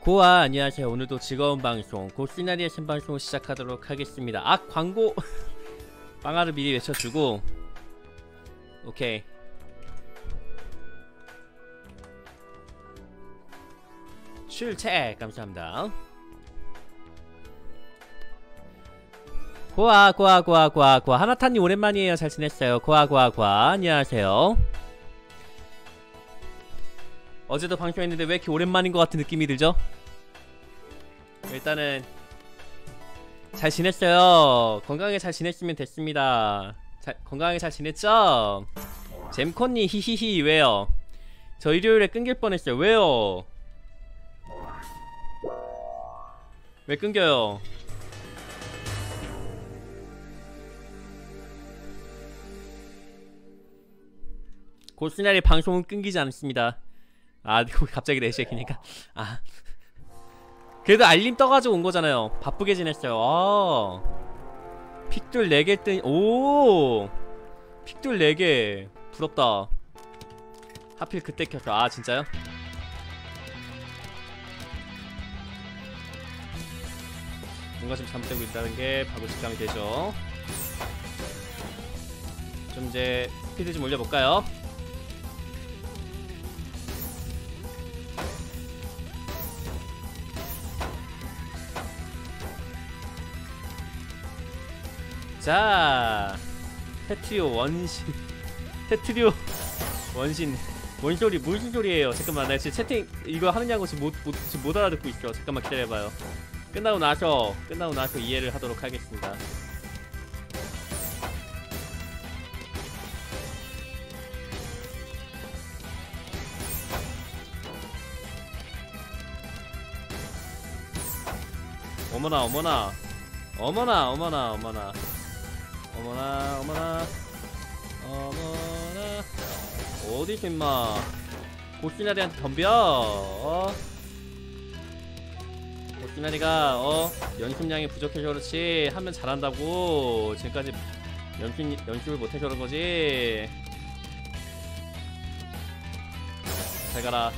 고아 안녕하세요. 오늘도 즐거운 방송 고시나리의 신방송을 시작하도록 하겠습니다. 아 광고! 빵화를 미리 외쳐주고 오케이. 출첵! 감사합니다. 고아 고아 고아 고아 고아. 하나타님 오랜만이에요. 잘 지냈어요? 고아 고아 고아. 안녕하세요 어제도 방송했는데 왜 이렇게 오랜만인 것 같은 느낌이 들죠? 일단은 잘 지냈어요. 건강하게 잘 지냈으면 됐습니다. 잘, 건강하게 잘 지냈죠? 잼콘니 히히히 왜요? 저 일요일에 끊길 뻔했어요. 왜요? 왜 끊겨요? 고스날이 방송은 끊기지 않습니다. 아 갑자기 4시에 키니까. 아. 그래도 알림 떠가지고 온 거잖아요. 바쁘게 지냈어요. 아. 픽돌 4개 뜬.. 오! 픽돌 4개. 부럽다. 하필 그때 켰어. 아 진짜요? 뭔가 좀 잘못되고 있다는 게 바로 직감이 되죠. 좀 이제 스피드 좀 올려볼까요? 자 테트리오 원신 테트리오 원신. 뭔 소리 무슨 소리예요? 잠깐만 나 지금 채팅 이거 하느냐고 지금 못, 못, 지금 못 알아듣고 있어. 잠깐만 기다려봐요. 끝나고 나서 끝나고 나서 이해를 하도록 하겠습니다. 어머나 어머나. 어머나 어머나 어머나 어머나 어머나. 어머나. 어디 있어 임마? 고시나리한테 덤벼 어? 고시나리가 어? 연습량이 부족해서 그렇지. 하면 잘한다고. 지금까지 연습, 연습을 못해서 그런 거지. 잘 가라.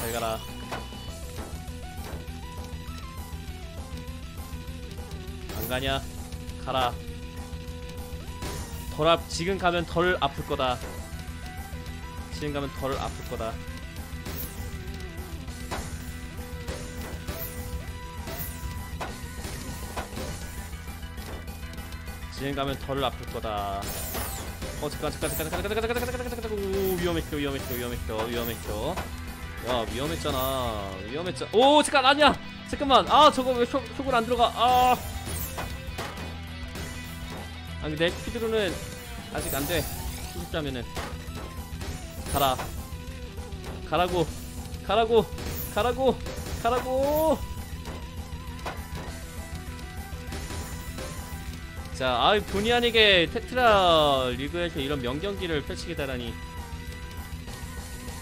잘 가라. 안 가냐? 가라 덜 아, 지금 가면 덜 아플 거다. 지금 가면 덜 아플 거다. 지금 가면 덜 아플 거다. 어 잠깐 잠깐 잠깐 잠깐 잠깐 잠깐 잠깐 잠깐 잠깐 오 위험했어 위험했어 위험했어 위험했어. 야 위험했잖아 위험했잖아. 오 잠깐 아니야. 잠깐만 아 저거 왜 속, 속을 안 들어가 아. 아 근데 스피드로는 아직 안돼. 90자면은. 가라. 가라고. 가라고. 가라고. 가라고. 자, 아 본의 아니게 테트라 리그에서 이런 명경기를 펼치게 되다니.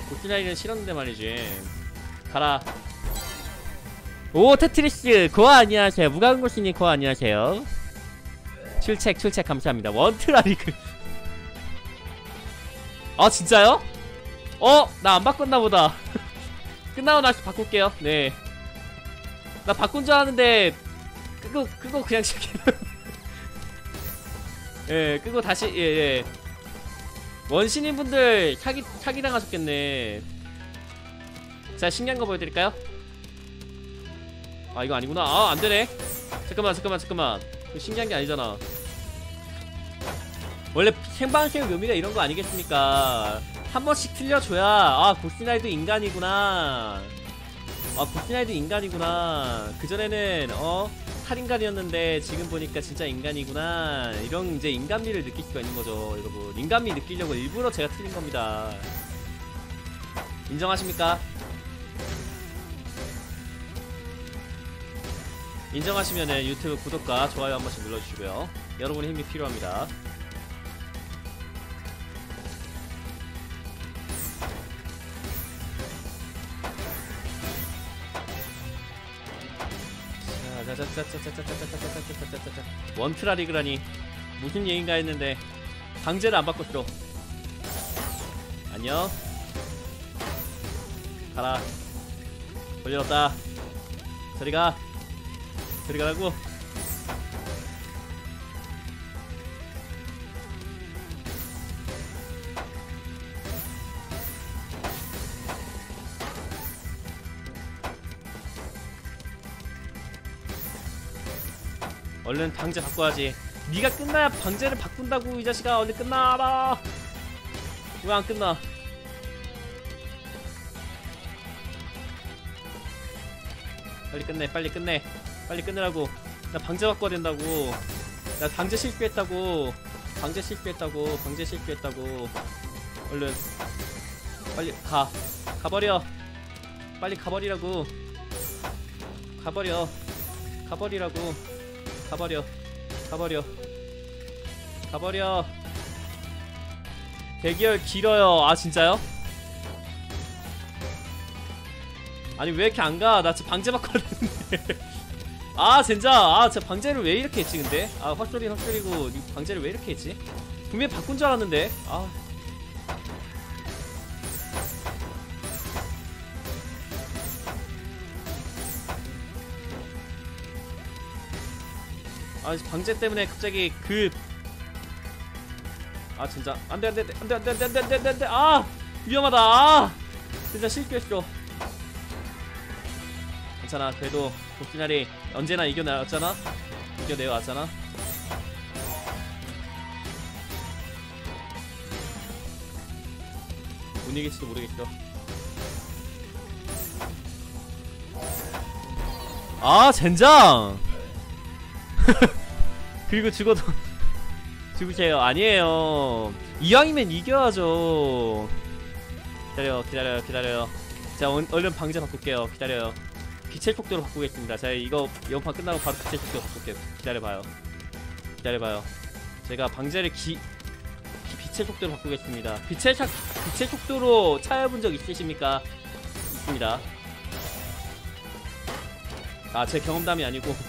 고티나이는 싫었는데 말이지. 가라. 오 테트리스. 고아 안녕하세요. 무가은고씨님 고아 안녕하세요 출첵 출첵 감사합니다. 원트라리그 아 진짜요? 어? 나 안 바꿨나 보다. 끝나고 나서 바꿀게요. 네 나 바꾼 줄 아는데 그거 그거 그냥 시키는 예 그거 다시 예예 예. 원신인 분들 사기 사기 당하셨겠네. 자 신기한 거 보여드릴까요? 아 이거 아니구나. 아 안되네. 잠깐만 잠깐만 잠깐만 신기한 게 아니잖아. 원래 생방송의 묘미가 이런 거 아니겠습니까? 한 번씩 틀려줘야 아 고스나이도 인간이구나. 아 고스나이도 인간이구나. 그전에는 어? 살인간이었는데 지금 보니까 진짜 인간이구나. 이런 이제 인간미를 느낄 수가 있는 거죠 여러분. 인간미 느끼려고 일부러 제가 틀린 겁니다. 인정하십니까? 인정하시면은 유튜브 구독과 좋아요 한 번씩 눌러주시고요. 여러분의 힘이 필요합니다. 원트라 리그라니 무슨 얘긴가 했는데 강제를 안 바꿨어. 안녕. 가라. 없다. 저리가 저리가라고. 얼른 방제 바꿔야지. 네가 끝나야 방제를 바꾼다고 이 자식아. 얼른 끝나라 왜 안 끝나? 빨리 끝내 빨리 끝내 빨리 끝내라고. 나 방제 바꿔야 된다고. 나 방제 실패했다고. 방제 실패했다고. 방제 실패했다고. 얼른 빨리 가. 가버려. 빨리 가버리라고. 가버려. 가버리라고. 가버려. 가버려. 가버려. 대기열 길어요. 아 진짜요? 아니 왜 이렇게 안가? 나 지금 방제 바꿔야 되는데 아 진짜 아 진짜 방제를 왜 이렇게 했지 근데 아 헛소리 헛소리고 이 방제를 왜 이렇게 했지 분명히 바꾼 줄 알았는데 아 아, 방제 때문에 갑자기 그. 아, 진짜. 안 돼, 안 돼, 안 돼, 안 돼, 안 돼, 안 돼, 안 돼, 안 돼, 안 돼. 아! 위험하다. 아! 진짜 실패했어. 괜찮아. 그래도 도끼날이 언제나 이겨내왔잖아. 이겨내왔잖아. 못 이길지도 모르겠어. 아, 젠장! 그리고 죽어도 죽으세요 아니에요 이왕이면 이겨야죠 기다려 기다려요 기다려요 자 얼, 얼른 방제 바꿀게요 기다려요 기체 속도로 바꾸겠습니다. 자 이거 이번판 끝나고 바로 기체 속도로 바꿀게요. 기다려봐요. 기다려봐요. 제가 방제를 기, 기 빛의 속도로 바꾸겠습니다. 빛의, 차, 빛의 속도로 차여본 적 있으십니까? 있습니다. 아 제 경험담이 아니고.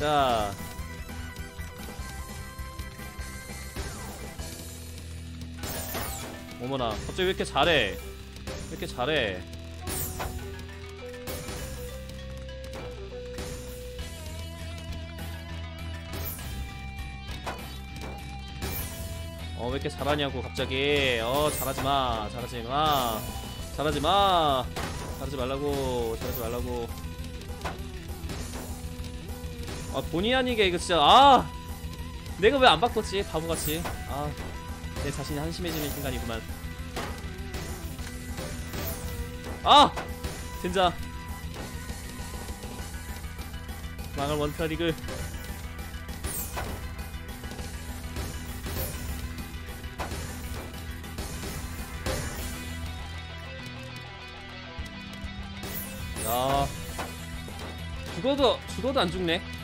자. 어머나, 갑자기 왜 이렇게 잘해? 왜 이렇게 잘해? 어, 왜 이렇게 잘하냐고, 갑자기. 어, 잘하지 마. 잘하지 마. 잘하지 마. 잘하지 말라고. 잘하지 말라고. 아 본의 아니게 이거 진짜 아 내가 왜 안 바꿨지 바보같이 아 내 자신이 한심해지는 순간이구만. 아! 진짜. 망할 원타릭을 야. 죽어도 죽어도 안 죽네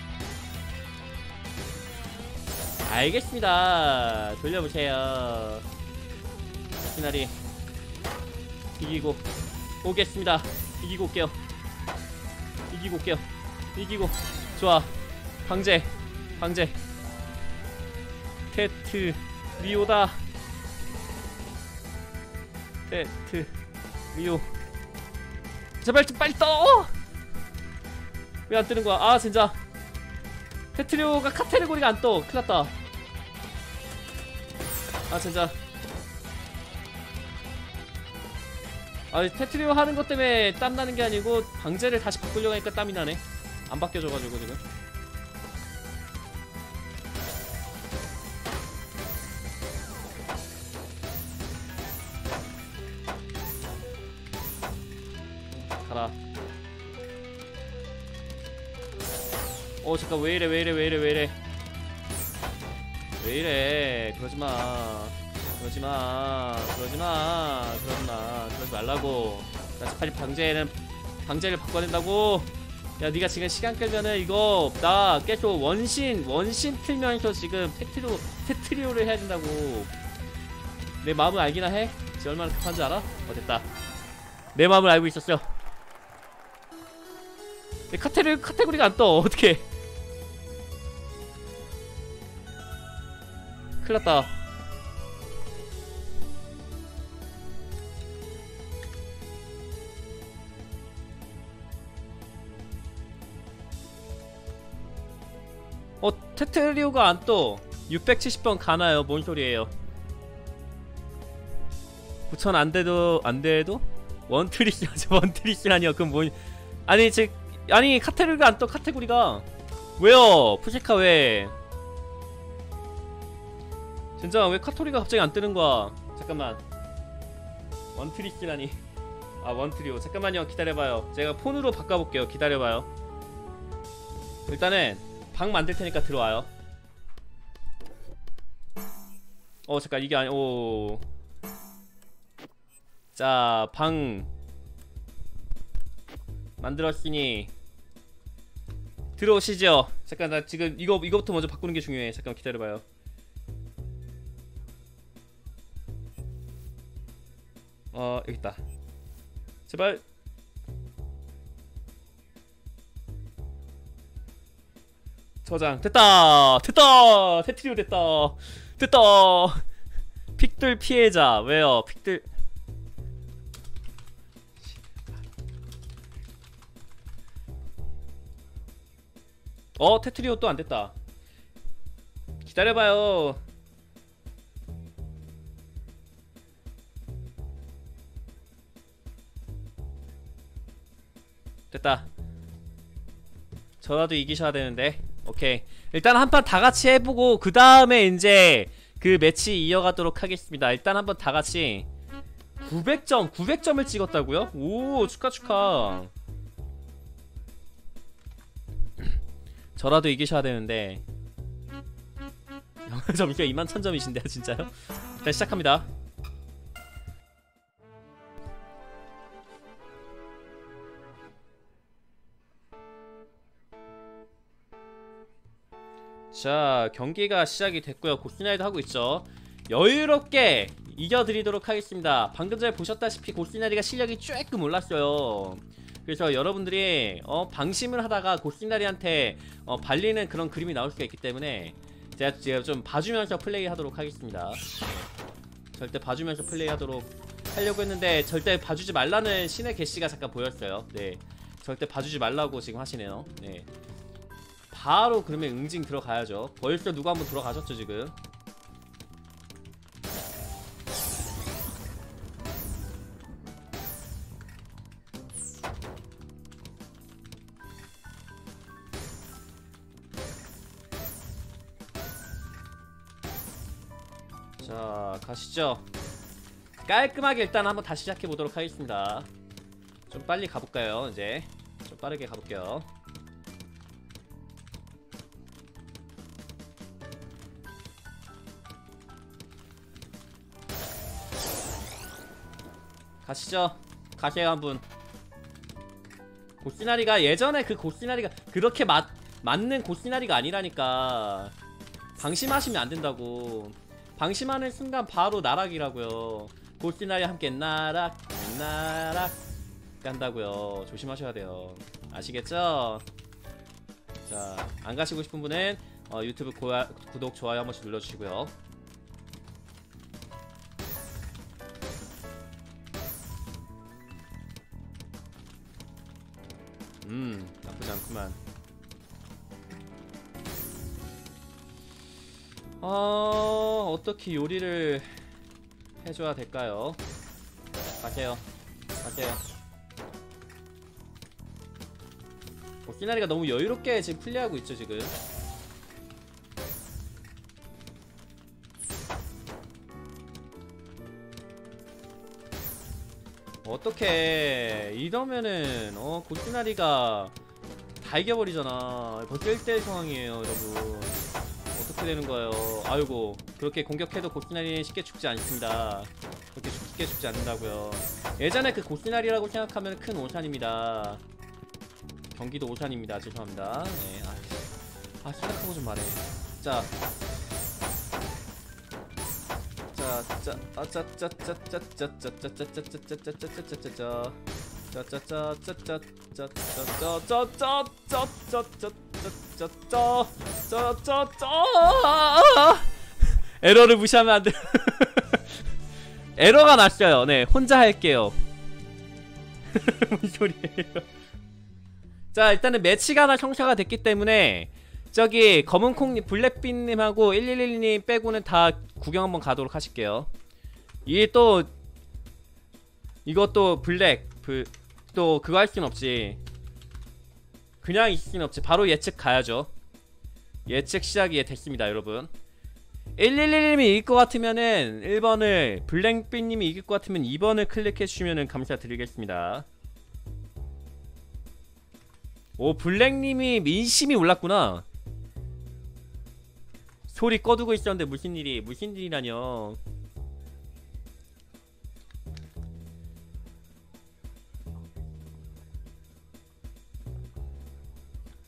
알겠습니다. 돌려보세요. 시나리 이기고 오겠습니다. 이기고 올게요. 이기고 올게요. 이기고 좋아. 방제 방제 테트 리오다. 테트 리오. 제발 좀 빨리 떠. 왜 안 뜨는 거야? 아 진짜. 테트리오가 카테고리가 안 떠. 큰일 났다. 아 진짜. 아 테트리오 하는 것 때문에 땀 나는 게 아니고 방제를 다시 바꾸려고 하니까 땀이 나네. 안 바뀌어져가지고 지금. 가라. 어 잠깐 왜 이래 왜 이래 왜 이래 왜 이래 왜 이래? 그러지마. 그러지마. 그러지마. 그러지마. 그러지 말라고. 나 빨리 방제는 방제를 바꿔야 된다고. 야 니가 지금 시간 끌면은 이거 나 계속 원신 원신 틀면서 지금 테트리오 테트리오를 해야 된다고. 내 마음을 알기나 해? 지금 얼마나 급한지 알아? 어 됐다. 내 마음을 알고 있었어. 내 카테고리, 카테고리가 안 떠. 어떻게 큰일났다. 어 테트리오가 안 떠. 670번 가나요? 뭔 소리예요? 9천 안돼도 안돼도? 원트리시 원트리시라니요. 그럼 뭔 아니 즉 아니 카테리가 안 떠 카테고리가. 왜요? 푸시카 왜? 진짜 왜 카토리가 갑자기 안 뜨는 거야? 잠깐만 원트리스라니 아 원트리오 잠깐만요 기다려봐요 제가 폰으로 바꿔볼게요 기다려봐요 일단은 방 만들 테니까 들어와요 어 잠깐 이게 아니 오. 자, 방 만들었으니 들어오시죠. 잠깐 나 지금 이거 이거부터 먼저 바꾸는 게 중요해. 잠깐 기다려 봐요. 어, 여기 있다. 제발. 저장. 됐다! 됐다! 테트리오 됐다. 됐다! 픽들 피해자. 왜요? 픽들. 어 테트리오 또 안됐다. 기다려봐요 됐다. 저라도 이기셔야 되는데. 오케이. 일단 한 판 다같이 해보고 그 다음에 이제 그 매치 이어가도록 하겠습니다. 일단 한번 다같이 900점 900점을 찍었다고요? 오 축하 축하. 저라도 이기셔야 되는데. 점수가 2만 1000점이신데요 진짜요? 일단 시작합니다 자 경기가 시작이 됐고요. 고스나이도 하고 있죠. 여유롭게 이겨드리도록 하겠습니다. 방금 전에 보셨다시피 고스나리가 실력이 조금 올랐어요. 그래서 여러분들이 어, 방심을 하다가 고스나리한테 어, 발리는 그런 그림이 나올 수가 있기 때문에 제가, 제가 좀 봐주면서 플레이하도록 하겠습니다. 네. 절대 봐주면서 플레이하도록 하려고 했는데 절대 봐주지 말라는 신의 개시가 잠깐 보였어요. 네. 절대 봐주지 말라고 지금 하시네요. 네 바로 그러면 응징 들어가야죠. 벌써 누가 한번 들어가셨죠 지금? 자 가시죠. 깔끔하게 일단 한번 다시 시작해 보도록 하겠습니다. 좀 빨리 가볼까요 이제? 좀 빠르게 가볼게요 가시죠. 가세요 한분. 고시나리가 예전에 그 고시나리가 그렇게 맞, 맞는 고시나리가 아니라니까. 방심하시면 안된다고. 방심하는 순간 바로 나락이라고요. 고시나리 함께 나락 나락 간다고요. 조심하셔야 돼요. 아시겠죠? 자 안가시고 싶은 분은 어, 유튜브 고야, 구독 좋아요 한 번씩 눌러주시고요 음 나쁘지 않구만. 어... 어떻게 요리를 해줘야 될까요? 가세요. 가세요. 어, 시나리가 너무 여유롭게 지금 플레이하고 있죠 지금 어떻게 이러면은 어 고시나리가 다 이겨버리잖아. 벌써 1대1 상황이에요 여러분. 어떻게 되는 거예요? 아이고 그렇게 공격해도 고시나리는 쉽게 죽지 않습니다. 그렇게 쉽게 죽지 않는다고요. 예전에 그 고시나리라고 생각하면 큰 오산입니다. 경기도 오산입니다. 죄송합니다. 네, 아, 아 생각하고 좀 말해. 자 에러를 무시하면 안 돼. 에러가 났어요. 네, 혼자 할게요. 뭔 소리예요? 자, 일단은 매치가 하나 성사가 됐기 때문에 저기 검은콩님 블랙빈님하고 111님 빼고는 다 구경 한번 가도록 하실게요. 이게 또 이것도 블랙 그, 또 그거 할순 없지. 그냥 있을 순 없지. 바로 예측 가야죠. 예측 시작이 됐습니다 여러분. 111님이 이길 것 같으면은 1번을 블랙빈님이 이길 것 같으면 2번을 클릭해 주시면 감사드리겠습니다. 오 블랙님이 민심이 올랐구나 소리 꺼두고 있었는데 무슨 일이 무슨 일이라뇨?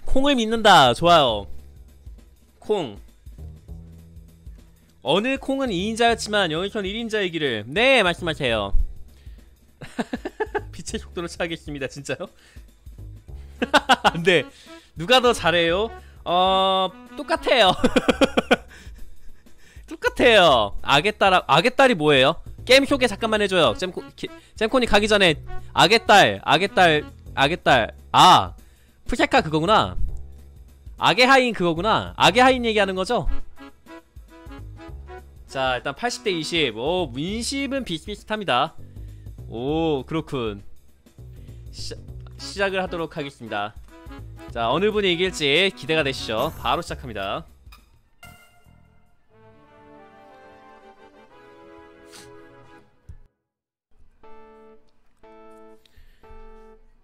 콩을 믿는다. 좋아요. 콩. 어느 콩은 2인자였지만 여기선 1인자이기를. 네 말씀하세요. 빛의 속도로 차겠습니다 진짜요? 네. 누가 더 잘해요? 어 똑같아요. 똑같아요. 악의 딸 악의 딸이 뭐예요? 게임 소개 잠깐만 해줘요. 잼코, 키, 잼콘이 가기 전에 악의 딸 악의 딸 악의 딸아 푸샤카 그거구나. 악의 하인 그거구나. 악의 하인 얘기하는 거죠? 자 일단 80대 20오 민심은 비슷비슷합니다. 오 그렇군. 시, 시작을 하도록 하겠습니다 자 어느 분이 이길지 기대가 되시죠? 바로 시작합니다.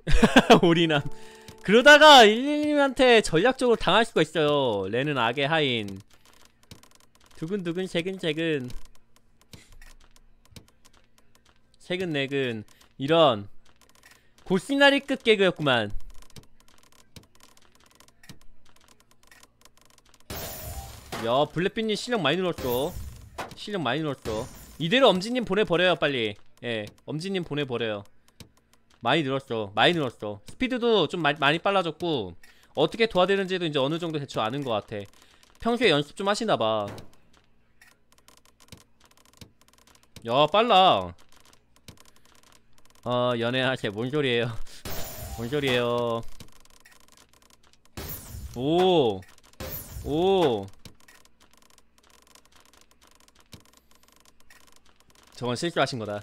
올인함 그러다가 112한테 전략적으로 당할 수가 있어요. 레는 악의 하인. 두근두근 세근세근. 세근내근. 이런. 고시나리급 개그였구만 야 블랙빈님 실력 많이 늘었죠? 실력 많이 늘었죠? 이대로 엄지님 보내버려요 빨리. 예 엄지님 보내버려요. 많이 늘었어 많이 늘었어 스피드도 좀 마, 많이 빨라졌고 어떻게 도와되는지도 이제 어느정도 대충 아는 것 같아. 평소에 연습 좀 하시나봐. 야 빨라. 어 연애하세 뭔 소리에요? 뭔 소리에요? 오 오. 저건 실수하신 거다.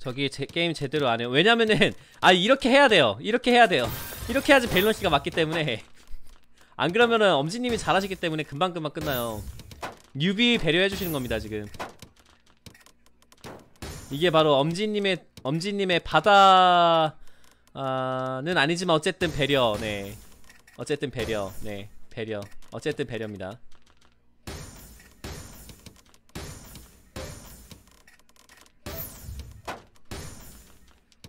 저기 제, 게임 제대로 안 해요. 왜냐면은 아 이렇게 해야 돼요. 이렇게 해야 돼요. 이렇게 해야지 밸런스가 맞기 때문에. 안 그러면은 엄지님이 잘하시기 때문에 금방금방 끝나요. 뉴비 배려해주시는 겁니다 지금. 이게 바로 엄지님의 엄지님의 바다는 아니지만 어쨌든 배려. 네. 어쨌든 배려. 네. 배려 어쨌든 배려입니다.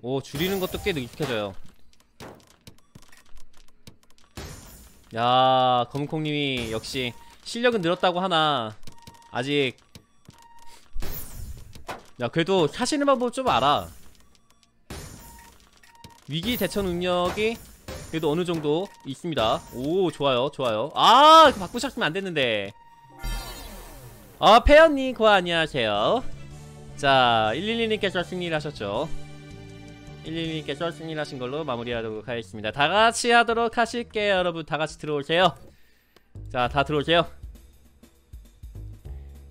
오 줄이는 것도 꽤 익숙해져요. 야 검은콩님이 역시 실력은 늘었다고 하나 아직. 야 그래도 사시는 방법 좀 알아. 위기 대처 능력이 그래도 어느 정도 있습니다. 오 좋아요 좋아요. 아 바꾸셨으면 안 됐는데. 아 페어님 고아 안녕하세요. 자 112님께서 승리를 하셨죠. 112님께서 승리를 하신 걸로 마무리하도록 하겠습니다. 다 같이 하도록 하실게요 여러분. 다 같이 들어오세요. 자 다 들어오세요.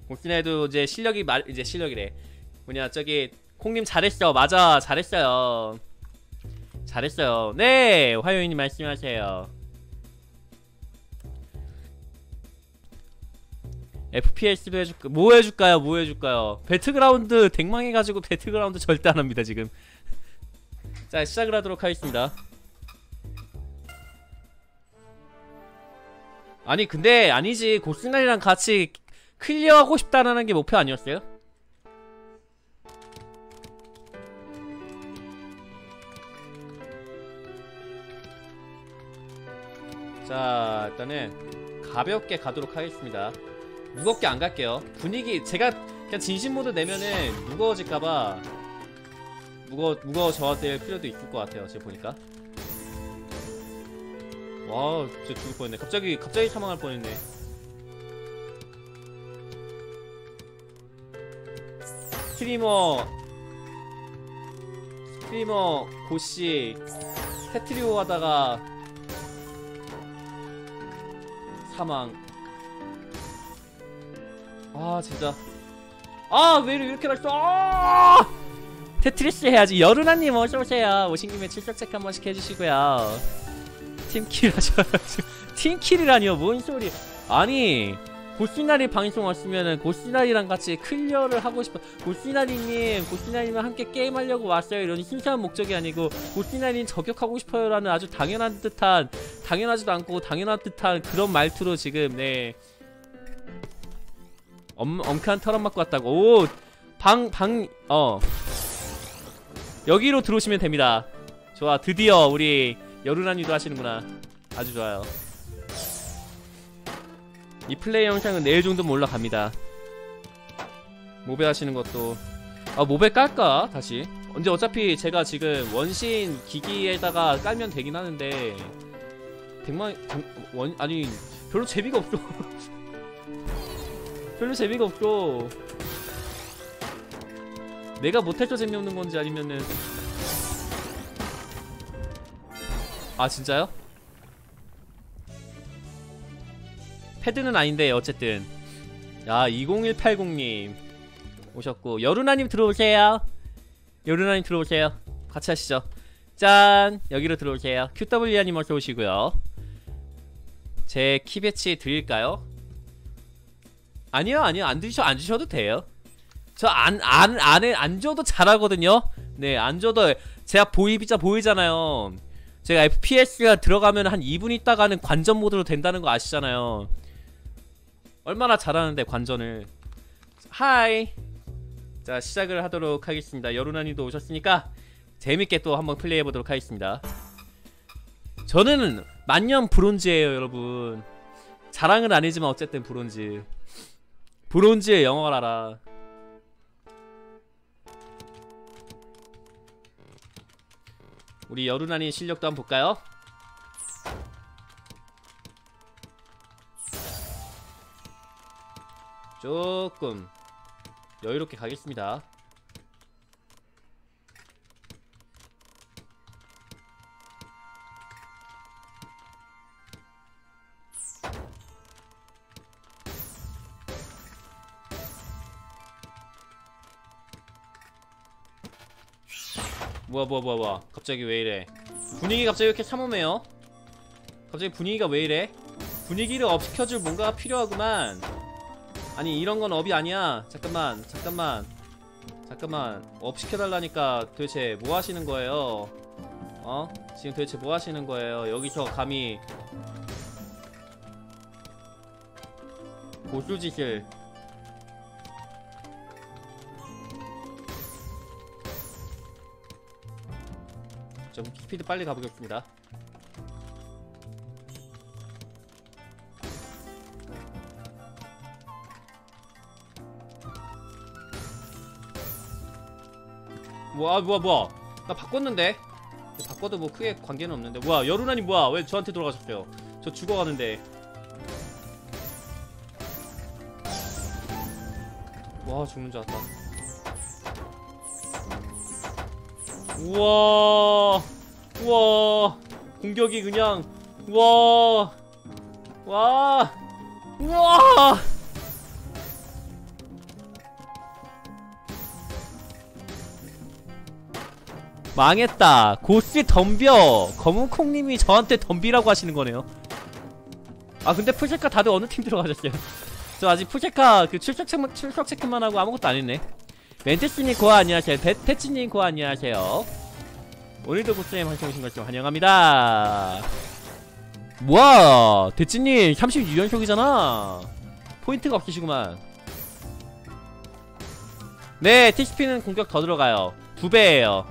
공신에도 이제 실력이 말 이제 실력이래. 뭐냐 저기 콩님 잘했어. 맞아 잘했어요 잘했어요. 네 화요일님 말씀하세요. FPS도 해줄까 뭐 해줄까요? 뭐 해줄까요? 배틀그라운드 댕망해가지고 배틀그라운드 절대 안합니다 지금. 자 시작을 하도록 하겠습니다. 아니 근데 아니지. 고스날이랑 같이 클리어하고 싶다라는 게 목표 아니었어요? 자 일단은 가볍게 가도록 하겠습니다. 무겁게 안 갈게요. 분위기 제가 그냥 진심 모드 내면은 무거워질까봐 무거 무거워져야 될 필요도 있을 것 같아요 지금 보니까. 와 진짜 죽을 뻔했네. 갑자기 갑자기 사망할 뻔했네. Streamer. Streamer 고씨 테트리오 하다가 사망. 아 진짜. 아 왜 이렇게 날써 아! 테트리스 해야지. 여루나님 어서오세요. 오신 김에 출석 체크 한 번씩 해주시고요. 팀킬 하셔야지 팀킬이라니요? 뭔 소리? 아니 고시나리 방송 왔으면은 고시나리랑 같이 클리어를 하고 싶어. 고시나리님 고시나리랑 함께 게임하려고 왔어요. 이런 순수한 목적이 아니고 고시나리님 저격하고 싶어요 라는 아주 당연한 듯한 당연하지도 않고 당연한 듯한 그런 말투로 지금 네. 엄, 엄크한 털어 맞고 왔다고. 오 방 방 어. 여기로 들어오시면 됩니다. 좋아 드디어 우리 여루나니도 하시는구나. 아주 좋아요 이 플레이 영상은 내일 정도면 올라갑니다. 모베 하시는 것도. 아 모베 깔까? 다시. 근데 어차피 제가 지금 원신 기기에다가 깔면 되긴 하는데. 100만 원 아니 별로 재미가 없어. 별로 재미가 없어. 내가 못해서 재미없는 건지 아니면은. 아 진짜요? 패드는 아닌데 어쨌든. 야 20180님. 오셨고 여루나님 들어오세요. 여루나님 들어오세요. 같이 하시죠. 짠! 여기로 들어오세요. QW님 어서 오시고요. 제 키배치 드릴까요? 아니요 아니요. 안 드셔 안 주셔도 돼요. 저 안 안 안에 안 줘도 잘하거든요. 네 안 줘도 제가 보이비자 보이잖아요. 제가 FPS가 들어가면 한 2분 있다가는 관전 모드로 된다는 거 아시잖아요 얼마나 잘하는데 관전을. 하이. 자 시작을 하도록 하겠습니다. 여루나님도 오셨으니까 재밌게 또 한번 플레이해보도록 하겠습니다. 저는 만년 브론즈예요 여러분. 자랑은 아니지만 어쨌든 브론즈. 브론즈의 영어라라 우리 여루나님 실력도 한번 볼까요? 조금 여유롭게 가겠습니다 뭐야 뭐야 뭐야 뭐야 갑자기 왜 이래 분위기 갑자기 왜 이렇게 삼엄해요? 갑자기 분위기가 왜 이래? 분위기를 up시켜줄 뭔가가 필요하구만 아니 이런 건 up이 아니야. 잠깐만 잠깐만. 잠깐만. up 시켜달라니까 도대체 뭐 하시는 거예요? 어? 지금 도대체 뭐 하시는 거예요? 여기서 감히 고수짓을 좀 스피드 빨리 가보겠습니다 뭐야 뭐야 뭐야. 나 바꿨는데. 바꿔도 뭐 크게 관계는 없는데. 뭐야 여루나니 뭐야? 왜 저한테 돌아가셨어요? 저 죽어가는데. 와 죽는 줄 알았다. 우와. 우와. 공격이 그냥. 우와. 와. 우와 망했다. 고씨 덤벼. 검은콩님이 저한테 덤비라고 하시는 거네요. 아 근데 푸셰카 다들 어느 팀 들어가셨어요? 저 아직 푸셰카 그 출석 체크, 출석 체크만 하고 아무것도 안 했네. 멘테스님 고아 안녕하세요. 배, 패치님 고아 안녕하세요. 오늘도 고스님 방송 오신 것을 환영합니다. 뭐야? 대치님 36연속이잖아. 포인트가 없으시구만. 네 TCP는 공격 더 들어가요. 두 배예요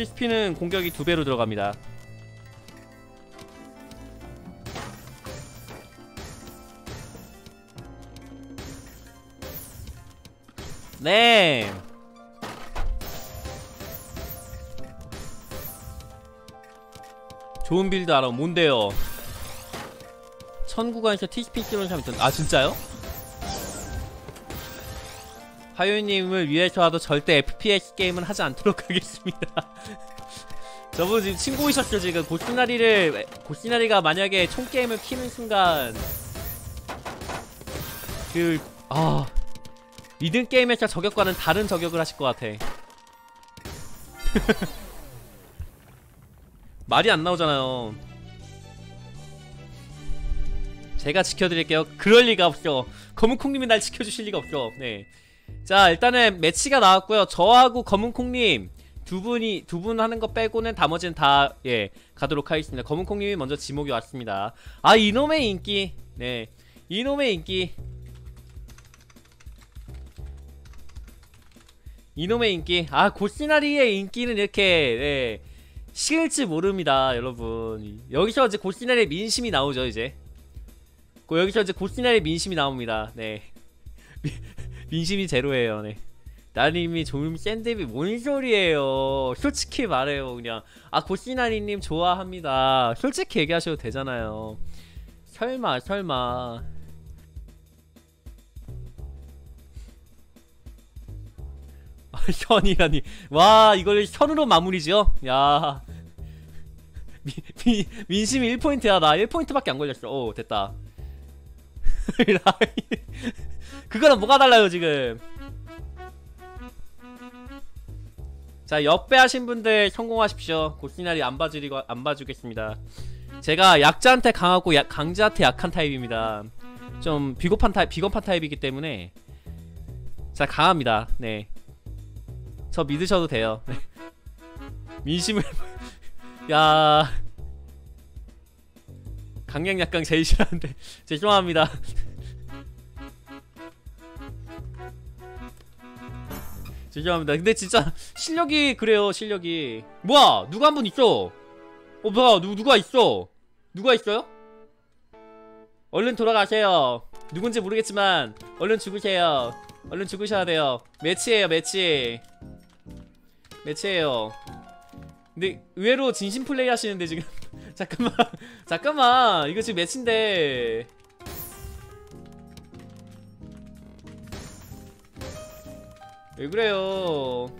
TCP는 공격이 두 배로 들어갑니다. 네. 좋은 build 알아 뭔데요? 천구간에서 TCP 쓰는 사람 있던데. 아 진짜요? 화요님을 위해서라도 절대 FPS 게임은 하지 않도록 하겠습니다. 저분 지금 친구이셨죠 지금 고시나리를 고시나리가 만약에 총 게임을 키는 순간 그 아 리듬 게임에서 저격과는 다른 저격을 하실 것 같아. 말이 안 나오잖아요. 제가 지켜드릴게요. 그럴 리가 없죠. 검은콩님이 날 지켜주실 리가 없죠. 네. 자, 일단은 매치가 나왔고요. 저하고 검은콩님 두 분이 두 분 하는 거 빼고는 나머지는 다 예 가도록 하겠습니다. 검은콩님이 먼저 지목이 왔습니다. 아 이놈의 인기, 네 이놈의 인기, 이놈의 인기. 아 고시나리의 인기는 이렇게 네, 식을지 모릅니다, 여러분. 여기서 이제 고시나리의 민심이 나오죠, 이제. 고- 여기서 이제 고시나리의 민심이 나옵니다. 네. 미- 민심이 제로예요, 네. 나님이 좀 샌드비 뭔 소리예요. 솔직히 말해요 그냥. 아 고시나리님 좋아합니다. 솔직히 얘기하셔도 되잖아요. 설마 설마. 아, 현이라니. 와 이걸 현으로 마무리지요 야. 미, 미, 민심이 1포인트야. 나 1포인트밖에 안 걸렸어. 오 됐다 그거랑 뭐가 달라요 지금? 자 옆배 하신 분들 성공하십시오. 고시나리 안 봐주리고 안 봐주겠습니다. 제가 약자한테 강하고 약, 강자한테 약한 타입입니다. 좀 비겁한 타입 비겁한 타입이기 때문에. 자 강합니다. 네 저 믿으셔도 돼요. 네. 민심을 야. 강약 약강 제일 싫어하는데. 죄송합니다 죄송합니다. 근데 진짜 실력이 그래요. 실력이. 뭐야? 누가 한 분 있어? 어 뭐야? 누 누가 있어? 누가 있어요? 얼른 돌아가세요. 누군지 모르겠지만 얼른 죽으세요. 얼른 죽으셔야 돼요. 매치예요, 매치. 매치예요. 근데 의외로 진심 플레이 하시는데 지금 잠깐만 잠깐만 이거 지금 매치인데 왜 그래요?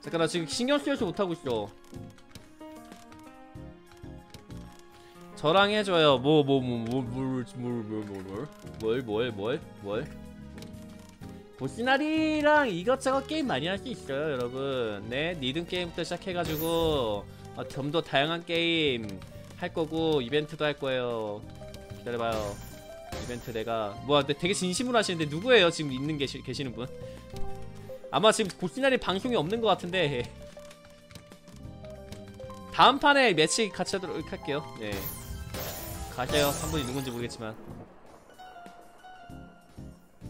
잠깐 나 지금 신경 쓰여서 못하고 있어. 저랑 해줘요. 뭐 뭐 뭐 뭐 뭘 뭘 뭘 뭘 뭘 뭘뭘 뭘? 보시나리랑 이것저것 게임 많이 할 수 있어요, 여러분. 네, 리듬 게임부터 시작해가지고 어, 좀더 다양한 게임 할 거고 이벤트도 할 거예요. 기다려봐요. 이벤트 내가 뭐야, 근데 되게 진심으로 하시는데 누구예요? 지금 있는 계시, 계시는 분? 아마 지금 고시나리 방송이 없는 것 같은데 다음 판에 매치 같이 하도록 할게요. 네. 가세요. 한 분이 누군지 모르겠지만.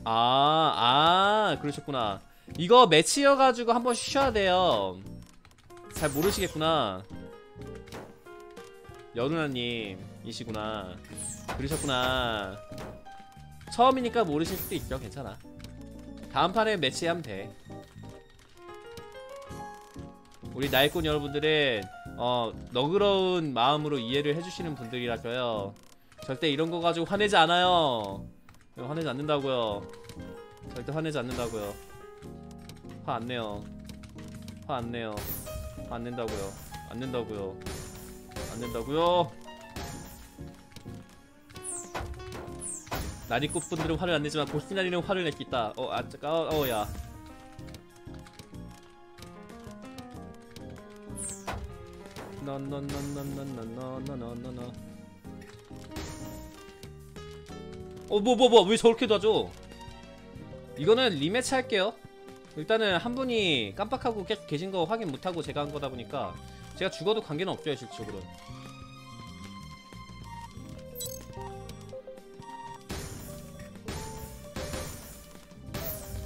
아, 아, 그러셨구나. 이거 매치여가지고 한번 쉬셔야 돼요. 잘 모르시겠구나. 여누나님 이시구나. 그러셨구나. 처음이니까 모르실 수도 있죠. 괜찮아. 다음 판에 매치하면 돼. 우리 나일꾼 여러분들은 어 너그러운 마음으로 이해를 해주시는 분들이라서요. 절대 이런 거 가지고 화내지 않아요. 화내지 않는다고요. 절대 화내지 않는다고요. 화 안 내요. 화 안 내요. 화안 낸다고요. 안 낸다고요. 안 낸다고요. 나리꽃 분들은 화를 안 내지만 고시나리는 화를 낼 수 있다. 어, 아, 잠깐, 어, 어, 야. 나나나나나나나나나나. 어, 뭐, 뭐, 뭐, 왜 저렇게 도와줘? 이거는 리매치 할게요. 일단은 한 분이 깜빡하고 계신 거 확인 못하고 제가 한 거다 보니까 제가 죽어도 관계는 없죠, 실질적으로.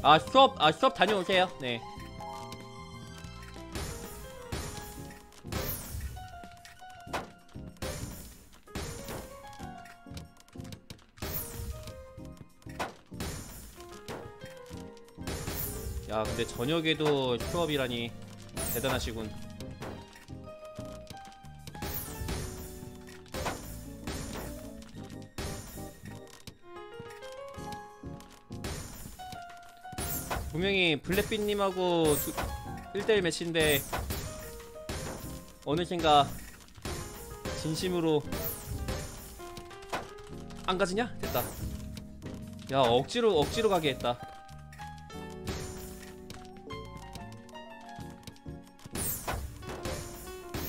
아 수업 아 수업 다녀오세요. 네. 야 근데 저녁에도 수업이라니 대단하시군. 분명히 블랙빛님하고 1대1 매치인데 어느샌가 진심으로 안 가지냐? 됐다. 야 억지로 억지로 가게 했다.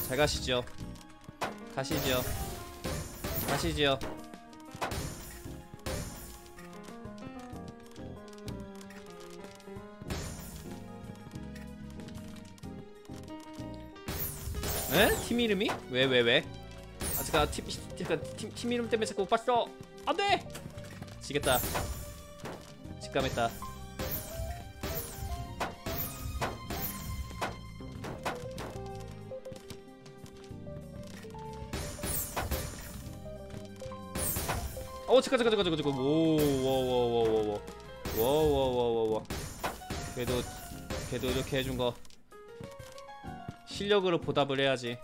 잘 가시죠. 가시죠. 가시죠 에? 팀 이름이? 왜 왜 왜, 아 제가 팀, 제가 팀, 팀 이름 때문에 자꾸 못 봤어. 안돼! 지겠다. 직감했다. 어 잠깐 잠깐 잠깐 잠깐. 오워워워워워워워워워워워 그래도 그래도 이렇게 해준 거 실력으로 보답을 해야지.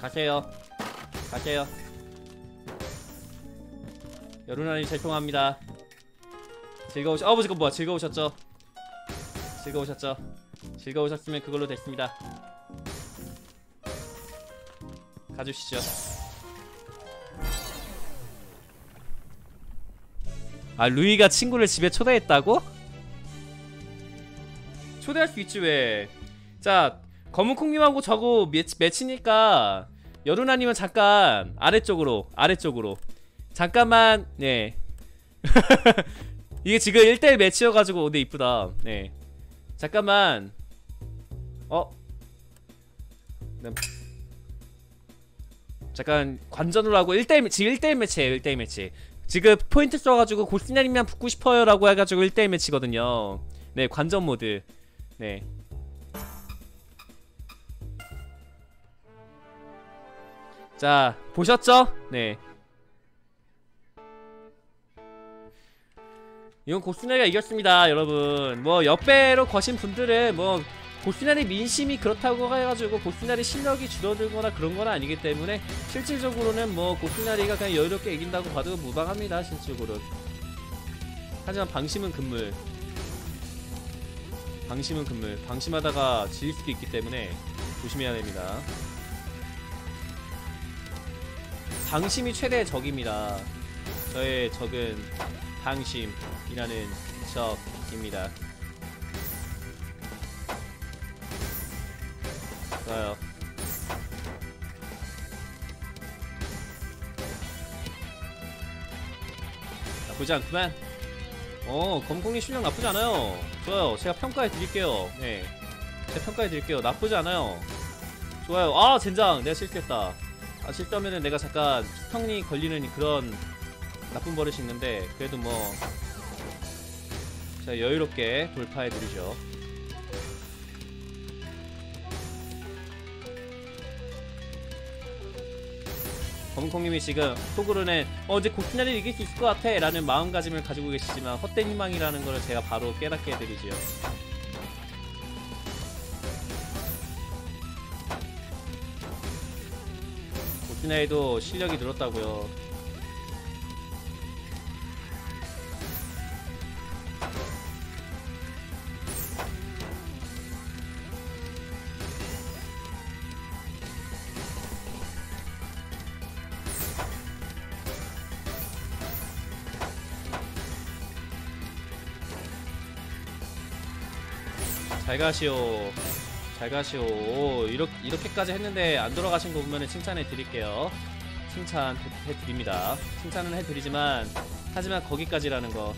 가세요. 가세요. 여루나님 죄송합니다. 즐거우셨.. 어 잠깐 뭐야? 즐거우셨죠? 즐거우셨죠? 즐거우셨으면 그걸로 됐습니다. 가주시죠 아 루이가 친구를 집에 초대했다고? 초대할 수 있지 왜. 자 검은콩님하고 저거 매치, 매치니까 여루나님은 잠깐 아래쪽으로 아래쪽으로 잠깐만 네 이게 지금 1대1 매치여가지고 근데 이쁘다 네 잠깐만 어? 네. 잠깐 관전으로 하고 1대1 지금 1대1 매치에요 1대1 매치 지금 포인트 써가지고 고스나님만 붙고 싶어요 라고 해가지고 1대1 매치거든요 네 관전 모드 네 자, 보셨죠? 네. 이건 고스나리가 이겼습니다, 여러분. 뭐, 역배로 거신 분들은 뭐, 고스나리 민심이 그렇다고 해가지고 고스나리 실력이 줄어들거나 그런 건 아니기 때문에 실질적으로는 뭐 고스나리가 그냥 여유롭게 이긴다고 봐도 무방합니다, 실질적으로. 하지만 방심은 금물. 방심은 금물. 방심하다가 질 수도 있기 때문에 조심해야 됩니다. 방심이 최대의 적입니다. 저의 적은 방심이라는 적입니다. 좋아요. 나쁘지 않구만. 어, 검콩님 실력 나쁘지 않아요. 좋아요. 제가 평가해 드릴게요. 네. 제가 평가해 드릴게요. 나쁘지 않아요. 좋아요. 아, 젠장. 내가 실수했다. 아, 실수하면은 내가 잠깐 형이 걸리는 그런 나쁜 버릇이 있는데, 그래도 뭐, 제가 여유롭게 돌파해 드리죠. 검콩님이 지금 속으로는 어 이제 고스나를 이길 수 있을 것 같아. 라는 마음가짐을 가지고 계시지만 헛된 희망이라는 걸 제가 바로 깨닫게 해드리지요 고스나에도 실력이 늘었다고요 잘 가시오. 잘 가시오. 오, 이렇게, 이렇게까지 했는데 안 돌아가신 거 보면 칭찬해 드릴게요. 칭찬 해, 해 드립니다. 칭찬은 해 드리지만 하지만 거기까지라는 거.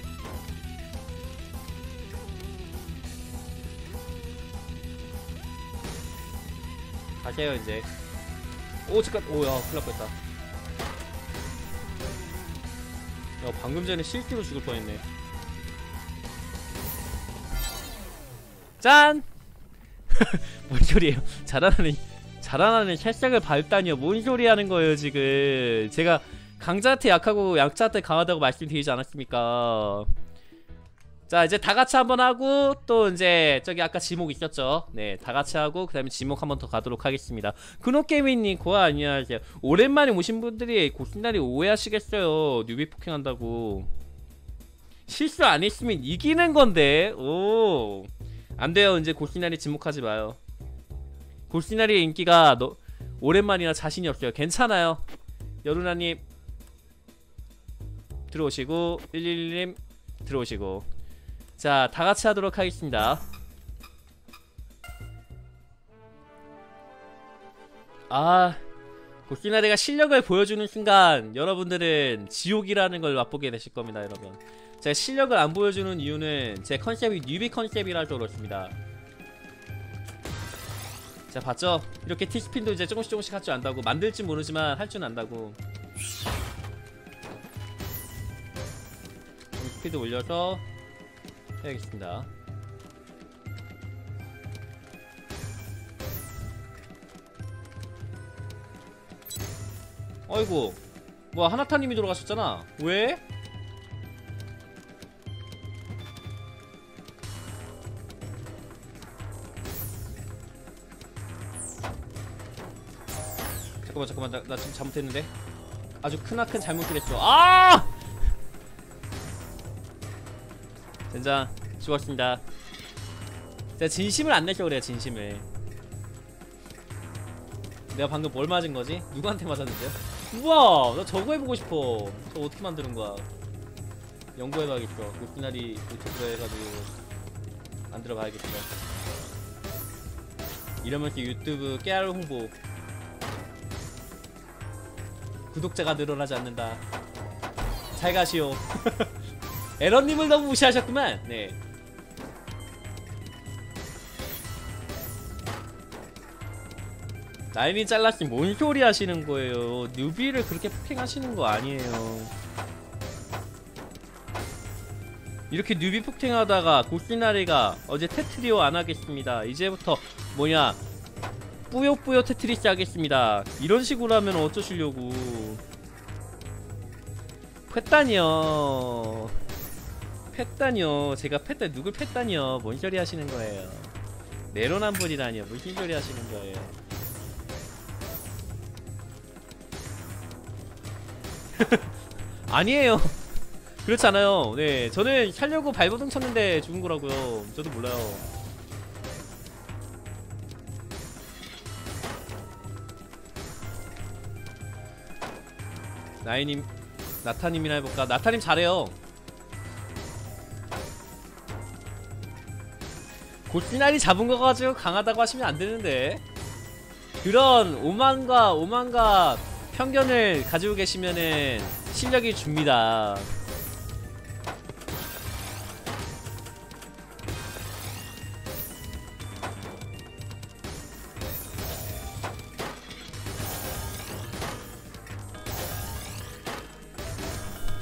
가세요 이제. 오 잠깐 오야 큰일 날 뻔했다. 야 방금 전에 실수로 죽을 뻔했네 짠! 뭔 소리예요? 자라나는 자라나는 찰싹을 밟다니요. 뭔 소리 하는 거예요, 지금. 제가 강자한테 약하고 약자한테 강하다고 말씀드리지 않았습니까? 자 이제 다 같이 한번 하고 또 이제 저기 아까 지목 있었죠 네 다 같이 하고 그 다음에 지목 한번 더 가도록 하겠습니다 근호게이밍님 고아 안녕하세요 오랜만에 오신 분들이 고순날이 오해하시겠어요 뉴비 폭행한다고 실수 안 했으면 이기는 건데 오 안 돼요. 이제 고순날이 지목하지 마요. 고순날이의 인기가 너, 오랜만이라 자신이 없어요. 괜찮아요. 여루나님 들어오시고 111님 들어오시고. 자, 다 같이 하도록 하겠습니다. 아, 고키나리가 실력을 보여주는 순간 여러분들은 지옥이라는 걸 맛보게 되실 겁니다, 여러분. 제가 실력을 안 보여주는 이유는 제 컨셉이 뉴비 컨셉이라서 그렇습니다. 자, 봤죠? 이렇게 티스핀도 이제 조금씩 조금씩 할 줄 안다고 만들지 모르지만 할 줄 안다고 스피드 올려서 해야겠습니다 어이구 뭐야 하나타님이 돌아가셨잖아 왜? 잠깐만 잠깐만. 나, 나 지금 잘못했는데? 아주 크나큰 잘못을 했어 아! 젠장 죽었습니다. 제가 진심을 안 내서 그래요 진심을. 내가 방금 뭘 맞은 거지? 누구한테 맞았는데요? 우와! 나 저거 해보고 싶어. 저거 어떻게 만드는 거야? 연구해봐야겠어 요끼나리 유튜브로 해가지고 만들어 봐야겠어 이러면서 유튜브 깨알 홍보 구독자가 늘어나지 않는다. 잘 가시오. 에런님을 너무 무시하셨구만. 네. 나인이 잘랐지 뭔 소리 하시는 거예요? 뉴비를 그렇게 폭행하시는 거 아니에요. 이렇게 뉴비 폭행하다가 고시나리가 어제 테트리오 안 하겠습니다. 이제부터 뭐냐 뿌요뿌요 테트리스 하겠습니다. 이런 식으로 하면 어쩌시려고. 패단이요. 팻다니요. 제가 팻다 누굴 팻다니요? 뭔 소리 하시는 거예요? 내로남불이라니요. 무슨 소리 하시는 거예요? 아니에요. 그렇잖아요. 네 저는 살려고 발버둥 쳤는데 죽은 거라고요. 저도 몰라요 나이님 나타님이나 해볼까? 나타님 잘해요. 고시나리 잡은 거 가지고 강하다고 하시면 안 되는데. 그런 오만과 오만과 편견을 가지고 계시면은 실력이 줍니다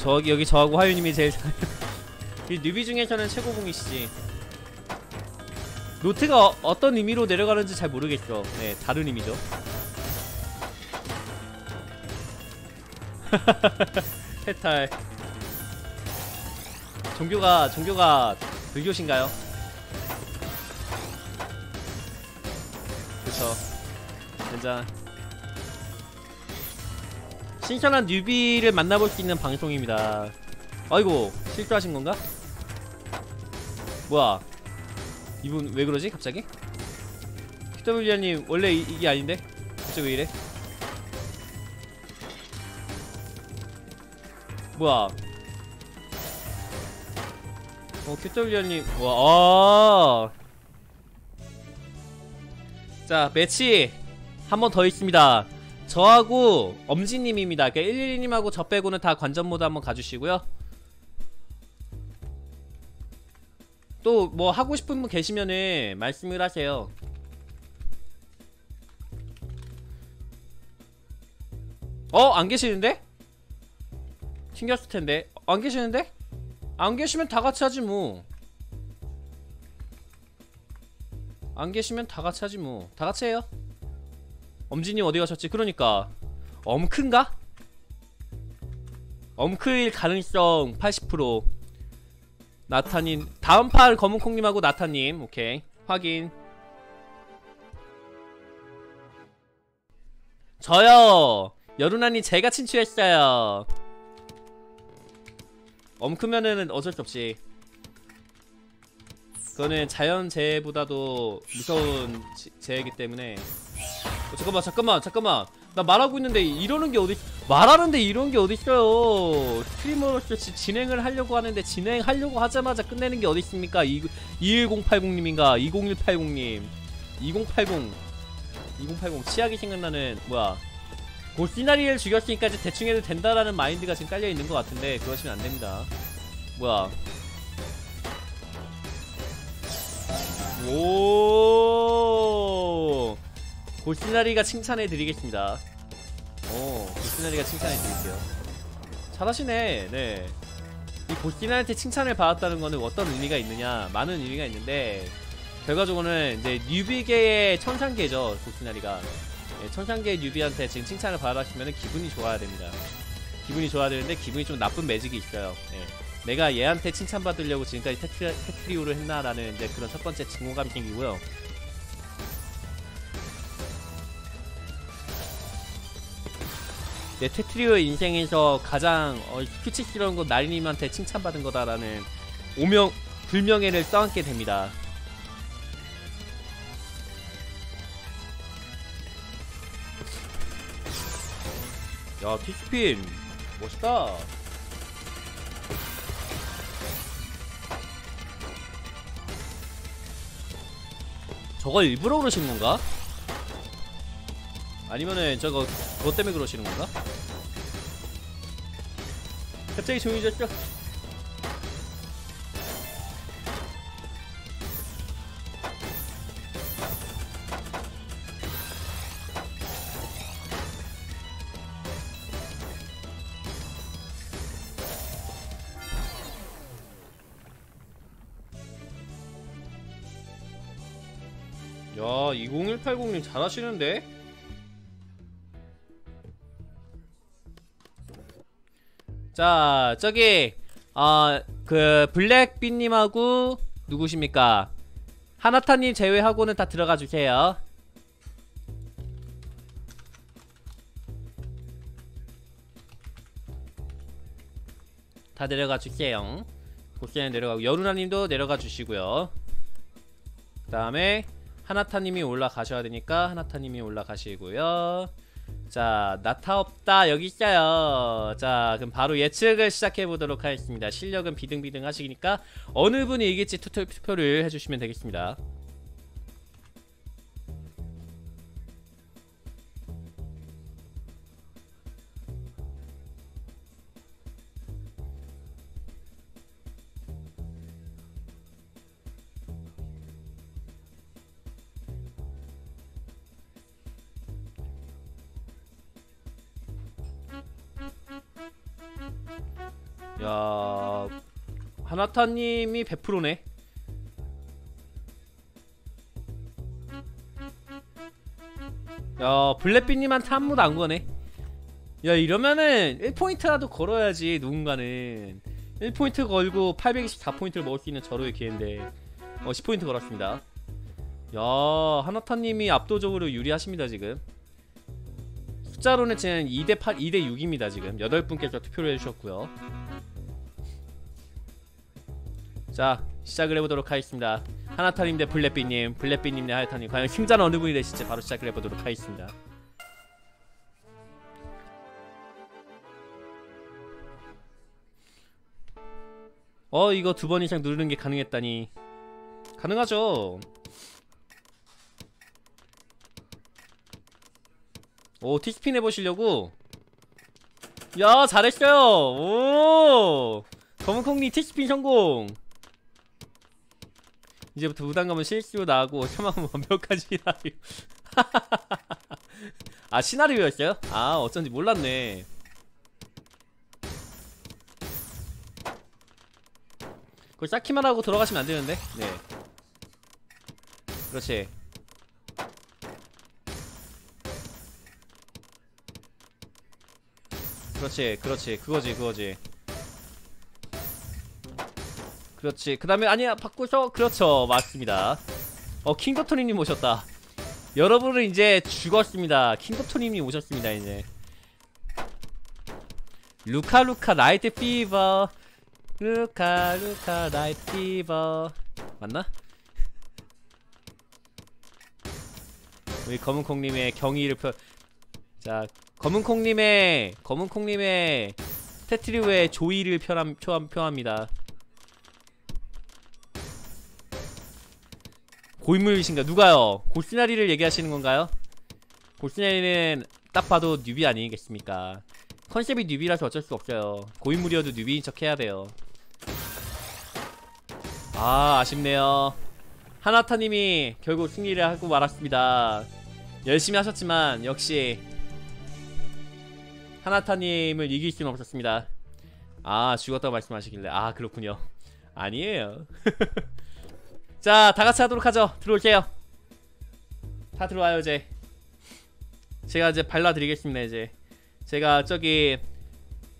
저기 여기 저하고 화유님이 제일 이 뉴비 중에서는 최고봉이시지. 노트가 어, 떤 의미로 내려가는지 잘 모르겠죠. 네 다른 의미죠. 해탈. 종교가 종교가 불교신가요? 그쵸. 진짜 신선한 뉴비를 만나볼 수 있는 방송입니다 아이고 실수하신 건가? 뭐야 이분 왜 그러지 갑자기? QW님 원래 이, 이게 아닌데? 갑자기 왜 이래? 뭐야 어 QW님 와 아. 자 매치 한 번 더 있습니다 저하고 엄지님입니다 그러니까 112님하고 저 빼고는 다 관전 모드 한번 가주시고요 또 뭐 하고 싶은 분 계시면은 말씀을 하세요 어? 안 계시는데? 튕겼을 텐데 안 계시는데? 안 계시면 다 같이 하지 뭐 안 계시면 다 같이 하지 뭐 다 같이 해요 엄지님 어디 가셨지? 그러니까. 엄큰가? 엄크일 가능성 80% 나타님 다음 팔 검은콩님하고 나타님. 오케이. 확인. 저요. 여루나님 제가 친추했어요. 엄크면은 어쩔 수 없이 그거는 자연재해보다도 무서운 지- 재해이기 때문에. 어, 잠깐만 잠깐만 잠깐만. 나 말하고 있는데 이러는 게 어디 말하는데 이런 게 어딨어요. 스트리머로서 지- 진행을 하려고 하는데 진행하려고 하자마자 끝내는 게 어딨습니까? 21080님인가? 20180님. 2080 2080 치약이 생각나는 뭐야. 골시나리를 죽였으니까 이제 대충 해도 된다라는 마인드가 지금 깔려있는 것 같은데 그러시면 안됩니다. 뭐야 오. 골시나리가 칭찬해 드리겠습니다. 오 골시나리가 칭찬해 드릴게요. 잘하시네. 네이 골시나리한테 칭찬을 받았다는 거는 어떤 의미가 있느냐? 많은 의미가 있는데 결과적으로는 이제 뉴비계의 천상계죠 골시나리가. 네, 천상계 뉴비한테 지금 칭찬을 받았으면 기분이 좋아야 됩니다. 기분이 좋아야 되는데 기분이 좀 나쁜 매직이 있어요. 네. 내가 얘한테 칭찬받으려고 지금까지 테트리, 테트리오를 했나라는 이제 그런 첫 번째 증오감이 생기고요. 내 테트리오 인생에서 가장 어, 수치스러운 건 나리님한테 칭찬받은 거다라는 오명 불명예를 떠안게 됩니다. 야 티스핀 멋있다. 저거 일부러 그러시는 건가? 아니면은 저거 그것 때문에 그러시는 건가? 갑자기 조용해졌죠? 야 20180님 잘하시는데? 자 저기 어그 블랙비님하고 누구십니까? 하나타님 제외하고는 다 들어가 주세요. 다 내려가 주세요. 고스는 내려가고 여루나님도 내려가 주시고요. 그 다음에 하나타님이 올라가셔야 되니까 하나타님이 올라가시고요. 자, 나타 없다 여기 있어요. 자, 그럼 바로 예측을 시작해 보도록 하겠습니다. 실력은 비등비등 하시니까 어느 분이 이길지 투표, 투표를 해주시면 되겠습니다. 야, 하나타님이 100%네. 야, 블랙비님한테 한 무도 안 거네. 야, 이러면은 1포인트라도 걸어야지, 누군가는. 1포인트 걸고 824포인트를 먹을 수 있는 절호의 기회인데. 어, 10포인트 걸었습니다. 야, 하나타님이 압도적으로 유리하십니다, 지금. 숫자로는 지금 2대 8, 2대 6입니다, 지금. 8분께서 투표를 해주셨고요. 자 시작을 해보도록 하겠습니다. 하나타님 대 블랙비님 블랙비님 대 하나타님. 과연 승자는 어느 분이 되실지 바로 시작을 해보도록 하겠습니다. 어 이거 두 번 이상 누르는 게 가능했다니. 가능하죠? 오 티스핀 해보시려고? 야 잘했어요. 오 검은콩니 티스핀 성공 이제부터 부담감은 실수로 나고 혐오함은 완벽한 시나리오. 아 시나리오였어요? 아 어쩐지 몰랐네. 그걸 쌓기만 하고 들어가시면 안되는데? 네. 그렇지. 그렇지 그렇지. 그거지 그거지 그렇지. 그 다음에 아니야 바꾸셔? 그렇죠. 맞습니다. 어 킹도토니님 오셨다. 여러분은 이제 죽었습니다. 킹도토니님 오셨습니다 이제. 루카 루카 Night Fever. 루카 루카 Night Fever. 맞나? 우리 검은콩님의 경의를 표... 자 검은콩님의 검은콩님의 테트리우의 조의를 표함, 표함, 표합니다 고인물이신가? 누가요? 골시나리를 얘기하시는 건가요? 골시나리는 딱 봐도 뉴비 아니겠습니까? 컨셉이 뉴비라서 어쩔 수 없어요. 고인물이어도 뉴비인 척 해야 돼요. 아, 아쉽네요. 하나타님이 결국 승리를 하고 말았습니다. 열심히 하셨지만 역시 하나타님을 이길 수는 없었습니다. 아, 죽었다고 말씀하시길래 아, 그렇군요. 아니에요. 자, 다 같이 하도록 하죠. 들어올게요. 다 들어와요, 이제. 제가 이제 발라드리겠습니다, 이제. 제가 저기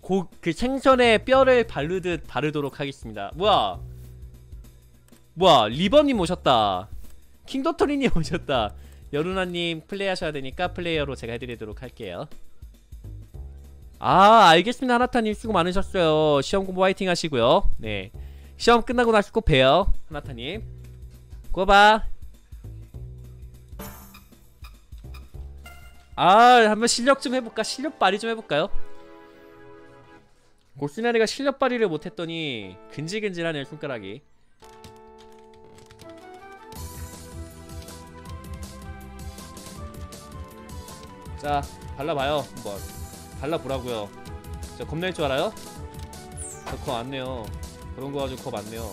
고, 그 생선에 뼈를 바르듯 바르도록 하겠습니다. 뭐야? 뭐야? 리버님 오셨다. 킹도토리님 오셨다. 여루나님 플레이하셔야 되니까 플레이어로 제가 해드리도록 할게요. 아, 알겠습니다. 하나타님 수고 많으셨어요. 시험 공부 화이팅 하시고요. 네. 시험 끝나고 나서 꼭 봬요. 하나타님. 꼬봐. 아, 한번 실력 좀 해볼까? 실력 발휘 좀 해볼까요? 골시나리가 실력 발휘를 못했더니 근질근질하네요 손가락이 자 발라봐요 한번 발라보라고요 자 겁낼 줄 알아요? 저 거 안네요 그런 거 가지고 겁 안네요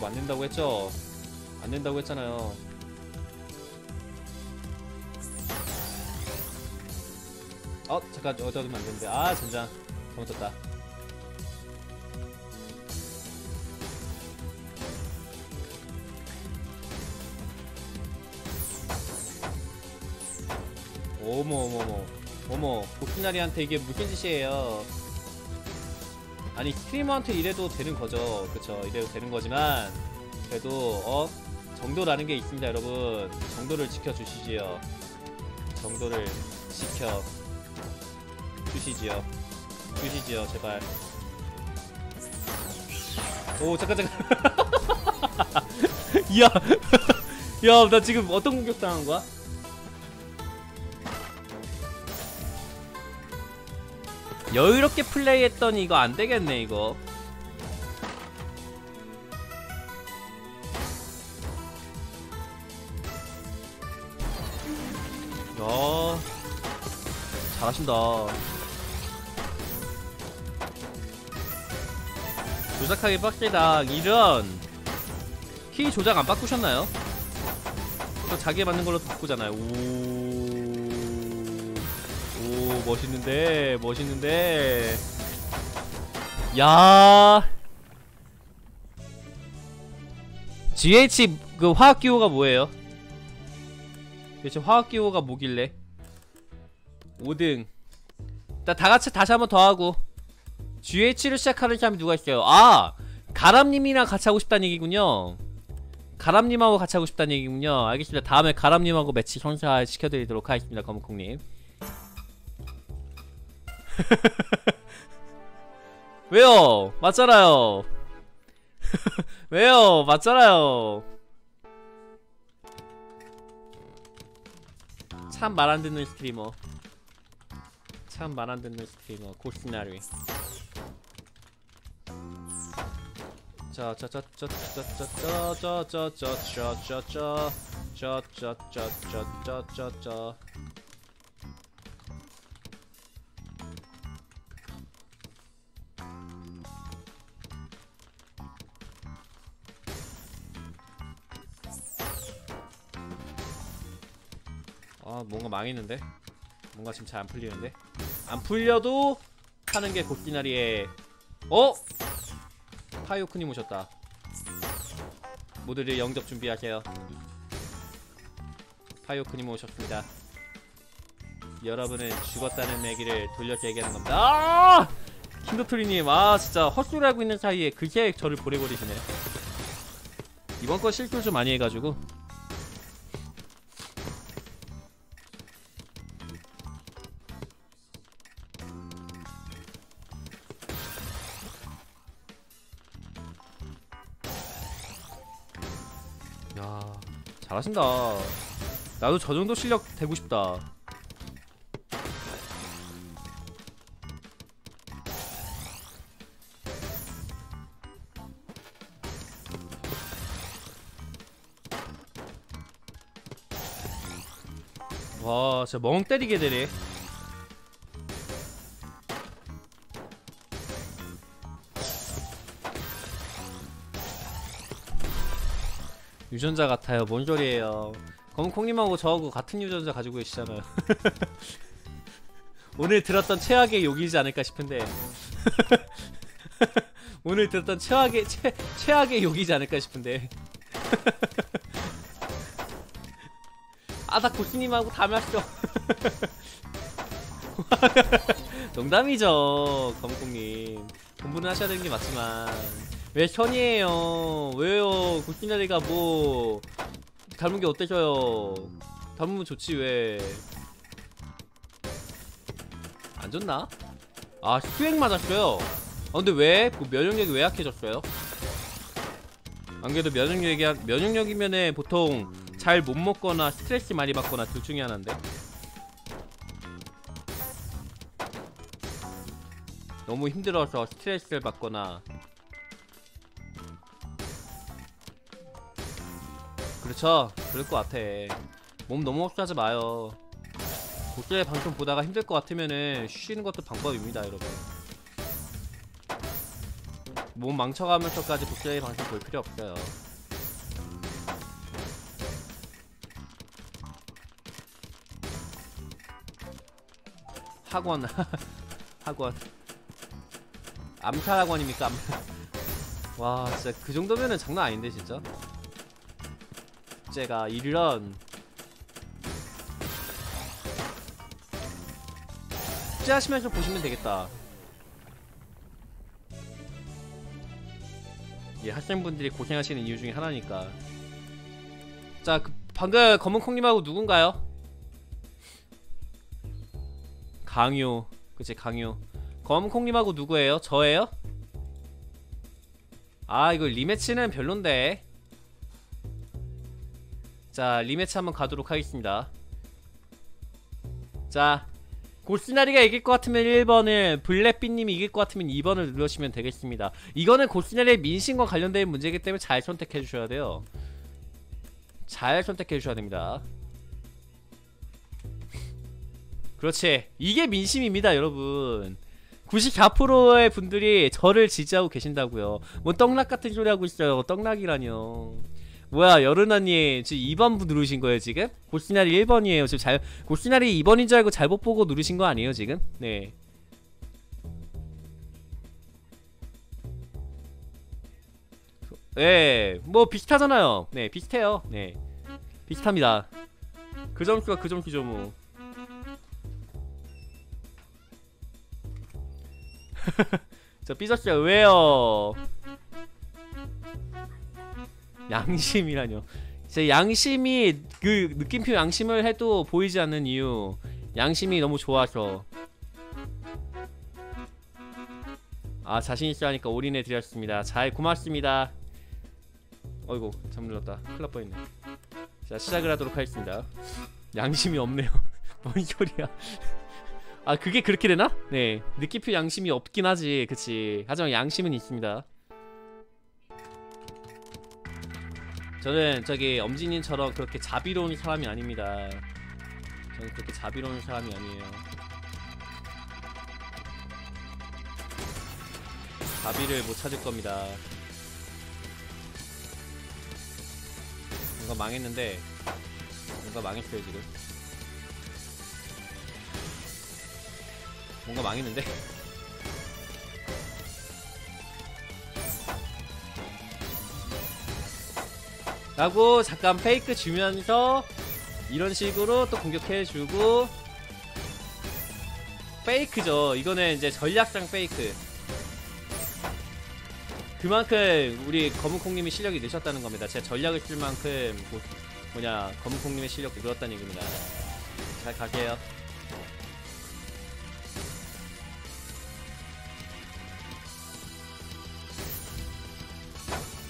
그거 안 된다고 했죠? 안 된다고 했잖아요. 어 잠깐 어디다 두면 안 되는데 아 젠장 잘못했다. 어머 어머 어머 어머 보키나리한테 이게 무슨 짓이에요? 아니 스트리머한테 이래도 되는 거죠. 그쵸 이래도 되는 거지만 그래도 어 정도라는 게 있습니다 여러분. 정도를 지켜주시지요. 정도를 지켜 주시지요. 주시지요 제발. 오 잠깐 잠깐. 이야 야 나 지금 어떤 공격 당한 거야? 여유롭게 플레이했더니 이거 안 되겠네 이거. 야 잘하신다. 조작하기 빡세다. 이런 키 조작 안 바꾸셨나요? 또 자기에 맞는 걸로 바꾸잖아요. 오. 오 멋있는데 멋있는데. 야. GH 그 화학기호가 뭐예요? 대체 화학기호가 뭐길래? 5등. 다, 다같이 다시 한번 더 하고. GH를 시작하는 사람이 누가 있어요? 아! 가람님이랑 같이 하고 싶다는 얘기군요. 가람님하고 같이 하고 싶다는 얘기군요. 알겠습니다. 다음에 가람님하고 매치 선사 시켜드리도록 하겠습니다 검은콩님 왜요? 맞잖아요. 왜요? 맞잖아요. 참 말 안 듣는 스트리머. 참 말 안 듣는 스트리머. 자, 자. 아 뭔가 망했는데 뭔가 지금 잘 안 풀리는데 안 풀려도 하는 게 고기나리의 어? 파이오크님 오셨다 모두들 영접 준비하세요 파이오크님 오셨습니다. 여러분은 죽었다는 얘기를 돌려서 얘기하는 겁니다. 아! 킨도토리님, 아 진짜 헛소리 하고 있는 사이에 그새 저를 보내버리시네. 이번 거 실수 좀 많이 해가지고. 잘하신다. 나도 저 정도 실력 되고 싶다. 와, 진짜 멍 때리게 되네. 유전자 같아요. 뭔 소리예요? 검콩님하고 저하고 같은 유전자 가지고 계시잖아요. 오늘 들었던 최악의 욕이지 않을까 싶은데. 오늘 들었던 최악의 최, 최악의 욕이지 않을까 싶은데. 아나 고수님하고 다 마셔. 농담이죠, 검콩님. 공부는 하셔야 되는 게 맞지만. 왜 천이에요? 왜요? 고수나리가 뭐 닮은 게 어때서요? 닮으면 좋지 왜? 안 좋나? 아 수액 맞았어요. 아 근데 왜? 그 면역력이 왜 약해졌어요? 안 그래도 면역력이 약- 면역력이면은 보통 잘 못 먹거나 스트레스 많이 받거나 둘 중에 하나인데. 너무 힘들어서 스트레스를 받거나 그렇죠. 그럴 것 같아. 몸 너무 없하지 마요. 국제 방송 보다가 힘들 것 같으면은 쉬는 것도 방법입니다 여러분. 몸 망쳐가면서까지 국제 방송 볼 필요 없어요. 학원. 학원. 암살 학원입니까? 암... 와 진짜 그 정도면은 장난 아닌데 진짜 제가 이런 숙제하시면서 보시면 되겠다 예 학생분들이 고생하시는 이유 중에 하나니까 자 그, 방금 검은콩님하고 누군가요? 강요 그치 강요 검은콩님하고 누구예요? 저예요? 아 이거 리매치는 별론데 자 리매치 한번 가도록 하겠습니다. 자 고스나리가 이길 것 같으면 1번을 블랙비님이 이길 것 같으면 2번을 누르시면 되겠습니다. 이거는 고스나리의 민심과 관련된 문제이기 때문에 잘 선택해 주셔야 돼요. 잘 선택해 주셔야 됩니다. 그렇지. 이게 민심입니다 여러분. 94%의 분들이 저를 지지하고 계신다고요. 뭐 떡락 같은 소리 하고 있어요. 떡락이라뇨 뭐야 여른언니 지금 2번 분 누르신 거예요 지금? 고시나리 1번이에요 지금 잘 고시나리 2번인 줄 알고 잘못 보고 누르신 거 아니에요 지금? 네 네, 뭐 비슷하잖아요. 네, 비슷해요. 네, 비슷합니다. 그 점수가 그 점수죠 뭐. 저 삐졌어요. 왜요? 양심이라뇨. 제 양심이 그 느낌표 양심을 해도 보이지 않는 이유. 양심이 너무 좋아서. 아 자신 있어 하니까 올인해 드렸습니다. 잘 고맙습니다. 어이구 잠 눌렀다. 큰일 날 뻔했네. 자 시작을 하도록 하겠습니다. 양심이 없네요. 뭔 소리야? 아 그게 그렇게 되나? 네 느낌표 양심이 없긴 하지 그치 하지만 양심은 있습니다 저는 저기 엄진님처럼 그렇게 자비로운 사람이 아닙니다. 저는 그렇게 자비로운 사람이 아니에요. 자비를 못 찾을 겁니다. 뭔가 망했는데 뭔가 망했어요 지금. 뭔가 망했는데? 라고 잠깐 페이크 주면서 이런 식으로 또 공격해주고 페이크죠. 이거는 이제 전략상 페이크. 그만큼 우리 검은콩님이 실력이 느셨다는 겁니다. 제 전략을 쓸 만큼 뭐, 뭐냐 검은콩님의 실력도 늘었다는 얘기입니다. 잘 갈게요.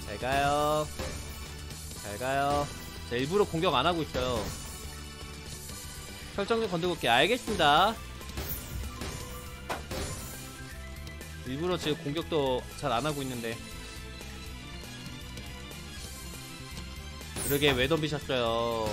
잘 가요 잘 가요. 자 일부러 공격 안 하고 있어요. 설정 좀 올게. 알겠습니다. 일부러 지금 공격도 잘 안 하고 있는데. 그러게 왜 덤비셨어요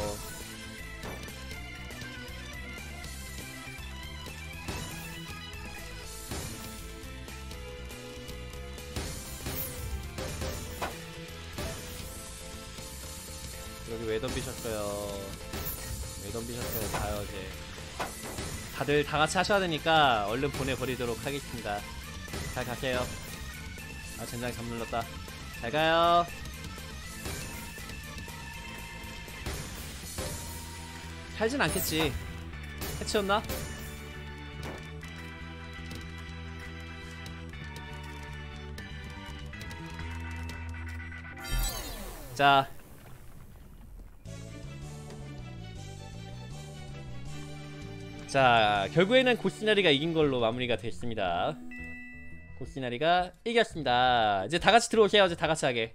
여기 왜 덤비셨어요? 왜 덤비셨어요? 가요 이제. 다들 다 같이 하셔야 되니까 얼른 보내버리도록 하겠습니다. 잘 가세요. 아 젠장 잠 눌렀다. 잘 가요. 살진 않겠지. 해치웠나? 자 자, 결국에는 고시나리가 이긴 걸로 마무리가 됐습니다. 고시나리가 이겼습니다. 이제 다 같이 들어오세요. 이제 다 같이 하게.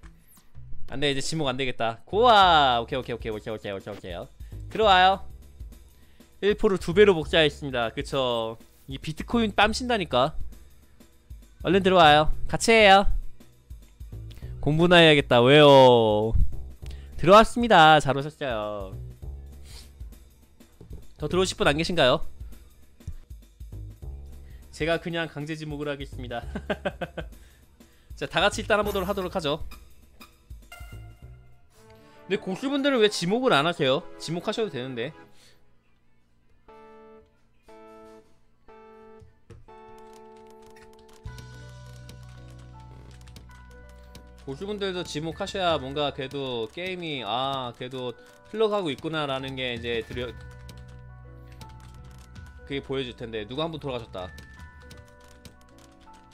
안 돼, 이제 지목 안 되겠다. 고와! 오케이, 오케이, 오케이, 오케이, 오케이, 오케이, 오케이. 들어와요. 1%를 두 배로 복사했습니다. 그쵸. 이 비트코인 뺨신다니까. 얼른 들어와요. 같이 해요. 공부나 해야겠다. 왜요? 들어왔습니다. 잘 오셨어요. 더 들어오실 분 안 계신가요? 제가 그냥 강제 지목을 하겠습니다. 자, 다 같이 일단 한번 하도록 하죠. 근데 고수분들은 왜 지목을 안 하세요? 지목하셔도 되는데. 고수분들도 지목하셔야 뭔가 그래도 게임이 아 그래도 흘러가고 있구나라는 게 이제 들여 그게 보여줄 텐데 누가 한 분 돌아가셨다.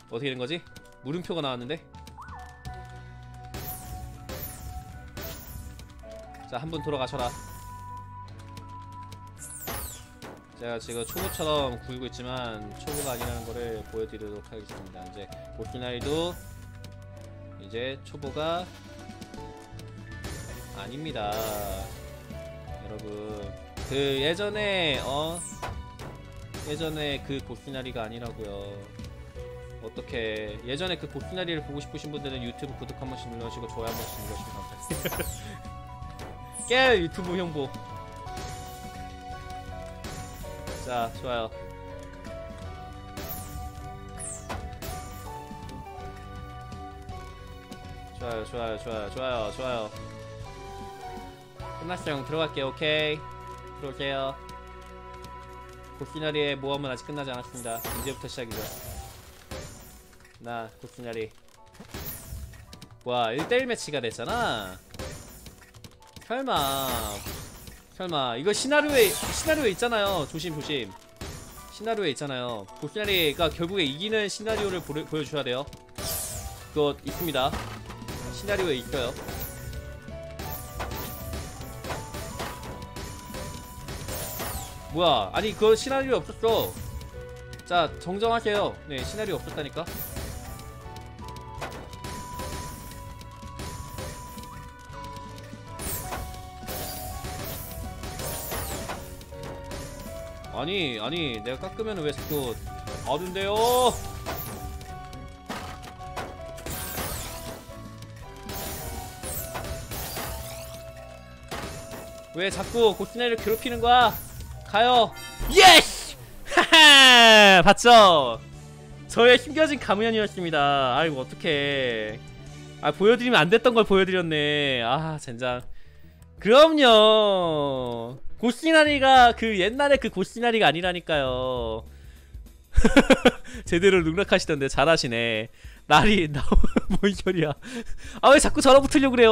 어떻게 된 거지? 물음표가 나왔는데. 자, 한 분 돌아가셔라. 제가 지금 초보처럼 굴고 있지만 초보가 아니라는 거를 보여드리도록 하겠습니다. 이제 보스나이도 이제 초보가 아닙니다. 여러분 그 예전에 어 예전에 그 보스나리가 아니라고요. 어떻게 예전에 그 보스나리를 보고 싶으신 분들은 유튜브 구독 한 번씩 눌러주시고 좋아요 한 번씩 눌러주시면 감사합니다. 깨 유튜브 홍보. 자 좋아요. 좋아요 좋아요 좋아요 좋아요 좋아요. 끝났어요. 들어갈게요. 오케이. 들어올게요. 고시나리의 모험은 아직 끝나지 않았습니다. 이제부터 시작이죠. 나 고시나리. 와 1대1 매치가 됐잖아. 설마 설마 이거 시나리오에 시나리오에 있잖아요. 조심 조심. 시나리오에 있잖아요. 고시나리가 결국에 이기는 시나리오를 보여, 보여줘야 돼요. 그거 있습니다. 시나리오에 있어요. 뭐야? 아니 그거 시나리오 없었어. 자 정정하세요. 네 시나리오 없었다니까. 아니 아니 내가 깎으면 왜 자꾸 아둔데요? 왜 자꾸 고스네를 괴롭히는 거야 가요. 예스! 하하 봤죠? 저의 힘겨진 가문연이었습니다. 아이고 어떡해. 아 보여드리면 안 됐던 걸 보여드렸네. 아 젠장. 그럼요. 고시나리가 그 옛날에 그 고시나리가 아니라니까요. 제대로 농락하시던데 잘하시네. 날이 나뭔 소리야. 아 왜 자꾸 저랑 붙으려고 그래요?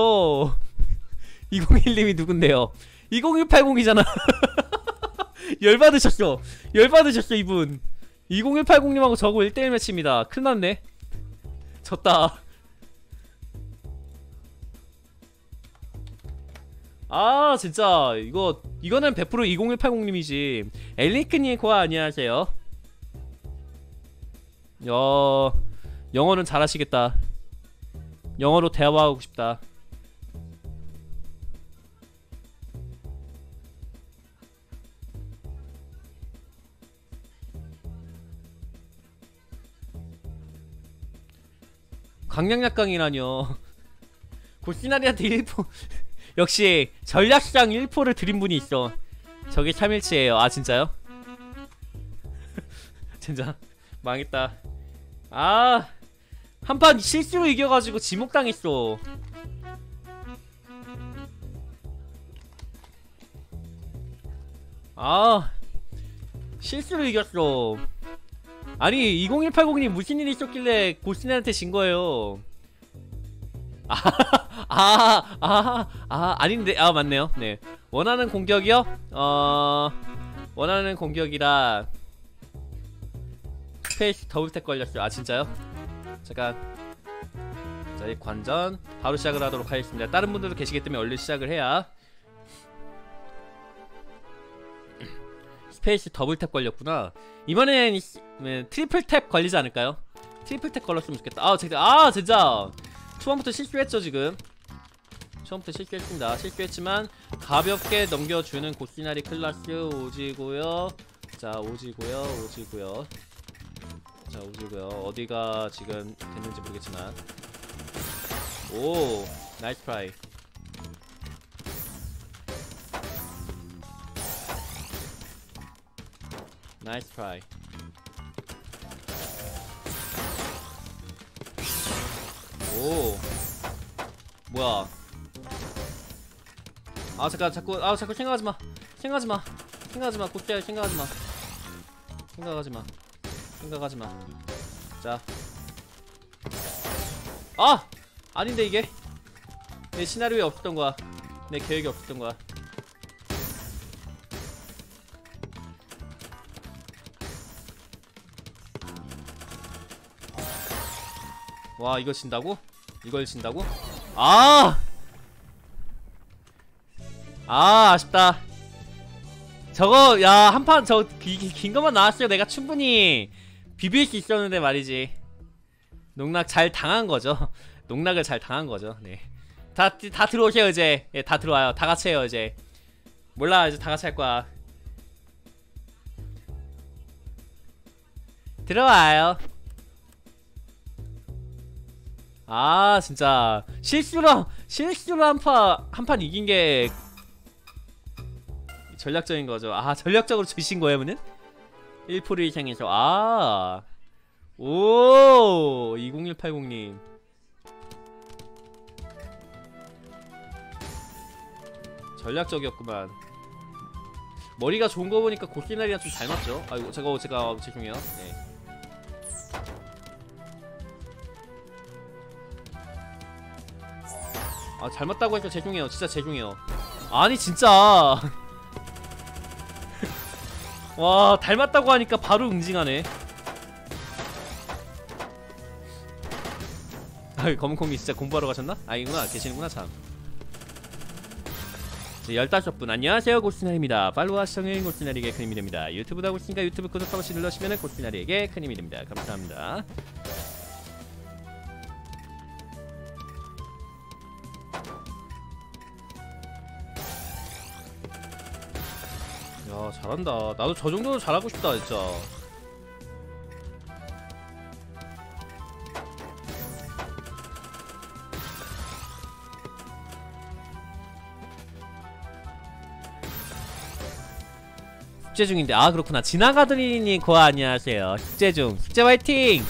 201님이 누군데요? 20180이잖아 열받으셨어. 열받으셨어 이분. 20180님하고 저거 1대1 매치입니다. 큰일났네. 졌다. 아 진짜. 이거 이거는 100% 20180님이지. 엘리크님 고아 안녕하세요. 야 영어는 잘하시겠다. 영어로 대화하고 싶다 강량약강이라뇨. 고시나리한테 1포 역시 전략상 1포를 드린 분이 있어. 저게 3일치예요. 아 진짜요? 진짜? 망했다. 아 한판 실수로 이겨가지고 지목당했어. 아 실수로 이겼어 아니 20180님 무슨 일이 있었길래 고스네한테 진 거예요 아, 아, 아, 아, 아닌데, 아, 맞네요. 네. 원하는 공격이요? 어, 원하는 공격이라, space double tap 걸렸어요. 아, 진짜요? 잠깐. 자, 이 관전, 바로 시작을 하도록 하겠습니다. 다른 분들도 계시기 때문에 얼른 시작을 해야. Space double tap 걸렸구나. 이번엔 네, triple tap 걸리지 않을까요? triple tap 걸렸으면 좋겠다. 아, 진짜, 아, 진짜. 초반부터 실수했죠 지금 처음부터 실수했습니다 실수했지만 가볍게 넘겨주는 고시나리 클라스 오지고요 자 오지고요 오지고요 자 오지고요 어디가 지금 됐는지 모르겠지만 오 nice try Nice try 오. 뭐야? 아 잠깐 자꾸 아 자꾸 생각하지마. 생각하지마. 생각하지마. 곧대 생각하지마. 생각하지마. 생각하지마. 자. 아! 아닌데 이게? 내 시나리오에 없었던 거야. 내 계획에 없었던 거야 와 이거 진다고? 이걸 진다고? 아! 아 아쉽다. 저거 야 한 판 저 긴 것만 나왔어요 내가 충분히 비빌 수 있었는데 말이지. 농락 잘 당한 거죠. 농락을 잘 당한 거죠. 네 다 다 들어오세요 이제. 예, 다 들어와요. 다 같이 해요 이제. 몰라 이제 다 같이 할 거야. 들어와요 아 진짜 실수로 실수로 한판 한 판 이긴 게 전략적인 거죠. 아 전략적으로 지신 거예요, 분은? 1% 이상에서 아. 오 20180님 전략적이었구만 머리가 좋은 거 보니까 고시나리랑 좀 닮았죠 아이고 제가 제가 죄송해요 네. 아 닮았다고 해서 죄송해요. 진짜 죄송해요. 아니 진짜. 와 닮았다고 하니까 바로 응징하네. 아 검은콩이 진짜 공부하러 가셨나? 아니구나. 계시는구나 참. 네, 15분. 안녕하세요. 고스나리입니다. 팔로우와 시청해 고스나리에게 큰 힘이 됩니다. 유튜브도 하고 있으니까 유튜브 구독 한 번씩 눌러주시면 고스나리에게 큰 힘이 됩니다. 감사합니다 야 잘한다. 나도 저 정도는 잘하고 싶다 진짜. 숙제 중인데. 아 그렇구나. 지나가더니 고아 안녕하세요. 숙제 중. 숙제 화이팅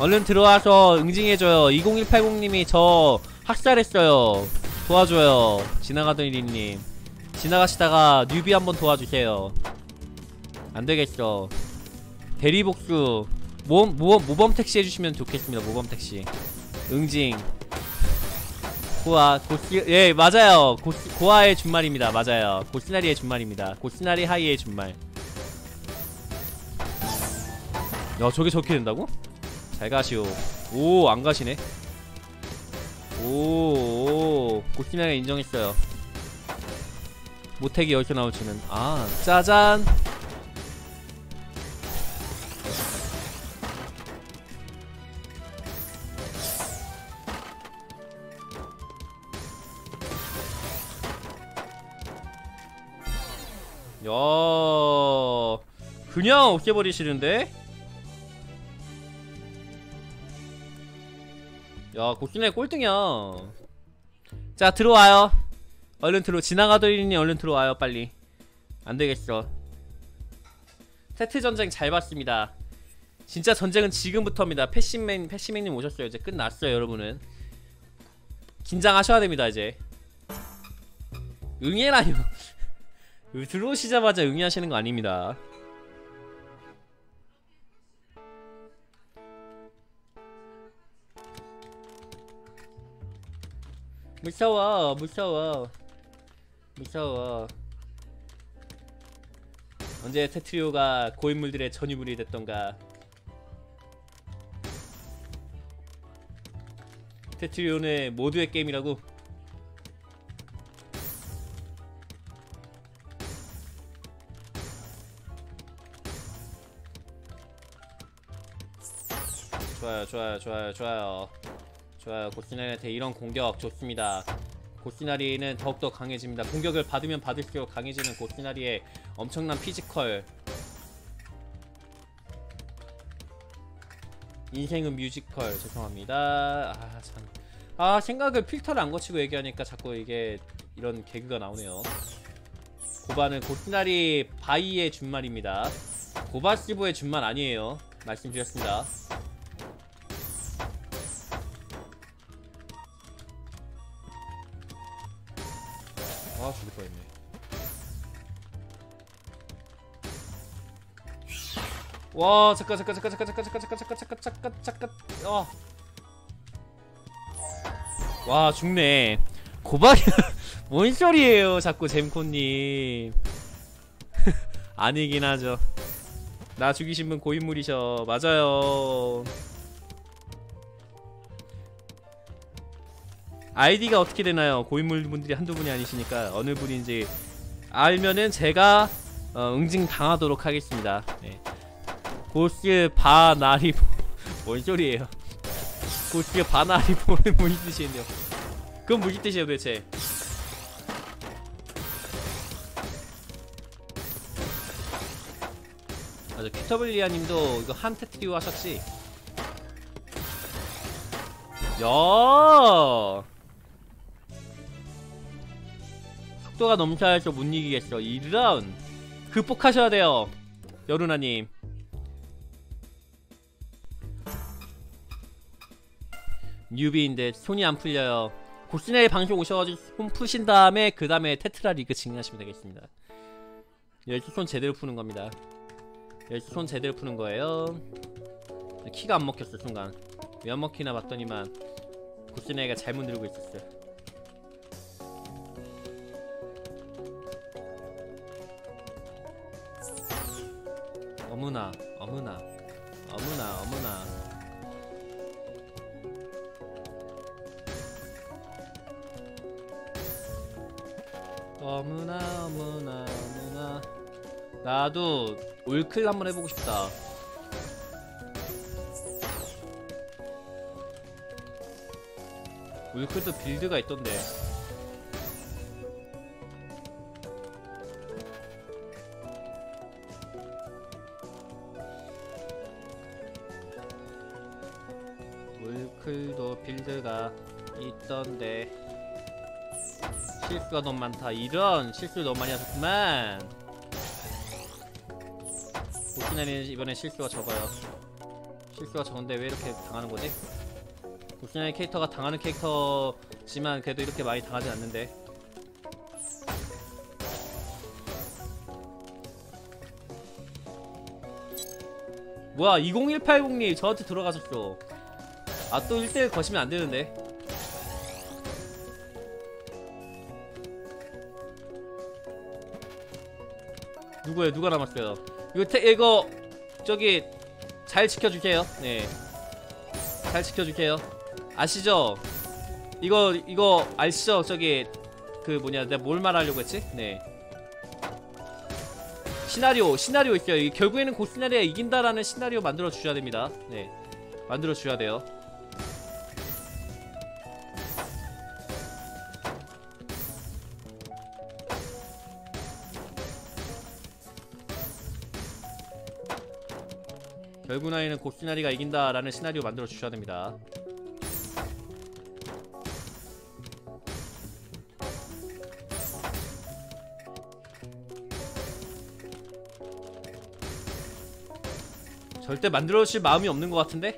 얼른 들어와서 응징해줘요 20180님이 저 학살했어요 도와줘요 지나가더니님 지나가시다가 뉴비 한번 도와주세요 안되겠어 대리복수 모범 모범 모범 택시 해주시면 좋겠습니다. 모범 택시. 응징. 고아 고시 예 맞아요. 고 고아의 준말입니다. 맞아요. 고시나리의 준말입니다. 고시나리 하이의 준말. 야 저게 저렇게 된다고? 잘 가시오. 오 안 가시네. 오, 오 고시나리 인정했어요. 모택이 여기서 나올지는 아 짜잔. 야 그냥 없애버리시는데? 야 고순의 꼴등이야. 자 들어와요. 얼른 들어 지나가더니 얼른 들어와요 빨리. 안되겠어. 세트 전쟁 잘 봤습니다. 진짜 전쟁은 지금부터입니다. 패시맨 패시맨님 오셨어요. 이제 끝났어요 여러분은. 긴장하셔야 됩니다 이제. 응애라뇨. 들어오시자마자 응애하시는 거 아닙니다 무서워 무서워. 무서워. 언제 테트리오가 고인물들의 전유물이 됐던가? 테트리오는 모두의 게임이라고? 좋아요 좋아요 좋아요 좋아요 좋아요. 고시나리한테 이런 공격 좋습니다. 고시나리는 더욱더 강해집니다. 공격을 받으면 받을수록 강해지는 고시나리의 엄청난 physical. 인생은 뮤지컬. 죄송합니다. 아참. 아 생각을 필터를 안 거치고 얘기하니까 자꾸 이게 이런 개그가 나오네요. 고바는 고시나리 바이의 준말입니다. 고바시보의 준말 아니에요. 말씀드렸습니다 와 잠깐 잠깐 잠깐 잠깐 잠깐 잠깐 잠깐 잠깐 잠깐 잠깐 어. 와 죽네 고박이 뭔 소리예요 자꾸 잼코님 아니긴 하죠 나 죽이신 분 고인물이셔 맞아요 아이디가 어떻게 되나요? 고인물 분들이 한두 분이 아니시니까 어느 분인지 알면은 제가 어, 응징 당하도록 하겠습니다. 네. 고스 바나리보 뭔 소리예요? 고스 바나리 보는 무슨 뜻이에요? 그건 무슨 뜻이에요 도대체? 맞아 큐터블리아님도 이거 한 테트리오 하셨지? 야 속도가 넘쳐야죠 못 이기겠어 이런 극복하셔야 돼요 여루나님 뉴비인데 손이 안 풀려요. 고스네일 방송 오셔가지고 손 푸신 다음에 그 다음에 테트라 리그 진행하시면 되겠습니다. 열두 손 제대로 푸는 겁니다. 열두 손 제대로 푸는 거예요. 키가 안 먹혔어 순간. 왜 안 먹히나 봤더니만 고스네이가 잘못 누르고 있었어요 어머나 어머나 어머나 어머나 어머나 어머나 어머나. 나도 올클 한번 해보고 싶다. 올클도 빌드가 있던데. 물클도 빌드가 있던데 실수가 너무 많다. 이런 실수 너무 많이 하셨구만. 고스나리는 이번에 실수가 적어요. 실수가 적은데 왜 이렇게 당하는 거지? 고스나리 캐릭터가 당하는 캐릭터지만 그래도 이렇게 많이 당하지 않는데. 뭐야 20180님 저한테 들어가셨죠 아또 1대1 거시면 안되는데 누구예요? 누가 남았어요? 이거 태, 이거 저기 잘 지켜주세요. 네 잘 지켜주세요. 아시죠? 이거 이거 아시죠? 저기 그 뭐냐 내가 뭘 말하려고 했지? 네. 시나리오 시나리오 있어요. 이 결국에는 그 시나리오가 이긴다라는 시나리오 만들어 주셔야 됩니다. 네. 만들어 주셔야 돼요 결국에는 그 시나리오가 이긴다라는 시나리오 만들어 주셔야 됩니다 절대 만들어 주실 마음이 없는 것 같은데?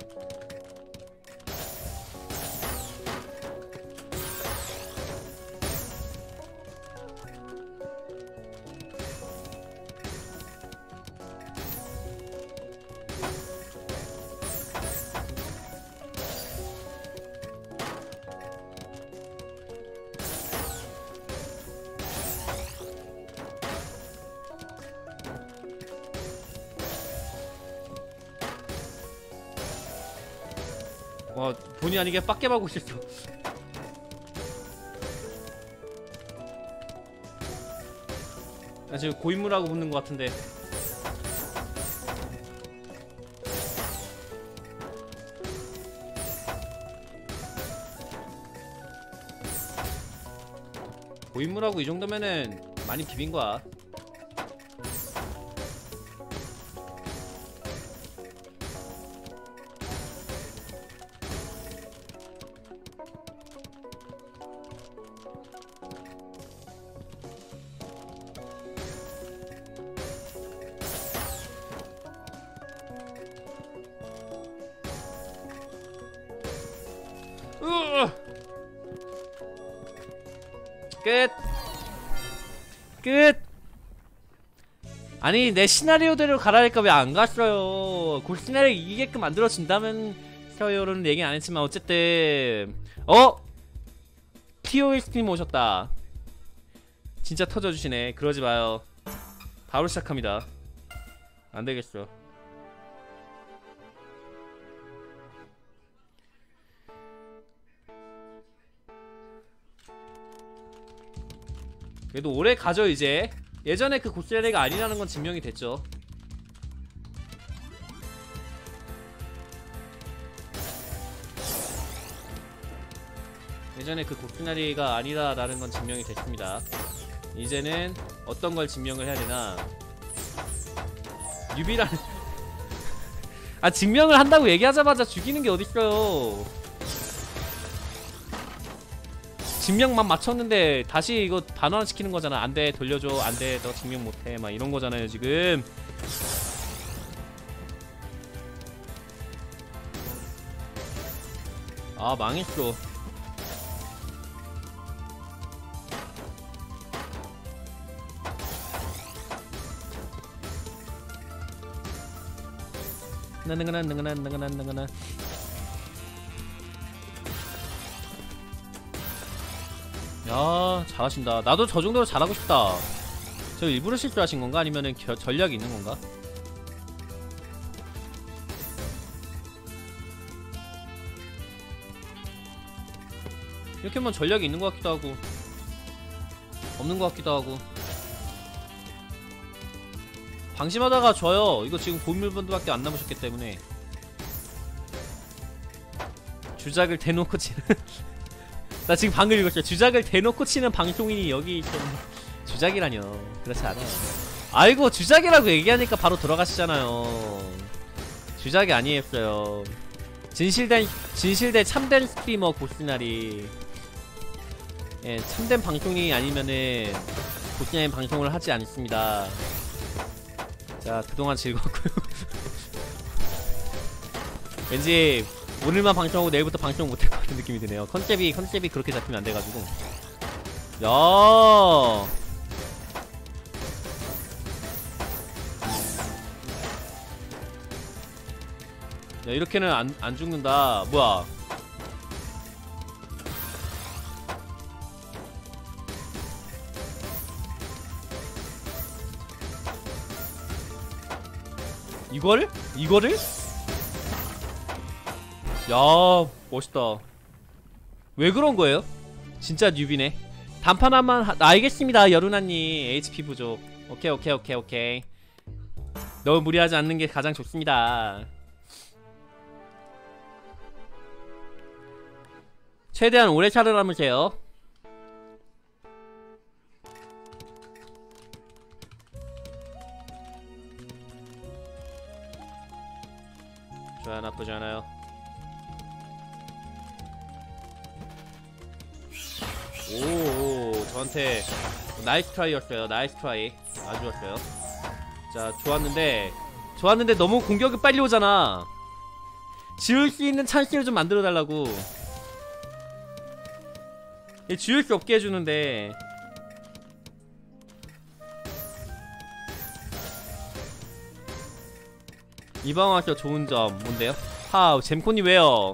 본의 아니게 빡겜하고 있었어 나 지금 고인물하고 붙는 것 같은데. 고인물하고 이 정도면은 많이 비빈 거야 아니 내 시나리오대로 가라니까 왜 안 갔어요? 그 시나리오 이기게끔 만들어진다면 서요로는 얘기는 안 했지만 어쨌든 어? TOS팀 오셨다. 진짜 터져주시네. 그러지 마요. 바로 시작합니다. 안되겠어. 그래도 오래 가죠 이제 예전에 그 고스레레가 아니라는 건 증명이 됐죠. 예전에 그 고스레리가 아니라라는 건 증명이 됐습니다. 이제는 어떤 걸 증명을 해야 되나? 유비라는 아 증명을 한다고 얘기하자마자 죽이는 게 어딨어요 증명만 맞췄는데 다시 이거 반환시키는 거잖아. 안돼 돌려줘. 안돼 너 증명 못해. 막 이런 거잖아요 지금. 아 망했어. 나는가나 능가나 능가나 능가나. 야 잘하신다. 나도 저 정도로 잘하고 싶다. 저 일부러 실수하신 건가? 아니면은 겨, 전략이 있는 건가? 이렇게 하면 전략이 있는 것 같기도 하고 없는 것 같기도 하고. 방심하다가 져요. 이거 지금 고인물분들밖에 안 남으셨기 때문에. 주작을 대놓고 치는 나 지금 방금 읽었어요 주작을 대놓고 치는 방송인이 여기 좀 주작이라뇨. 그렇지 않아요. 아이고 주작이라고 얘기하니까 바로 돌아가시잖아요. 주작이 아니었어요. 진실된 진실된 참된 스트리머 고스나리. 예 참된 방송인이 아니면은 고스나리 방송을 하지 않습니다. 자 그동안 즐거웠고요. 왠지 오늘만 방송하고 내일부터 방송 못할 것 같은 느낌이 드네요. 컨셉이 컨셉이 그렇게 잡히면 안 돼가지고. 야! 야 이렇게는 안, 안 죽는다. 뭐야? 이거를? 이거를? 야 멋있다. 왜 그런 거예요? 진짜 뉴비네. 단판 한번 하... 알겠습니다 여루나님. HP 부족. 오케이 오케이 오케이 오케이. 너무 무리하지 않는 게 가장 좋습니다. 최대한 오래 살아남으세요. 좋아 나쁘지 않아요 오, 저한테 nice try였어요. Nice try. 아주 좋았어요. 자, 좋았는데 좋았는데 너무 공격이 빨리 오잖아. 지울 수 있는 찬스를 좀 만들어 달라고. 얘 지울 수 없게 해주는데 이방 와서 좋은 점 뭔데요? 하, 잼콘이 왜요?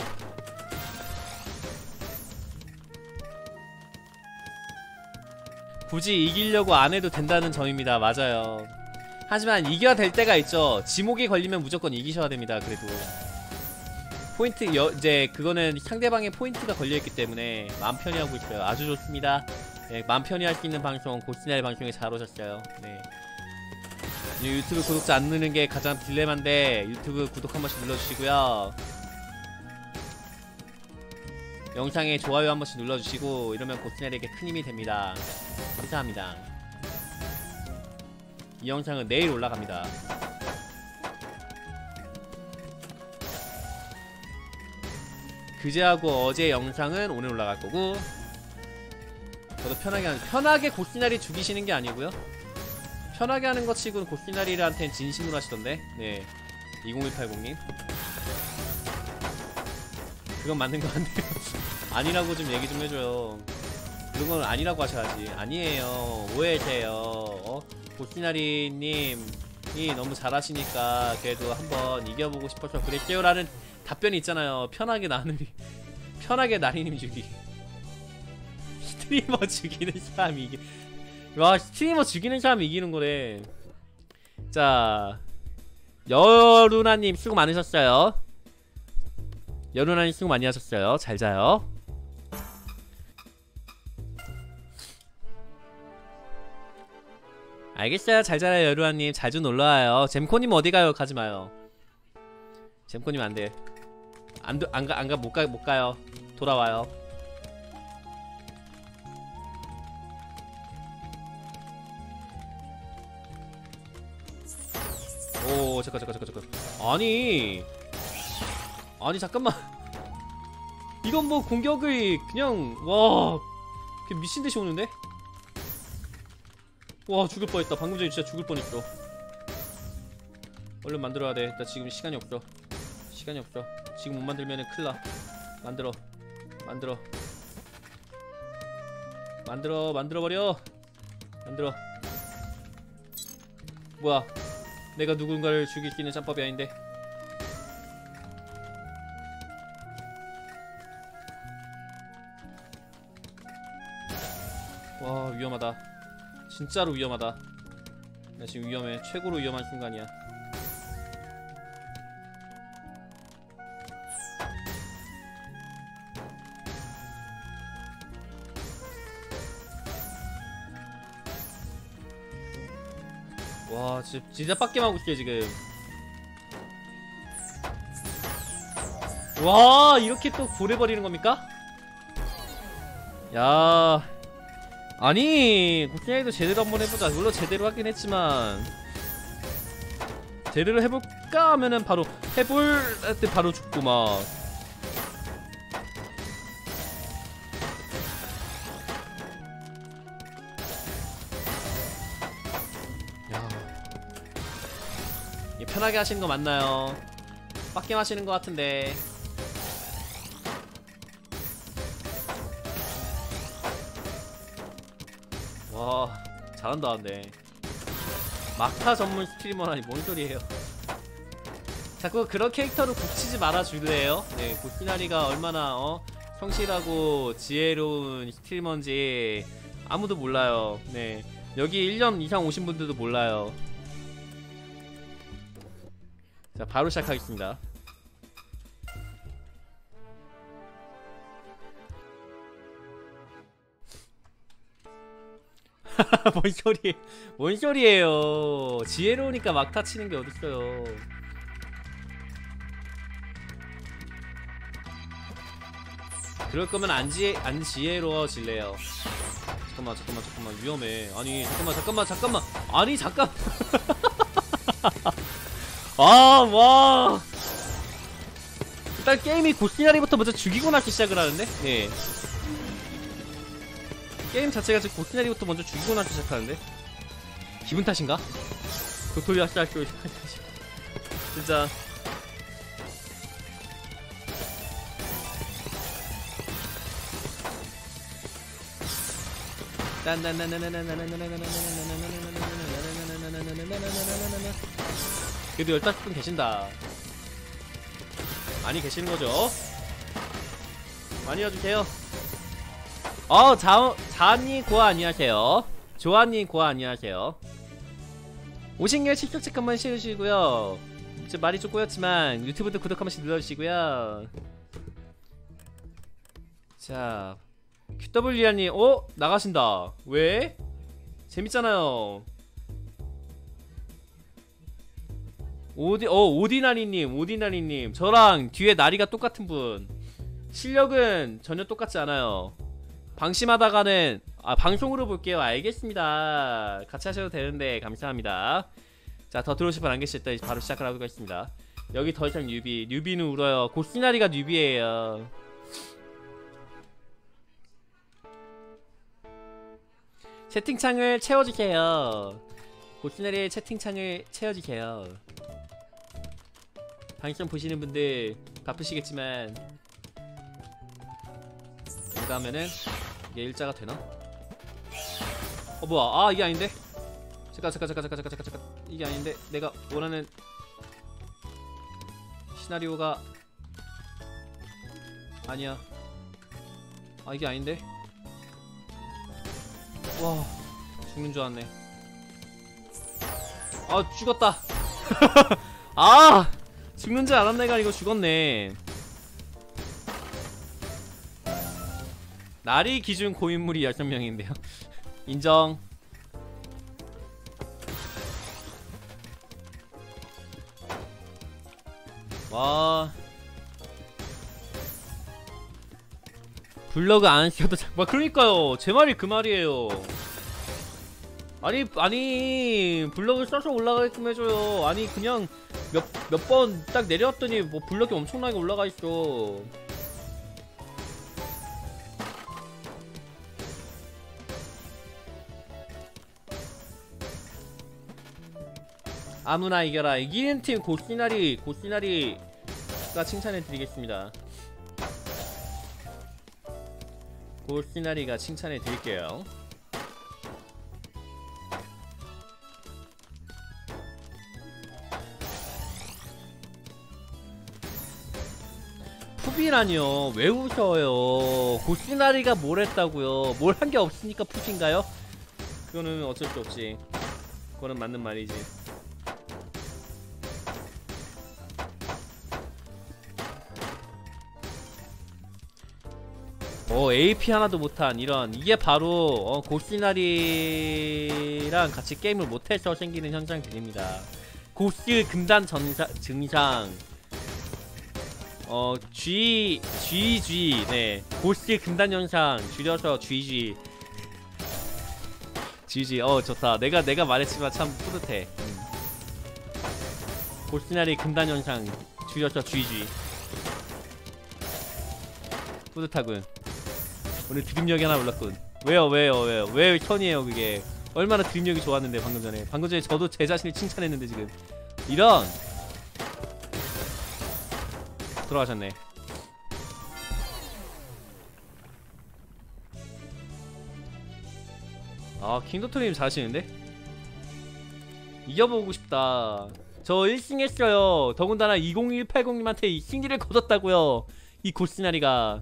굳이 이기려고 안 해도 된다는 점입니다. 맞아요. 하지만 이겨야 될 때가 있죠. 지목이 걸리면 무조건 이기셔야 됩니다. 그래도 포인트 여, 이제 그거는 상대방의 포인트가 걸려있기 때문에 마음 편히 하고 있어요. 아주 좋습니다. 네, 마음 편히 할 수 있는 방송 고스날 방송에 잘 오셨어요. 네. 유튜브 구독자 안 누르는 게 가장 딜레마인데 유튜브 구독 한 번씩 눌러주시고요. 영상에 좋아요 한 번씩 눌러주시고 이러면 고스날에게 큰 힘이 됩니다. 감사합니다. 이 영상은 내일 올라갑니다. 그제하고 어제 영상은 오늘 올라갈 거고 저도 편하게 하는 편하게 고시나리 죽이시는 게 아니고요. 편하게 하는 것 치고는 고시나리한테는 진심으로 하시던데. 네. 20180님. 그건 맞는 거 같네요. 아니라고 좀 얘기 좀 해줘요. 그런 건 아니라고 하셔야지. 아니에요. 오해세요. 어? 고시나리님이 너무 잘하시니까 그래도 한번 이겨보고 싶어서 그랬게요 라는 답변이 있잖아요. 편하게 나누리. 편하게 나리님 주기. 스트리머 죽이는 사람이 이기. 와 스트리머 죽이는 사람이 이기는 거래. 자 여루나님 수고 많으셨어요. 여루나님 수고 많이 하셨어요. 잘 자요. 알겠어요. 잘 자요, 여루아님. 자주 놀러와요. 잼코님 어디 가요? 가지 마요. 잼코님 안 돼. 안, 안 가, 안 가, 못 가, 못 가요. 돌아와요. 오, 잠깐, 잠깐, 잠깐, 잠깐. 아니. 아니, 잠깐만. 이건 뭐 공격을 그냥, 와. 미친듯이 오는데? 와 죽을 뻔했다. 방금 전에 진짜 죽을 뻔했어. 얼른 만들어야 돼나 지금 시간이 없어. 시간이 없어. 지금 못 만들면은 큰일나. 만들어. 만들어. 만들어. 만들어버려. 만들어. 뭐야. 내가 누군가를 죽일 수 있는 짬법이 아닌데 와 위험하다. 진짜로 위험하다. 나 지금 위험해. 최고로 위험한 순간이야. 와 진짜, 진짜 빡게 하고 있어 지금. 와 이렇게 또 고래버리는 겁니까? 야 아니 국경이도 제대로 한번 해보자 물론 제대로 하긴 했지만 제대로 해볼까 하면은 바로 해볼 때 바로 죽고 막 야. 편하게 하시는 거 맞나요? 빡겜 하시는 거 같은데 와 잘한다 근데 막타 전문 스트리머라니 뭔 소리예요 자꾸 그런 캐릭터로 굳히지 말아 줄래요? 네, 고시나리가 얼마나 어 성실하고 지혜로운 스트리머인지 아무도 몰라요. 네, 여기 1년 이상 오신 분들도 몰라요. 자, 바로 시작하겠습니다. 뭔 소리? 뭔 소리예요? 지혜로우니까 막타 치는 게 어딨어요? 그럴 거면 안 지혜 안 지혜로워질래요. 잠깐만 잠깐만 잠깐만 위험해. 아니 잠깐만 잠깐만 잠깐만 아니 잠깐. 아 와. 일단 게임이 고시나리부터 먼저 죽이고 나서 시작을 하는데. 예. 게임 자체가 지금 고시나리부터 먼저 죽이고 나서 시작하는데. 기분 탓인가? 도토리 하시할쇼 진짜 그래도 15분 계신다 많이 계시는 거죠? 많이 와주세요 어, 자, 자니 고아 안녕하세요. 조아니 고아 안녕하세요. 오신 김에 체크 한번 씌우시고요. 좀 말이 좀 꼬였지만 유튜브도 구독 한 번씩 눌러주시고요. 자 QWR님 어? 나가신다. 왜? 재밌잖아요. 오디 어 오디나리님 오디나리님. 저랑 뒤에 나리가 똑같은 분. 실력은 전혀 똑같지 않아요 방심하다가는 아 방송으로 볼게요. 알겠습니다. 같이 하셔도 되는데 감사합니다. 자 더 들어오실 분 안 계실 때 바로 시작을 하고 있습니다. 여기 더 이상 뉴비 뉴비는 울어요. 고시나리가 뉴비예요. 채팅창을 채워주세요. 고시나리의 채팅창을 채워주세요. 방송 보시는 분들 바쁘시겠지만 이거 하면은 이게 일자가 되나? 어 뭐야? 아 이게 아닌데? 잠깐 잠깐 잠깐 잠깐 잠깐 잠깐. 이게 아닌데? 내가 원하는 시나리오가 아니야. 아 이게 아닌데? 와 죽는 줄 알았네. 아 죽었다. 아 죽는 줄 알았네 가 아니고 죽었네 나리 기준 고인물이 6명인데요. 인정. 와. 블러그 안 시켜도 자... 와 그러니까요. 제 말이 그 말이에요. 아니 아니 블럭을 써서 올라가게끔 해줘요. 아니 그냥 몇 몇 번 딱 내려왔더니 뭐 블럭이 엄청나게 올라가 있어 아무나 이겨라. 이기는 팀 고시나리 고시나리가 칭찬해 드리겠습니다. 고시나리가 칭찬해 드릴게요. 푸비라뇨 왜 우셔요? 고시나리가 뭘 했다고요? 뭘 한 게 없으니까 푸비인가요? 그거는 어쩔 수 없지. 그거는 맞는 말이지 어 AP 하나도 못한 이런 이게 바로 어, 고시나리랑 같이 게임을 못해서 생기는 현상들입니다. 고스 금단 전사, 증상. 어 G GG 네. 고스 금단 현상 줄여서 GG GG 어 좋다. 내가 내가 말했지만 참 뿌듯해. 음. 고시나리 금단 현상 줄여서 GG 뿌듯하군 오늘 드림력이 하나 올랐군. 왜요 왜요 왜요? 왜 천이에요 그게? 얼마나 드림력이 좋았는데 방금 전에. 방금 전에 저도 제 자신을 칭찬했는데 지금. 이런! 들어가셨네. 아 킹도토님 잘하시는데? 이겨보고 싶다. 저 1승 했어요. 더군다나 20180님한테 이 승리를 거뒀다고요. 이 고스나리가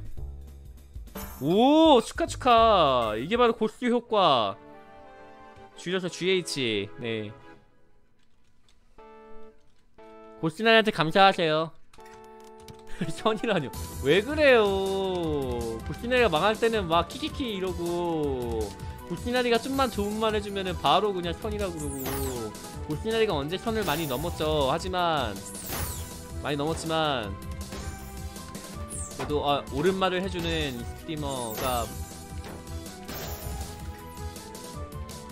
오 축하 축하. 이게 바로 고스 효과. 줄여서 GH 네. 고스나리한테 감사하세요. 선이라뇨. 왜 그래요? 고스나리가 망할 때는 막 키키키 이러고 고스나리가 좀만 좋은 말 해주면은 바로 그냥 선이라고 그러고 고스나리가 언제 선을 많이 넘었죠? 하지만 많이 넘었지만 그래도 아, 옳은 말을 해주는 이 스트리머가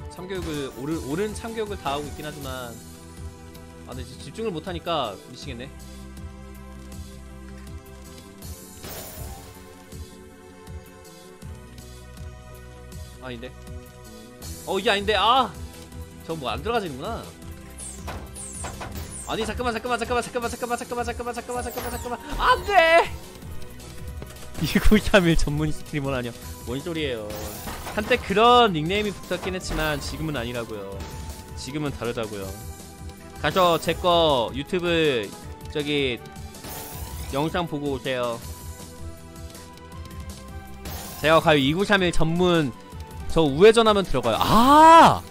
참교육을 옳은, 옳은 참교육을 다 하고 있긴 하지만 아 근데 집중을 못하니까 미치겠네. 아닌데? 어 이게 아닌데? 아저 뭐안 들어가지는구나. 아니 잠깐만 잠깐만 잠깐만 잠깐만 잠깐만 잠깐만 잠깐만 잠깐만 잠깐만 잠깐만. 안돼 1931 전문 스트리머라뇨 뭔 소리예요. 한때 그런 닉네임이 붙었긴 했지만 지금은 아니라고요. 지금은 다르다고요. 가서 제 거 유튜브 저기 영상 보고 오세요. 제가 과연 2931 전문 저 우회전하면 들어가요? 아!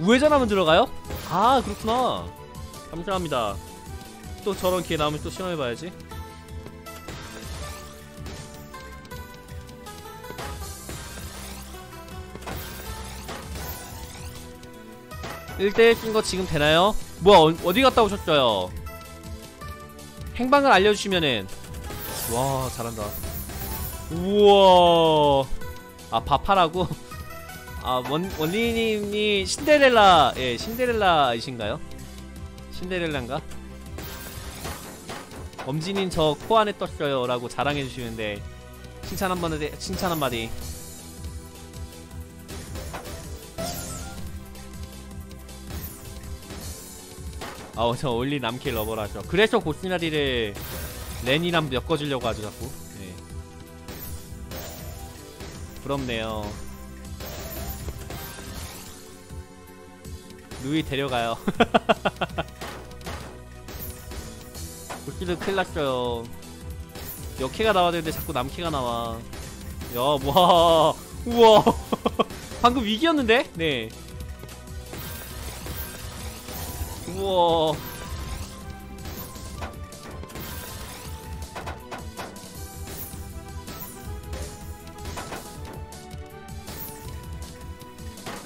우회전하면 들어가요? 아 그렇구나. 감사합니다. 또 저런 기회 나오면 또 시험해봐야지 일대일 낀거 지금 되나요? 뭐야 어, 어디 갔다 오셨어요? 행방을 알려주시면은 와 잘한다 우와 아 바파라고? 아 원, 원리님이 신데렐라 예 신데렐라이신가요? 신데렐라인가? 엄지님 저 코 안에 떴어요 라고 자랑해주시는데 칭찬 한번 해 칭찬 한마디 아우 저 올리 남킬 러버라죠. 그래서 고스나리를 렌이랑 엮어주려고 하죠 자꾸. 네. 부럽네요. 루이 데려가요. 고스도 큰일 났어요. 역캐가 나와야 되는데 자꾸 남캐가 나와. 야 와 우와. 방금 위기였는데? 네 우와.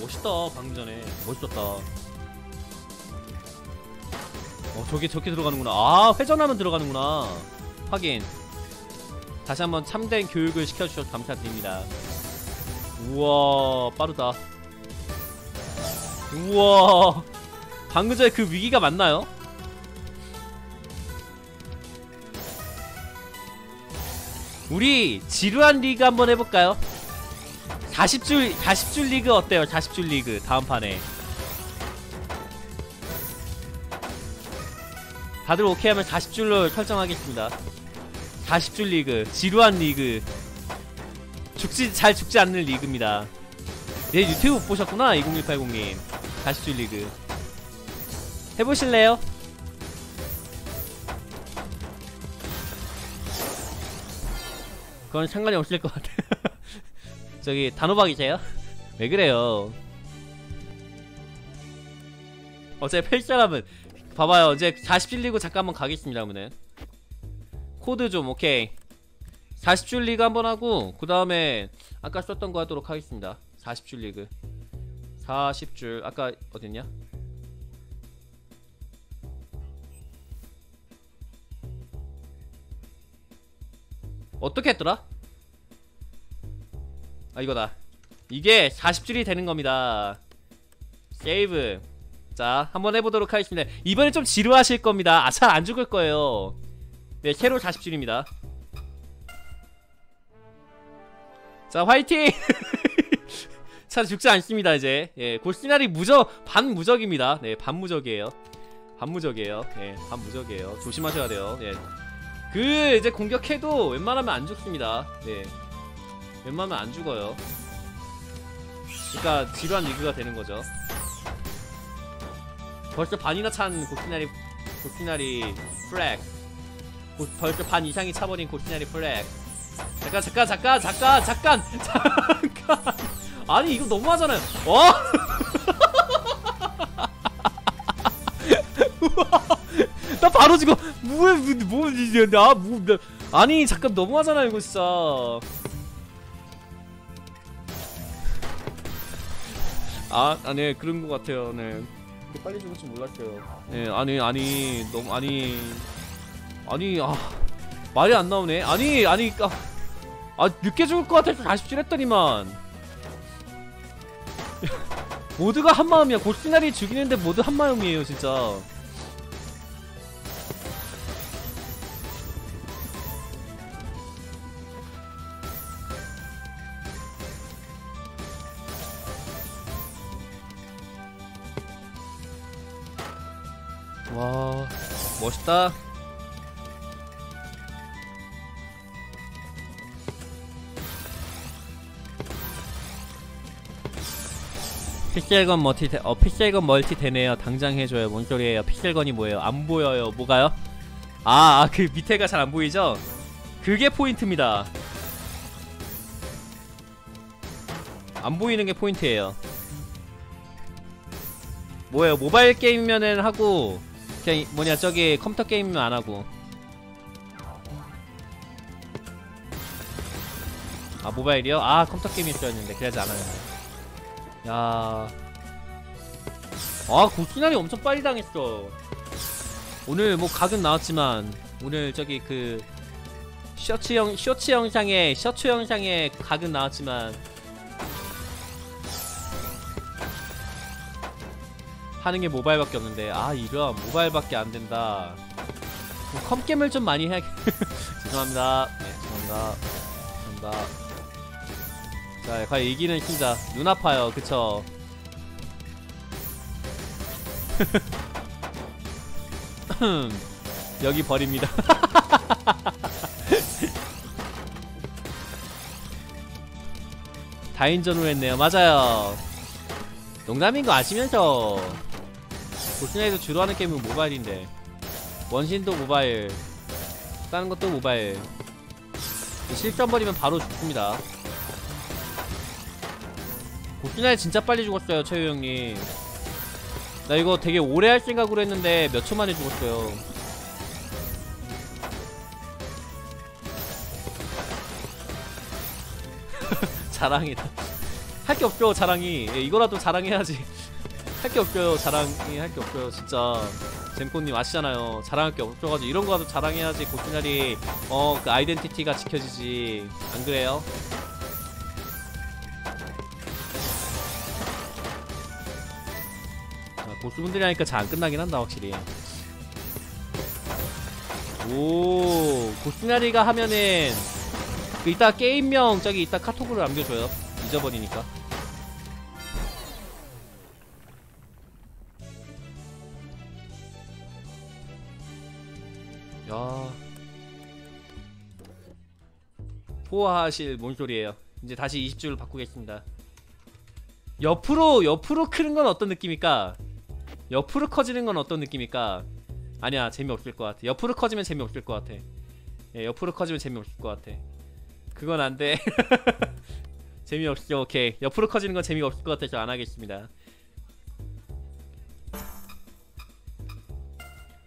멋있다 방금 전에. 멋있었다. 어 저게 저렇게 들어가는구나. 아 회전하면 들어가는구나. 확인. 다시 한번 참된 교육을 시켜주셔서 감사드립니다. 우와 빠르다. 우와 방금 전에 그 위기가 맞나요? 우리 지루한 리그 한번 해볼까요? 40줄 40줄 리그 어때요? 40줄 리그 다음 판에 다들 오케이 하면 40줄로 설정하겠습니다 40줄 리그 지루한 리그 죽지 잘 죽지 않는 리그입니다 내 유튜브 못 보셨구나 20180님 40줄 리그 해보실래요? 그건 상관이 없을 것 같아요. 저기 단호박이세요? 왜 그래요? 어차피 펼 사람은 봐봐요. 이제 40줄 리그 잠깐 한번 가겠습니다 그러면은. 코드 좀 오케이. 40줄 리그 한번 하고 그 다음에 아까 썼던 거 하도록 하겠습니다. 40줄 리그. 40줄 아까 어딨냐 어떻게 했더라? 아 이거다. 이게 40줄이 되는 겁니다. 세이브. 자 한번 해보도록 하겠습니다. 이번엔 좀 지루하실 겁니다. 아 잘 안 죽을 거예요. 네 새로 40줄입니다. 자 화이팅! 잘 죽지 않습니다 이제. 예 골시나리 무적 반무적입니다. 네 반무적이에요. 반무적이에요. 예 반무적이에요. 조심하셔야 돼요. 예. 그 이제 공격해도 웬만하면 안 죽습니다. 네. 웬만하면 안 죽어요. 그니까 지루한 리그가 되는 거죠. 벌써 반이나 찬 고키나리 고시나리 플렉. 고, 벌써 반 이상이 차버린 고시나리 플렉. 잠깐 잠깐 잠깐 잠깐 잠깐 잠깐. 아니 이거 너무하잖아요. 어? 바로 지금 뭐야 뭐 이제 나뭐 아니 잠깐 너무하잖아 이거 진짜 아, 아, 네, 그런 것 같아요, 네. 이렇게 빨리 죽을 줄 몰랐어요. 네, 아니, 아니, 너무, 아니, 아니, 아, 말이 안 나오네. 아니, 아니, 아, 아 늦게 죽을 것 같아서 다시 찔했더니만. 모두가 한 마음이야. 고시나리 죽이는데 모두 한 마음이에요, 진짜. 와 멋있다. 픽셀건 멀티 되, 어 픽셀건 멀티 되네요. 당장 해줘요. 뭔 소리예요? 픽셀건이 뭐예요? 안 보여요. 뭐가요? 아그 밑에가 잘 안 보이죠? 그게 포인트입니다. 안 보이는 게 포인트예요. 뭐예요? 모바일 게임면은 하고 이- 뭐냐 저기 컴퓨터 게임은 안 하고 아 모바일이요? 아 컴퓨터 게임이 있었는데 그래야지 안 하는데 야. 아 고시나리 엄청 빨리 당했어 오늘 뭐 각은 나왔지만 오늘 저기 그 셔츠 영 쇼츠 영상에 셔츠 영상에 각은 나왔지만 하는 게 모바일밖에 없는데 아 이런 모바일밖에 안 된다. 뭐 컴게임을 좀 많이 해야 죄송합니다. 네, 죄송합니다. 죄송합니다. 자, 과연 이기는 힘자. 눈 아파요. 그쵸? 여기 버립니다. 다인전으로 했네요. 맞아요. 농담인 거 아시면서 고스나이도 주로 하는 게임은 모바일인데 원신도 모바일 다른 것도 모바일. 실점 버리면 바로 죽습니다. 고스나이 진짜 빨리 죽었어요 최유 형님. 나 이거 되게 오래 할 생각으로 했는데 몇 초 만에 죽었어요. 자랑이다. 할 게 없죠 자랑이. 예, 이거라도 자랑해야지 할 게 없어요. 자랑이 할 게 없어요. 진짜. 잼코님 아시잖아요. 자랑할 게 없어가지고 이런 거라도 자랑해야지 고시나리 어 그 아이덴티티가 지켜지지. 안 그래요? 아, 보스분들이 하니까 잘 안 끝나긴 한다 확실히. 오 고시나리가 하면은 그 이따 게임명 저기 이따 카톡으로 남겨줘요. 잊어버리니까 야. 포화하실 뭔 소리예요. 이제 다시 20줄을 바꾸겠습니다. 옆으로 옆으로 크는 건 어떤 느낌일까? 옆으로 커지는 건 어떤 느낌일까? 아니야 재미없을 것 같아. 옆으로 커지면 재미없을 것 같아. 예, 옆으로 커지면 재미없을 것 같아. 그건 안돼. 재미없죠 오케이. 옆으로 커지는 건 재미없을 것 같아서 안 하겠습니다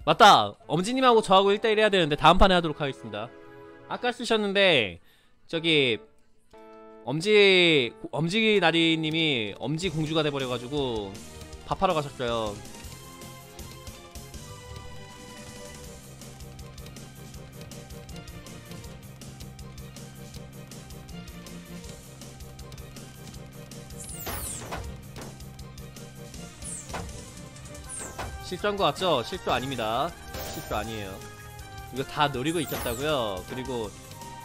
맞다. 엄지님하고 저하고 1대1 해야 되는데 다음 판에 하도록 하겠습니다. 아까 쓰셨는데 저기 엄지 엄지 나리님이 엄지 공주가 돼버려가지고 밥하러 가셨어요 실수한 거 같죠? 실수 아닙니다. 실수 아니에요. 이거 다 노리고 있었다고요. 그리고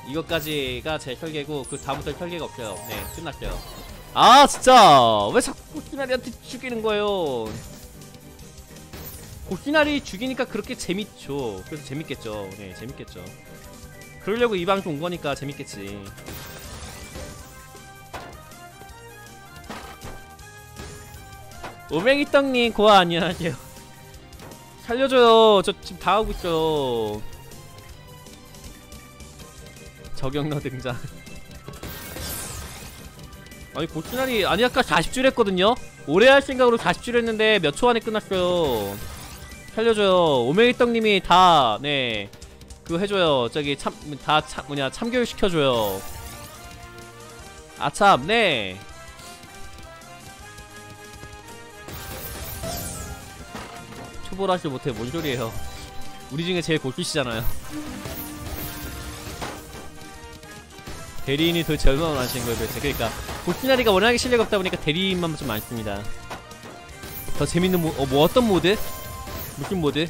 이것까지가 제 설계고 그 다음부터 설계가 없어요. 네, 끝났어요. 아 진짜 왜 자꾸 고시나리한테 죽이는 거예요? 고시나리 죽이니까 그렇게 재밌죠. 그래서 재밌겠죠. 네, 재밌겠죠. 그러려고 이 방송 온 거니까 재밌겠지. 오맹이떡님 고아 안녕하세요. 살려줘요. 저 지금 다 하고 있어요. 저격러 등장. 아니 고추날이 아니 아까 40줄 했거든요. 오래 할 생각으로 40줄 했는데 몇 초 안에 끝났어요. 살려줘요. 오메이떡님이 다 네. 그거 해줘요. 저기 참 다 참 뭐냐 참교육 시켜줘요. 아참 네. 초보라지 못해 뭔 소리예요. 우리 중에 제일 고수시잖아요. 대리인이 도대체 얼마나 많으신 거예요 도대체 그러니까 고스나리가 워낙에 실력 없다 보니까 대리인만 좀 많습니다 더 재밌는 모.. 어, 뭐 어떤 모드? 무슨 모드?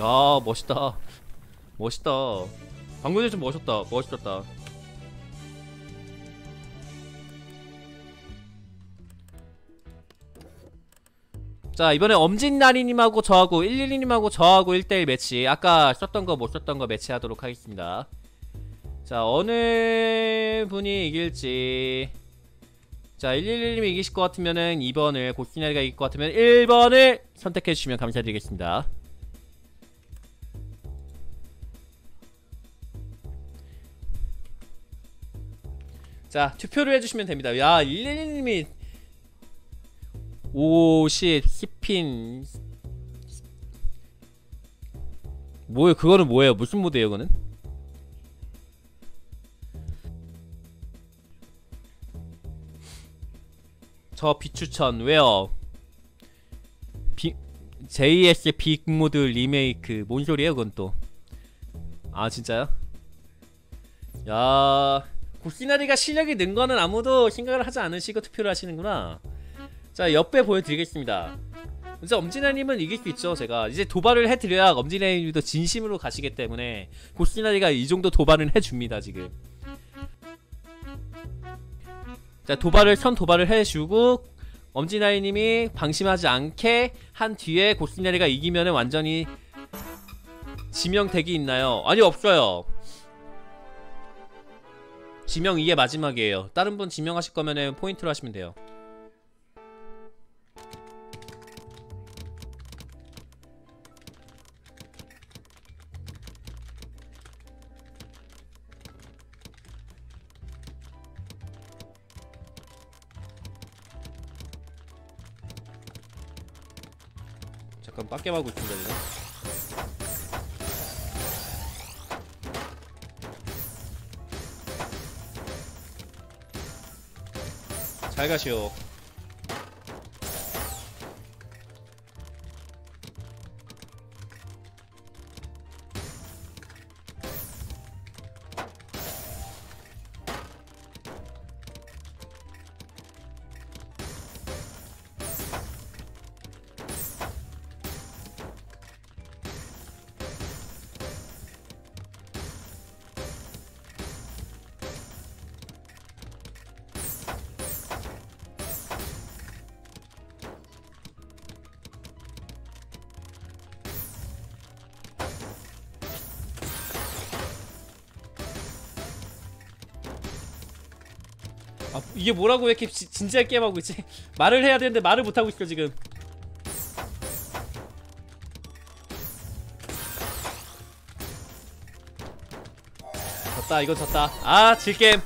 야 멋있다 멋있다 방금 전에 좀 멋있다 멋있었다 자 이번에 엄진나리님하고 저하고 112님하고 저하고 1대1 매치. 아까 썼던 거 못 썼던 거 매치하도록 하겠습니다. 자 어느 분이 이길지. 자 111님이 이기실 것 같으면은 2번을 고시나리가 이길 것 같으면 1번을 선택해 주시면 감사드리겠습니다. 자 투표를 해주시면 됩니다. 야 111님이 50 10핀 뭐예요? 그거는 뭐예요? 무슨 모드예요 그거는? 저 비추천 왜요 비 JS 빅모드 리메이크. 뭔 소리예요 그건 또아 진짜요? 야 고시나리가 실력이 는 거는 아무도 생각을 하지 않으시고 투표를 하시는구나 자 옆에 보여드리겠습니다. 이제 엄진아님은 이길 수 있죠 제가. 이제 도발을 해드려야 엄진아님도 진심으로 가시기 때문에 고시나리가 이 정도 도발을 해줍니다 지금. 자 도발을 선 도발을 해주고 엄진아이님이 방심하지 않게 한 뒤에 고시나리가 이기면은 완전히 지명덱이 있나요? 아니 없어요. 지명 이게 마지막이에요. 다른 분 지명하실 거면은 포인트로 하시면 돼요 빡겜하고 있습니다 지금. 잘 가시오 이게 뭐라고 왜 이렇게 지, 진지하게 게임하고 있지? 말을 해야 되는데 말을 못하고 있어 지금. 졌다 이거 졌다. 아 질게임.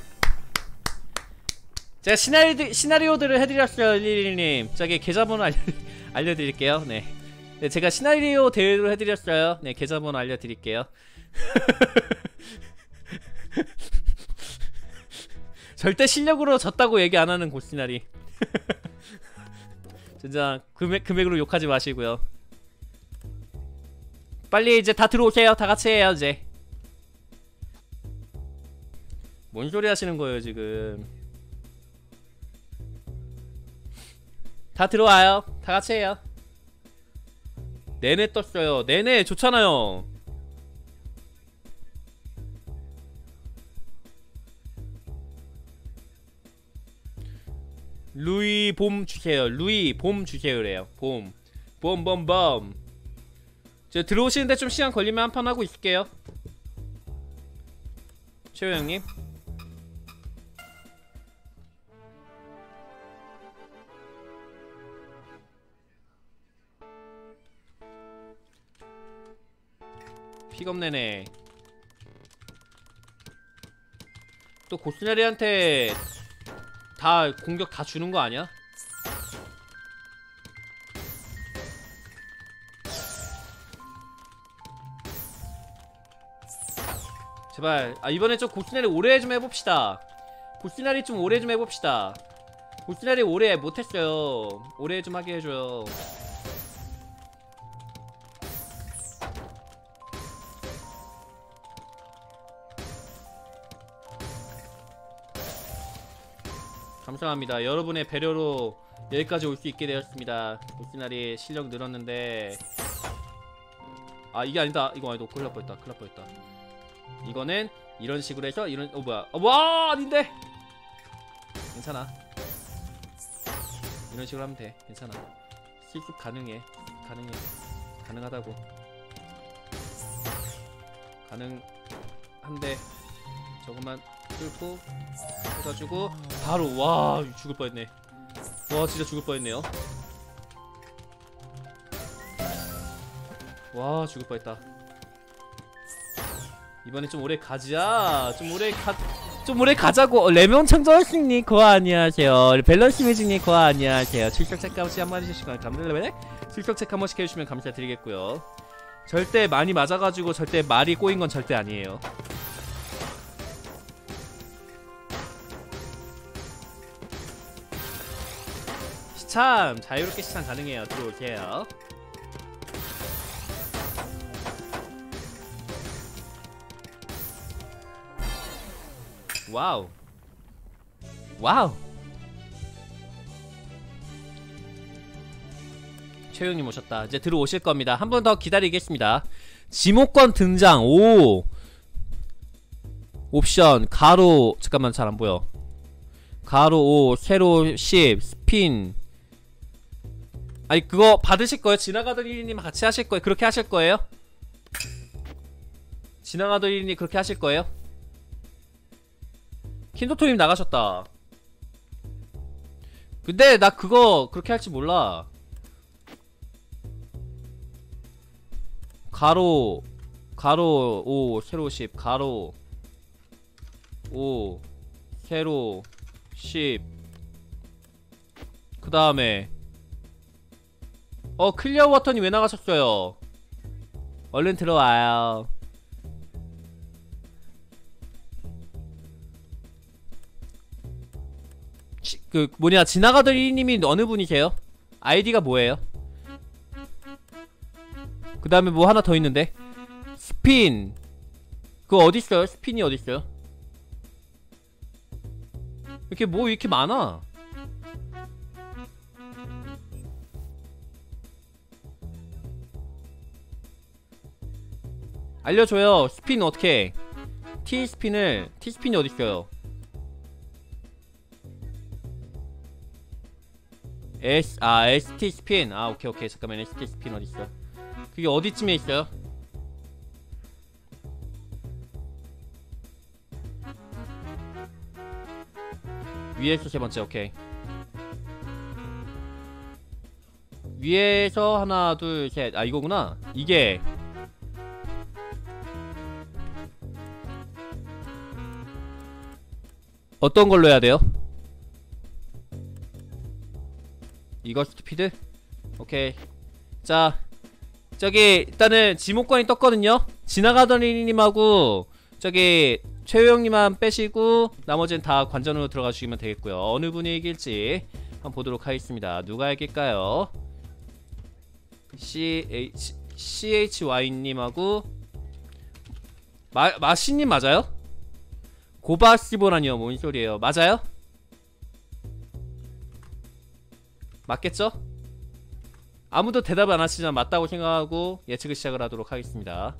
제가 시나리오, 시나리오들을 해드렸어요 111님. 저기 계좌번호 알려, 알려드릴게요. 네. 네 제가 시나리오 대회로 해드렸어요. 네 계좌번호 알려드릴게요 절대 실력으로 졌다고 얘기 안 하는 고시나리. 진짜 금액 금액으로 욕하지 마시고요. 빨리 이제 다 들어오세요. 다 같이 해요 이제. 뭔 소리 하시는 거예요 지금? 다 들어와요. 다 같이 해요. 내내 떴어요. 내내 좋잖아요. 루이 봄 주세요. 루이 봄 주세요래요. 봄 봄봄봄 저 들어오시는데 좀 시간 걸리면 한 판 하고 있을게요 최호영님. 픽업내네 또 고스나리한테 다 공격 다 주는 거 아니야? 제발 아 이번에 좀 고스네리 오래 좀 해봅시다. 고스네리 좀 오래 좀 해봅시다. 고스네리 오래 못했어요. 오래 좀 하게 해줘요 감사합니다. 여러분의 배려로 여기까지 올 수 있게 되었습니다. 보스나리 실력 늘었는데 아 이게 아니다. 이거 아니다. 큰일 날 뻔했다. 큰일 날 뻔했다. 이거는 이런 식으로 해서 이런 어 뭐야 어, 와 아닌데 괜찮아 이런 식으로 하면 돼 괜찮아 실습 가능해 가능해 가능하다고 가능한데 조금만 뚫고 해가지고 바로 와 죽을 뻔했네. 와 진짜 죽을 뻔했네요. 와 죽을 뻔했다. 이번에 좀 오래 가자. 좀 오래 가 좀 오래 가자고. 어, 레몬 창조할수님 거아 안녕하세요. 밸런스 매직님 거아 안녕하세요. 출석 체크 한 번씩 한번 해주시면 감사드립니다. 출석 체크 한 번씩 해주시면 감사드리겠고요. 절대 많이 맞아가지고 절대 말이 꼬인 건 절대 아니에요 참 자유롭게 시참 가능해요. 들어오세요. Wow. Wow. 최영님 오셨다. 이제 들어오실 겁니다. 한 번 더 기다리겠습니다. 지목권 등장. 오. 옵션. 가로. 잠깐만 잘 안 보여. 가로. 5 세로. 10 스핀 아니 그거 받으실 거예요? 지나가던 1인님 같이 하실 거예요? 그렇게 하실 거예요? 지나가던 1인이 그렇게 하실 거예요? 킨도토님 나가셨다 근데 나 그거 그렇게 할지 몰라 가로 가로 5 세로 10 가로 5 세로 10그 다음에 어 클리어 워터님 왜 나가셨어요 얼른 들어와요 지, 그 뭐냐 지나가던 1님이 어느 분이세요? 아이디가 뭐예요? 그 다음에 뭐 하나 더 있는데 스핀 그거 어딨어요? 스핀이 어딨어요? 이렇게 뭐 이렇게 많아 알려줘요. 스핀 어떻게 T 스핀을 T 스핀이 어딨어요? S 아 ST 스핀 아 오케이 오케이. 잠깐만 ST 스핀 어딨어? 그게 어디쯤에 있어요? 위에서 세 번째 오케이. 위에서 하나 둘 셋 아 이거구나. 이게 어떤 걸로 해야 돼요? 이거 스피드? 오케이 자 저기 일단은 지목권이 떴거든요 지나가던 이님하고 저기 최호영님만 빼시고 나머지는 다 관전으로 들어가 주시면 되겠고요 어느 분이 이길지 한번 보도록 하겠습니다 누가 이길까요? CH, CHY님하고 마, 마시님 맞아요? 고바시보라니요 뭔 소리예요 맞아요? 맞겠죠? 아무도 대답 안 하시지만 맞다고 생각하고 예측을 시작을 하도록 하겠습니다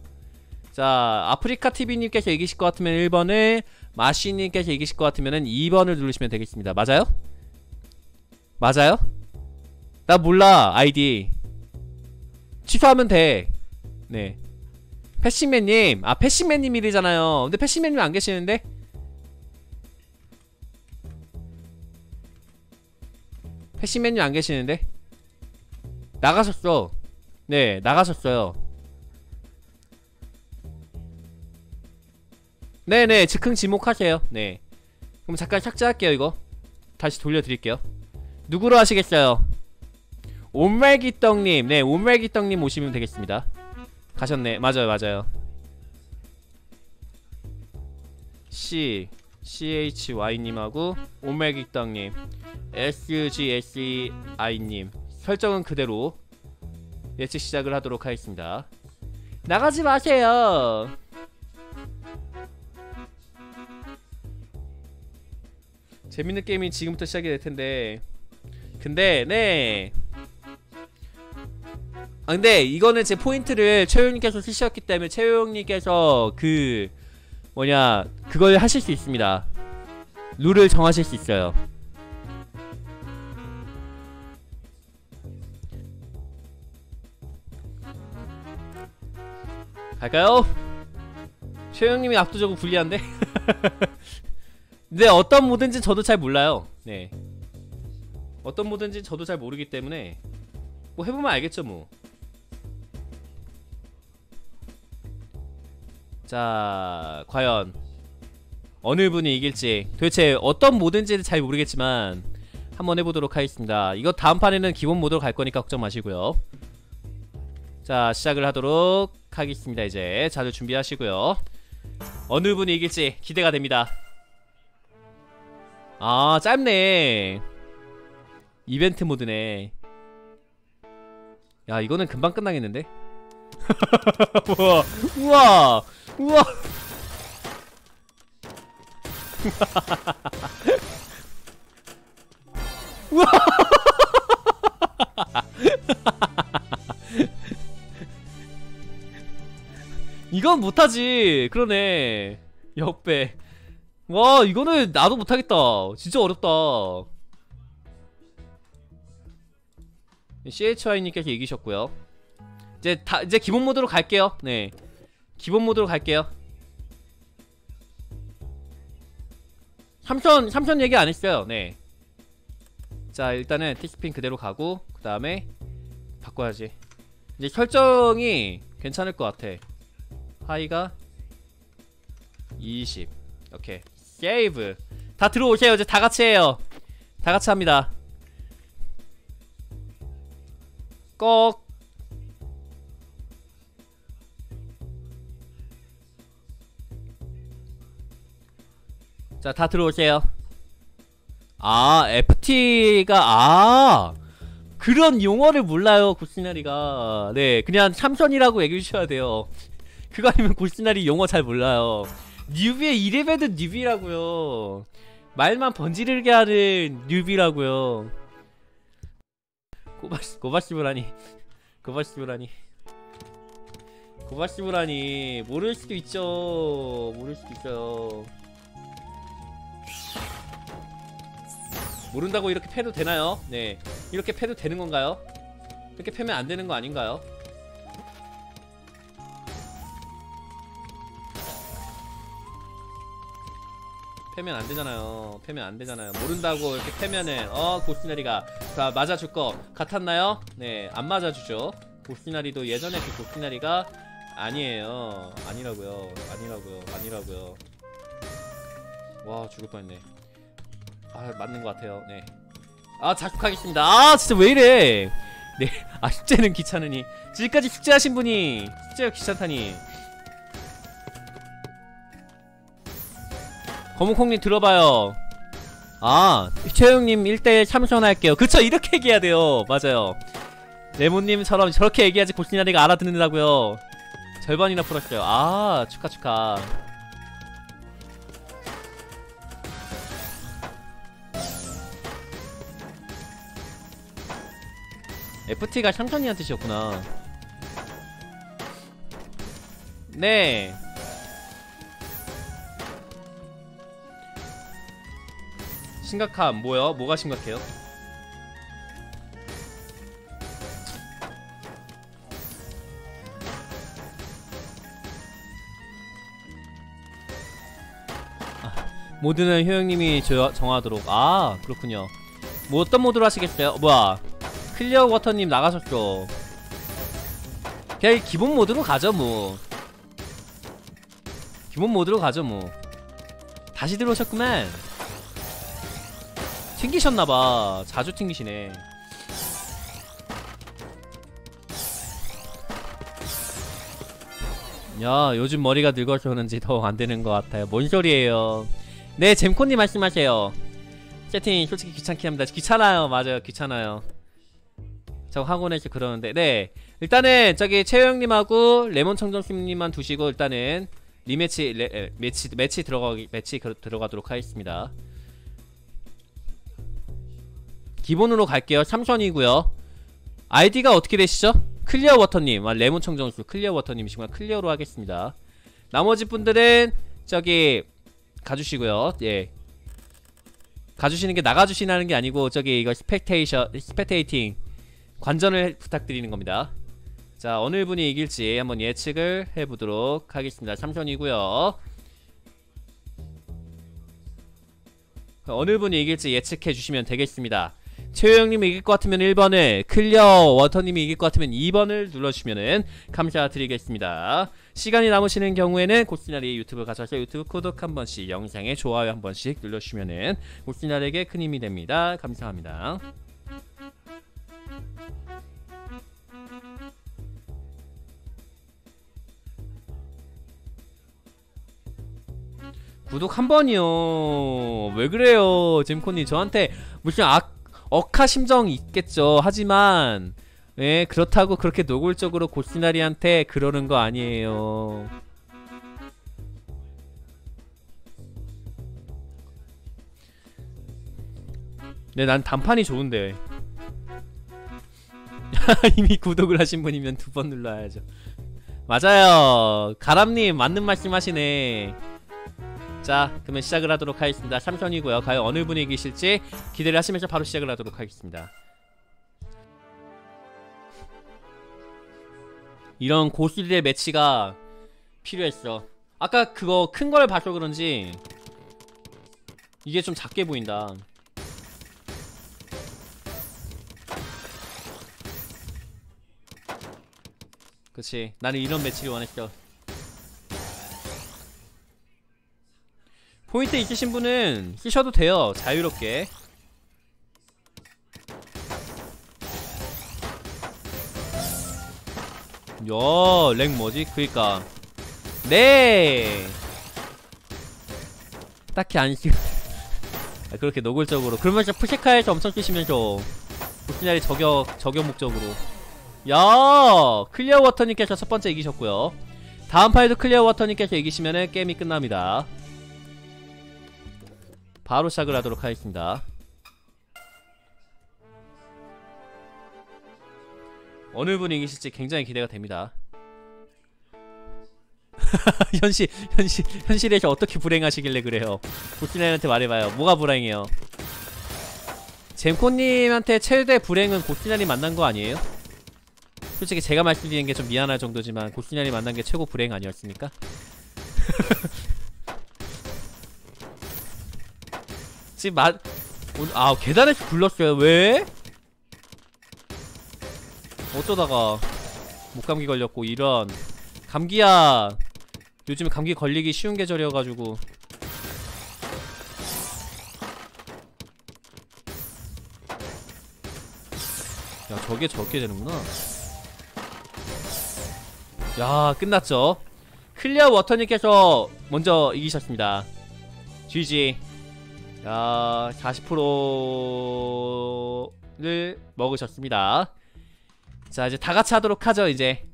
자 아프리카TV님께서 이기실 것 같으면 1번을 마시님께서 이기실 것 같으면 2번을 누르시면 되겠습니다 맞아요? 맞아요? 나 몰라 아이디 취소하면 돼네 패싱맨님 아 패싱맨님이잖아요 근데 패싱맨님 안 계시는데? 패싱맨님 안 계시는데? 나가셨어. 네 나가셨어요. 네네 즉흥 지목하세요. 네. 그럼 잠깐 삭제할게요 이거. 다시 돌려드릴게요. 누구로 하시겠어요? 옴멜기떡님. 네 옴멜기떡님 오시면 되겠습니다. 가셨네. 맞아요 맞아요. C CHY님하고 옴멜기떡님 SGSEI님 설정은 그대로 예측 시작을 하도록 하겠습니다. 나가지 마세요. 재밌는 게임이 지금부터 시작이 될 텐데. 근데 네. 아, 근데 이거는 제 포인트를 최효님께서 쓰셨기 때문에 최효님께서 그 뭐냐 그걸 하실 수 있습니다. 룰을 정하실 수 있어요. 갈까요? 최영님이 압도적으로 불리한데? 근데 어떤 모든지 저도 잘 몰라요. 네. 어떤 모든지 저도 잘 모르기 때문에 뭐 해보면 알겠죠 뭐 자, 과연 어느 분이 이길지 도대체 어떤 모든지를 잘 모르겠지만 한번 해보도록 하겠습니다. 이거 다음 판에는 기본 모드로 갈 거니까 걱정 마시고요. 자, 시작을 하도록 하겠습니다. 이제 자들 준비하시고요. 어느 분이 이길지 기대가 됩니다. 아, 짧네. 이벤트 모드네. 야, 이거는 금방 끝나겠는데? 우와, 우와, 우와. 우와. 이건 못하지. 그러네. 역배. 와, 이거는 나도 못하겠다. 진짜 어렵다. CHY님께서 이기셨고요. 이제 다 이제 기본 모드로 갈게요. 네, 기본 모드로 갈게요. 삼선 삼선 얘기 안 했어요. 네. 자 일단은 티스핀 그대로 가고 그 다음에 바꿔야지. 이제 설정이 괜찮을 것 같아. 하이가 20. 오케이. 세이브. 다 들어오세요. 이제 다 같이 해요. 다 같이 합니다. 꼭 자, 다 들어오세요. 아, FT가, 아, 그런 용어를 몰라요, 고시나리가. 네, 그냥 참선이라고 얘기해주셔야 돼요. 그거 아니면 고시나리 용어 잘 몰라요. 뉴비의 이레벨도 뉴비라고요. 말만 번지르게 하는 뉴비라고요. 고바시, 고바시브라니. 고바시브라니. 고바시브라니. 모를 수도 있죠. 모를 수도 있어요. 모른다고 이렇게 패도 되나요? 네 이렇게 패도 되는 건가요? 이렇게 패면 안 되는 거 아닌가요? 패면 안 되잖아요. 패면 안 되잖아요. 모른다고 이렇게 패면은 어 고스나리가 자 맞아줄 거 같았나요? 네, 안 맞아주죠. 고스나리도 예전에 그 고스나리가 아니에요. 아니라고요. 아니라고요. 아니라고요. 와 죽을 뻔했네. 아 맞는 것 같아요. 네. 아 자축하겠습니다. 아 진짜 왜 이래? 네. 아 숙제는 귀찮으니 지금까지 숙제하신 분이 숙제가 귀찮다니. 검은콩님 들어봐요. 아 최영님 1대1 참선할게요. 그쵸 이렇게 얘기해야 돼요. 맞아요. 레몬님처럼 저렇게 얘기해야지 고시나리가 알아듣는다고요. 절반이나 풀었어요. 아 축하 축하. FT가 샴천이한 뜻이었구나 네 심각함 뭐요? 뭐가 심각해요? 아, 모드는 효영님이 정하도록 아 그렇군요 뭐 어떤 모드로 하시겠어요? 뭐야 클리어 워터님 나가셨죠. 그냥 기본 모드로 가죠 뭐. 기본 모드로 가죠 뭐. 다시 들어오셨구만. 튕기셨나봐. 자주 튕기시네. 야 요즘 머리가 늙어서 그런지 더 안되는 것 같아요. 뭔 소리예요? 네 잼코님 말씀하세요. 채팅 솔직히 귀찮긴 합니다. 귀찮아요. 맞아요. 귀찮아요 저 학원에서 그러는데. 네. 일단은 저기 최영님하고 레몬 청정수님만 두시고 일단은 리매치 레, 에, 매치 매치 들어가기 매치 그, 들어가도록 하겠습니다. 기본으로 갈게요. 3선이고요. 아이디가 어떻게 되시죠? 클리어 워터님. 아 레몬 청정수 클리어 워터님이시구나. 클리어로 하겠습니다. 나머지 분들은 저기 가주시고요. 예. 가주시는 게 나가주시라는 게 아니고 저기 이거 spectation spectating 관전을 부탁드리는 겁니다. 자 어느 분이 이길지 한번 예측을 해보도록 하겠습니다. 3선이고요. 어느 분이 이길지 예측해 주시면 되겠습니다. 최호영님이 이길 것 같으면 1번을 클리어 워터님이 이길 것 같으면 2번을 눌러주시면 감사드리겠습니다. 시간이 남으시는 경우에는 고스나리 유튜브 가셔서 유튜브 구독 한 번씩 영상에 좋아요 한 번씩 눌러주시면 고스나리에게 큰 힘이 됩니다. 감사합니다 구독 한 번이요. 왜 그래요 잼코님 저한테 무슨 악 억하 심정 있겠죠. 하지만 예 그렇다고 그렇게 노골적으로 고시나리한테 그러는 거 아니에요. 네 난 단판이 좋은데. 이미 구독을 하신 분이면 두 번 눌러야죠. 맞아요. 가람님 맞는 말씀 하시네 자 그러면 시작을 하도록 하겠습니다. 3선이고요. 과연 어느 분이 이기실지 기대를 하시면서 바로 시작을 하도록 하겠습니다. 이런 고수들의 매치가 필요했어. 아까 그거 큰 걸 봐서 그런지 이게 좀 작게 보인다. 그치. 나는 이런 매치를 원했어 포인트 있으신 분은 쓰셔도 돼요. 자유롭게. 야렉 뭐지? 그니까. 네! 딱히 안 쓰... 아, 그렇게 노골적으로. 그러면서 푸시카에서 엄청 쓰시면서 보시나리 저격 저격 목적으로. 야 클리어 워터님께서 첫 번째 이기셨고요. 다음 파일도 클리어 워터님께서 이기시면은 게임이 끝납니다 바로 시작을 하도록 하겠습니다. 어느 분이 이기실지 굉장히 기대가 됩니다. 현실 현실 현실에서 어떻게 불행하시길래 그래요? 고스나이한테 말해봐요. 뭐가 불행해요? 잼코님한테 최대 불행은 고스나이 만난 거 아니에요? 솔직히 제가 말씀드리는 게 좀 미안할 정도지만 고스나이 만난 게 최고 불행 아니었습니까? 지금 마... 아 계단에서 불렀어요. 왜? 어쩌다가 목감기 걸렸고 이런. 감기야. 요즘 감기 걸리기 쉬운 계절이어가지고. 야 저게 저렇게 되는구나. 야 끝났죠? 클리어 워터님께서 먼저 이기셨습니다. GG 야 40%를 먹으셨습니다. 자 이제 다같이 하도록 하죠 이제.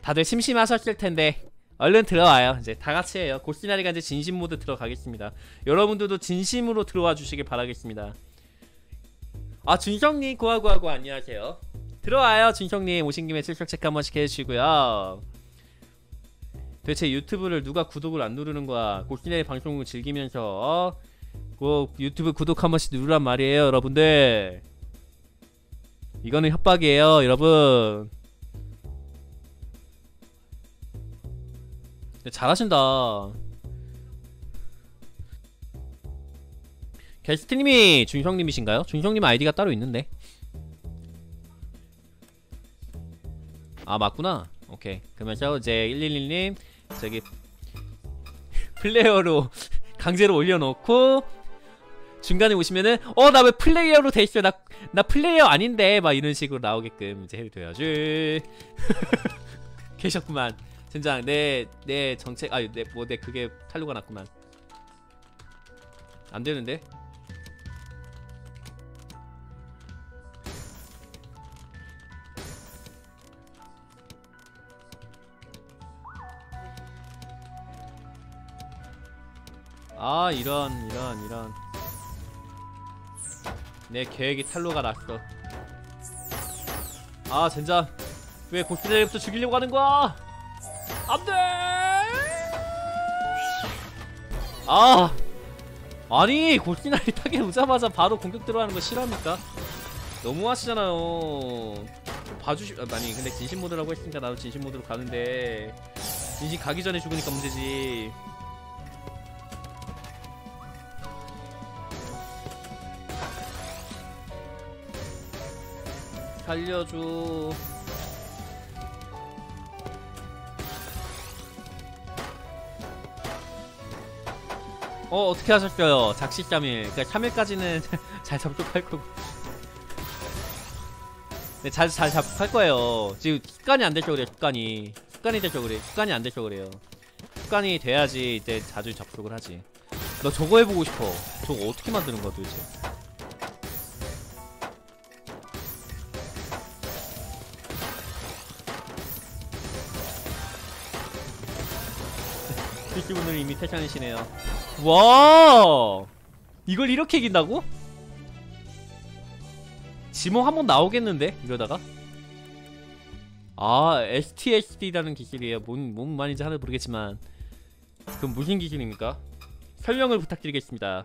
다들 심심하셨을 텐데 얼른 들어와요. 이제 다같이 해요. 고시나리가 이제 진심 모드 들어가겠습니다. 여러분들도 진심으로 들어와 주시길 바라겠습니다. 아 준성님 고하고하고 안녕하세요. 들어와요 준성님. 오신 김에 출석 체크 한 번씩 해주시고요. 도 대체 유튜브를 누가 구독을 안 누르는 거야? 고시나리 방송을 즐기면서 꼭 유튜브 구독 한 번씩 누르란 말이에요 여러분들. 이거는 협박이에요 여러분. 잘하신다. 게스트님이 준성님이신가요? 준성님 아이디가 따로 있는데. 아 맞구나. 오케이. 그러면서 이제 111님 저기 플레이어로 강제로 올려놓고 중간에 오시면은 어 나 왜 플레이어로 돼 있어? 나 나 플레이어 아닌데! 막 이런 식으로 나오게끔 이제 해줘야지 계셨구만. 젠장 내 내 정책 아내뭐내 그게 탄로가 났구만. 안 되는데 아 이런 이런 이런. 내 계획이 탈로가 났어. 아 젠장. 왜 고스레이부터 죽이려고 하는 거야? 안돼! 아! 아니 골키나리 타게 오자마자 바로 공격 들어가는 거 싫어합니까? 너무 하시잖아요. 봐주시 아, 아니 근데 진심 모드라고 했으니까 나도 진심 모드로 가는데. 진심 가기 전에 죽으니까 문제지 살려줘. 어 어떻게 하셨어요? 작시 3일. 그니까 3일까지는 잘 접속할 거고. 네, 잘, 잘 접속할 거예요. 지금 습관이 안 되죠 그래 습관이. 습관이 되죠 그래 습관이 안 되죠 그래요. 습관이 돼야지 이제 자주 접속을 하지. 너 저거 해보고 싶어. 저거 어떻게 만드는 거야 도대체 필수분들 이미 퇴장이시네요. 와 이걸 이렇게 이긴다고? 지몽 한번 나오겠는데? 이러다가? 아 STSD라는 기술이에요. 뭔, 뭔 말인지 하나 모르겠지만. 그럼 무슨 기술입니까? 설명을 부탁드리겠습니다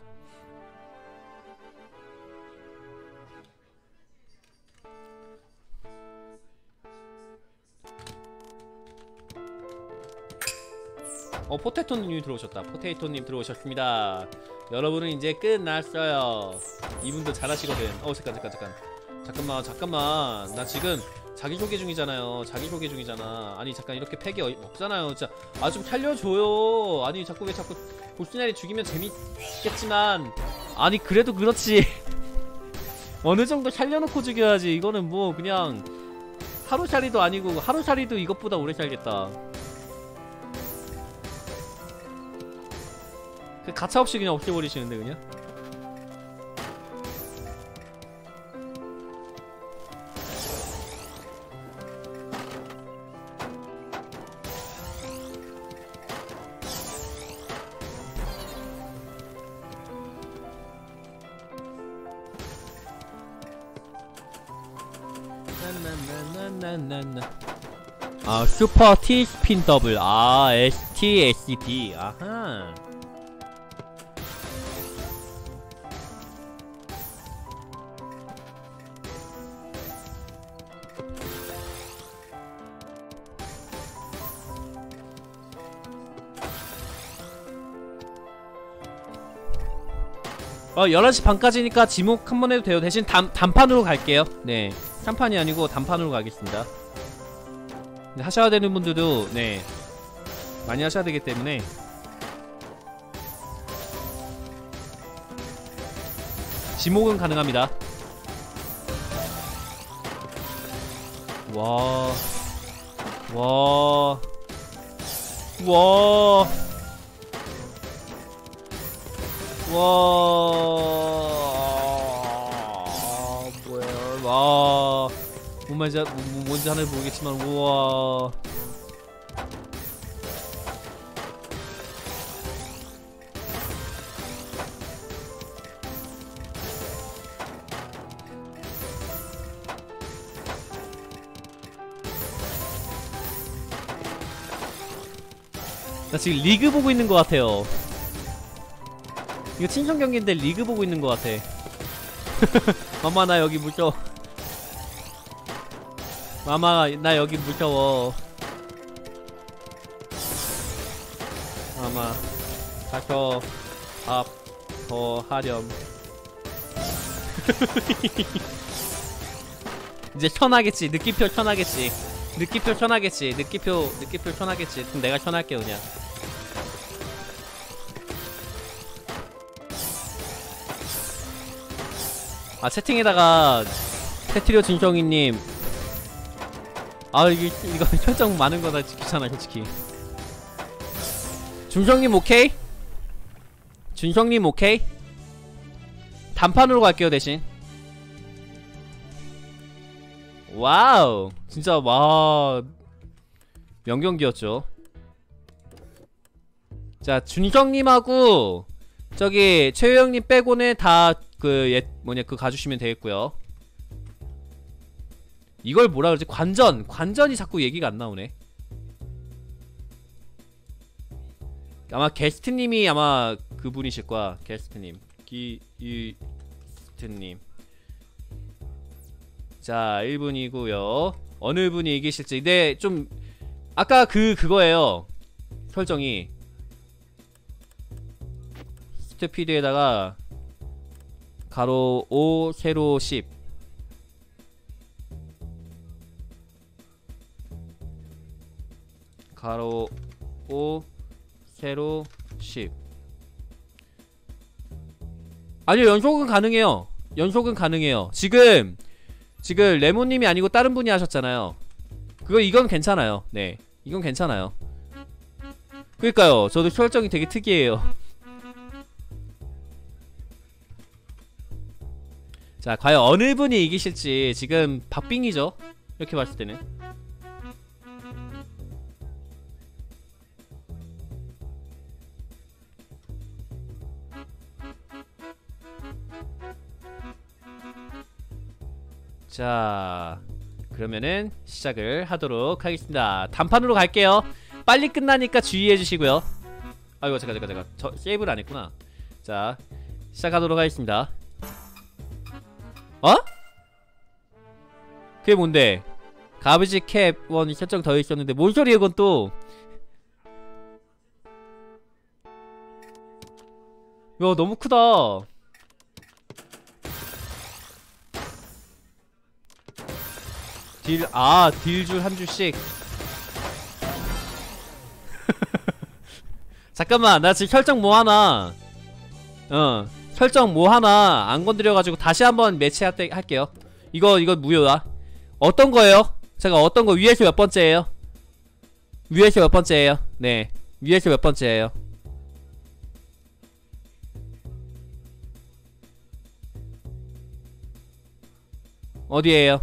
어 포테토님이 들어오셨다. 포테이토님 들어오셨습니다. 여러분은 이제 끝났어요. 이분도 잘하시거든. 어 잠깐 잠깐 잠깐. 잠깐만 잠깐만. 나 지금 자기소개 중이잖아요. 자기소개 중이잖아. 아니 잠깐 이렇게 팩이 어- 없잖아요. 진짜. 아 좀 살려줘요. 아니 자꾸 왜 자꾸 보스나리 죽이면 재밌겠지만. 아니 그래도 그렇지. 어느정도 살려놓고 죽여야지. 이거는 뭐 그냥 하루살이도 아니고 하루살이도 이것보다 오래 살겠다 가차없이 그냥 없애버리시는데 그냥. 아 슈퍼 T 스핀 더블. 아 STSD 아하 어 11시 반까지니까 지목 한 번 해도 돼요. 대신 단, 단판으로 갈게요. 네. 3판이 아니고 단판으로 가겠습니다. 네, 하셔야 되는 분들도 네. 많이 하셔야 되기 때문에. 지목은 가능합니다. 와. 와. 와. 와 뭐야. 와 뭐- 뭐- 뭔지 하나 모르겠지만 우와. 나 지금 리그 보고 있는 것 같아요 이거 친선 경기인데 리그 보고 있는 것 같아. 마마 나 여기 무서워. 마마 나 여기 무서워. 마마 가서 밥더 하렴. 이제 편하겠지. 느낌표 편하겠지. 느낌표 편하겠지. 느낌표 느낌표 편하겠지. 그럼 내가 편할게 그냥. 아 채팅에다가 테트리오 진정이님. 아 이게 이거 설정 많은 거다 귀찮아 솔직히. 준성님 오케이? 준성님 오케이? 단판으로 갈게요 대신. 와우. 진짜 와. 명경기였죠. 자 준성님하고 저기 최유영님 빼고는 다 그 예, 뭐냐 그 가주시면 되겠고요. 이걸 뭐라 그러지? 관전. 관전이 자꾸 얘기가 안 나오네. 아마 게스트님이 아마 그분이실 거야 게스트님. 기이스트님. 자 1분이고요. 어느 분이 이기실지. 근데 좀 아까 그 그거예요. 설정이. 스태피드에다가 가로 5 세로 10 가로 5 세로 10 아니요 연속은 가능해요. 연속은 가능해요. 지금 지금 레몬님이 아니고 다른 분이 하셨잖아요. 그거 이건 괜찮아요. 네 이건 괜찮아요. 그니까요 저도 설정이 되게 특이해요 자 과연 어느 분이 이기실지 지금 박빙이죠? 이렇게 봤을 때는. 자 그러면은 시작을 하도록 하겠습니다. 단판으로 갈게요. 빨리 끝나니까 주의해 주시고요. 아이고 잠깐 잠깐 잠깐. 저 세이브를 안 했구나. 자 시작하도록 하겠습니다 어? 그게 뭔데 가비지 캡원 설정 더 있었는데 뭔 소리야 이건 또 야, 너무 크다. 딜, 아, 딜줄 한 줄씩. 잠깐만, 나 지금 설정 뭐 하나. 어, 설정 뭐 하나 안 건드려가지고 다시 한번 매치 할게요. 이거, 이거 무효다. 어떤 거예요? 제가 어떤 거 위에서 몇 번째예요? 위에서 몇 번째예요? 네. 위에서 몇 번째예요? 어디에요?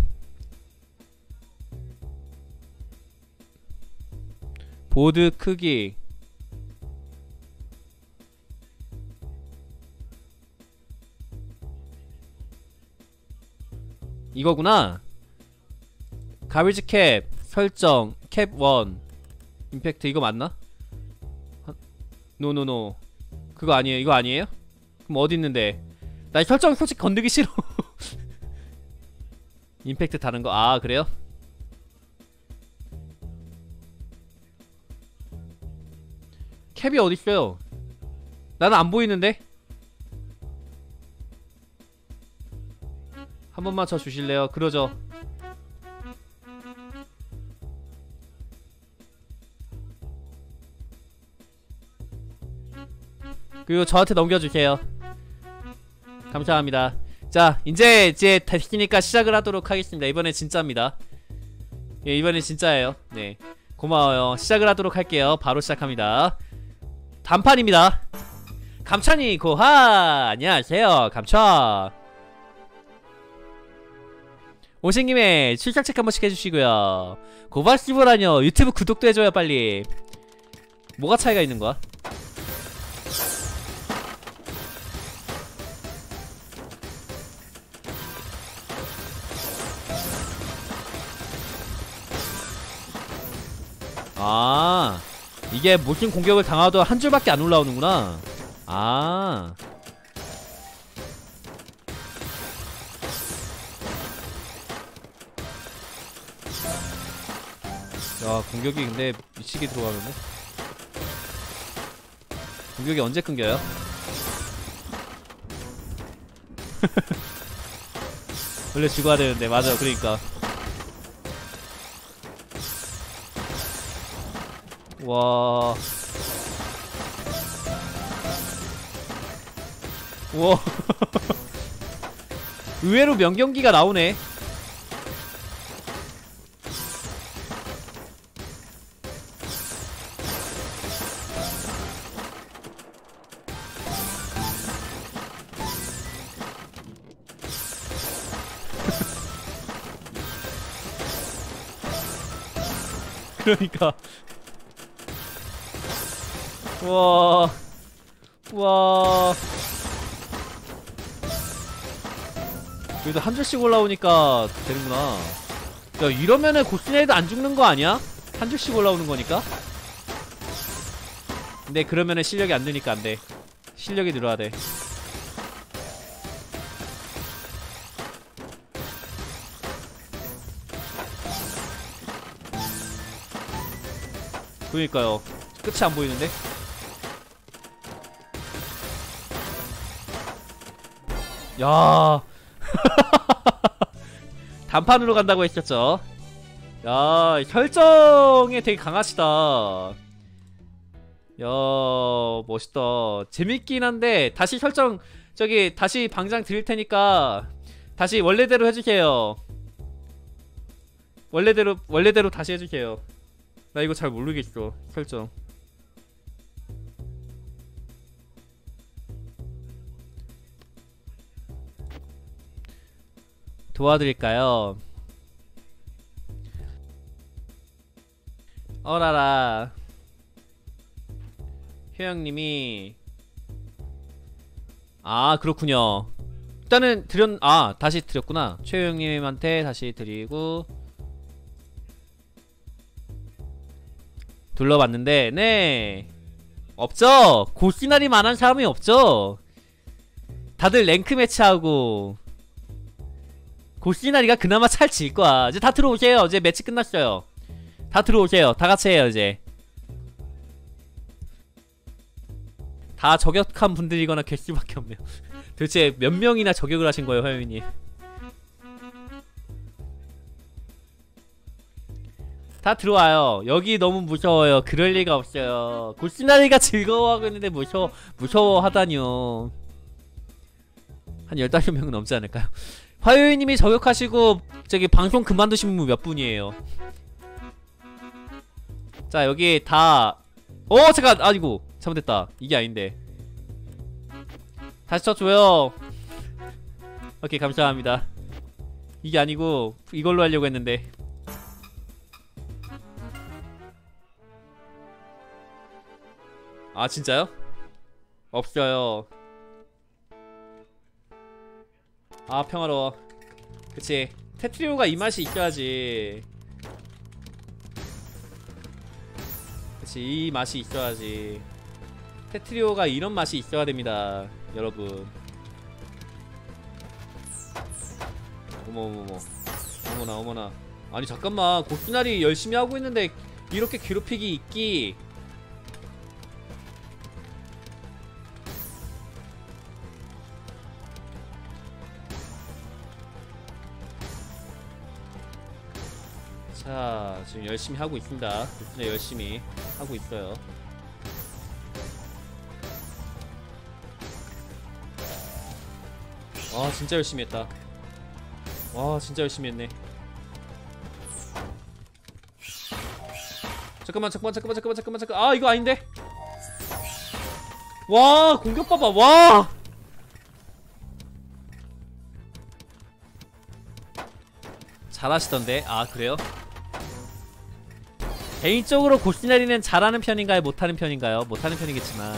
보드 크기 이거구나 garbage cap 설정 cap1 임팩트 이거 맞나? no no no 그거 아니에요 이거 아니에요? 그럼 어디 있는데 나 설정 솔직히 건드기 싫어 임팩트 다른 거 아 그래요? 캡이 어딨어요 나는 안 보이는데? 한 번만 쳐 주실래요? 그러죠. 그리고 저한테 넘겨주세요. 감사합니다. 자 이제 이제 됐으니까 시작을 하도록 하겠습니다. 이번엔 진짜입니다. 예 이번엔 진짜예요. 네. 고마워요. 시작을 하도록 할게요. 바로 시작합니다. 단판입니다. 감찬이 고하! 안녕하세요 감찬 오신 김에 출석 체크 한 번씩 해주시고요. 고바시브라뇨. 유튜브 구독도 해줘요 빨리. 뭐가 차이가 있는 거야? 아 이게 무슨 공격을 당하도 한 줄밖에 안 올라오는구나. 아 야, 공격이 근데 미치게 들어가는데? 공격이 언제 끊겨요? 원래 죽어야 되는데, 맞아, 그러니까. 와. 와. 의외로 명경기가 나오네 그러니까. 우와. 우와. 그래도 한 줄씩 올라오니까 되는구나. 야 이러면은 고스네이드 안 죽는 거 아니야? 한 줄씩 올라오는 거니까? 근데 그러면은 실력이 안 느니까 안돼. 실력이 늘어야 돼 그러니까요. 끝이 안 보이는데? 야. 단판으로 간다고 했었죠. 야 혈정에 되게 강하시다. 야 멋있다. 재밌긴 한데 다시 혈정 저기 다시 방장 드릴 테니까 다시 원래대로 해주세요. 원래대로 원래대로 다시 해주세요 나 이거 잘 모르겠어. 설정. 도와드릴까요? 어라라. 효영님이. 아 그렇군요. 일단은 드렸 아 다시 드렸구나. 최효영님한테 다시 드리고 둘러봤는데 네. 없죠. 고시나리 만한 사람이 없죠. 다들 랭크 매치하고 고시나리가 그나마 찰질 거야. 이제 다 들어오세요. 이제 매치 끝났어요. 다 들어오세요. 다 같이 해요 이제. 다 저격한 분들이거나 개수밖에 없네요. 도대체 몇 명이나 저격을 하신 거예요 화요일님 다 들어와요. 여기 너무 무서워요. 그럴 리가 없어요. 고시나리가 즐거워하고 있는데 무서워 무서워하다니요. 한 15명은 넘지 않을까요? 화요일님이 저격하시고 저기 방송 그만두신 분 몇 분이에요? 자 여기 다 어 잠깐 아이고 잘못됐다. 이게 아닌데. 다시 쳐줘요. 오케이 감사합니다. 이게 아니고 이걸로 하려고 했는데 아 진짜요? 없어요. 아 평화로워. 그치. 테트리오가 이 맛이 있어야지. 그치 이 맛이 있어야지. 테트리오가 이런 맛이 있어야 됩니다 여러분. 어머어머머. 어머나 어머나. 아니 잠깐만. 고스나리 열심히 하고 있는데 이렇게 괴롭히기 있기 자 지금 열심히 하고 있습니다. 진짜 열심히 하고 있어요. 와 진짜 열심히 했다. 와 진짜 열심히 했네. 잠깐만 잠깐만 잠깐만 잠깐만 잠깐만 잠깐 아 이거 아닌데? 와 공격 봐봐. 와! 잘하시던데. 아 그래요? 개인적으로 고시나리는 잘하는 편인가요? 못하는 편인가요? 못하는 편이겠지만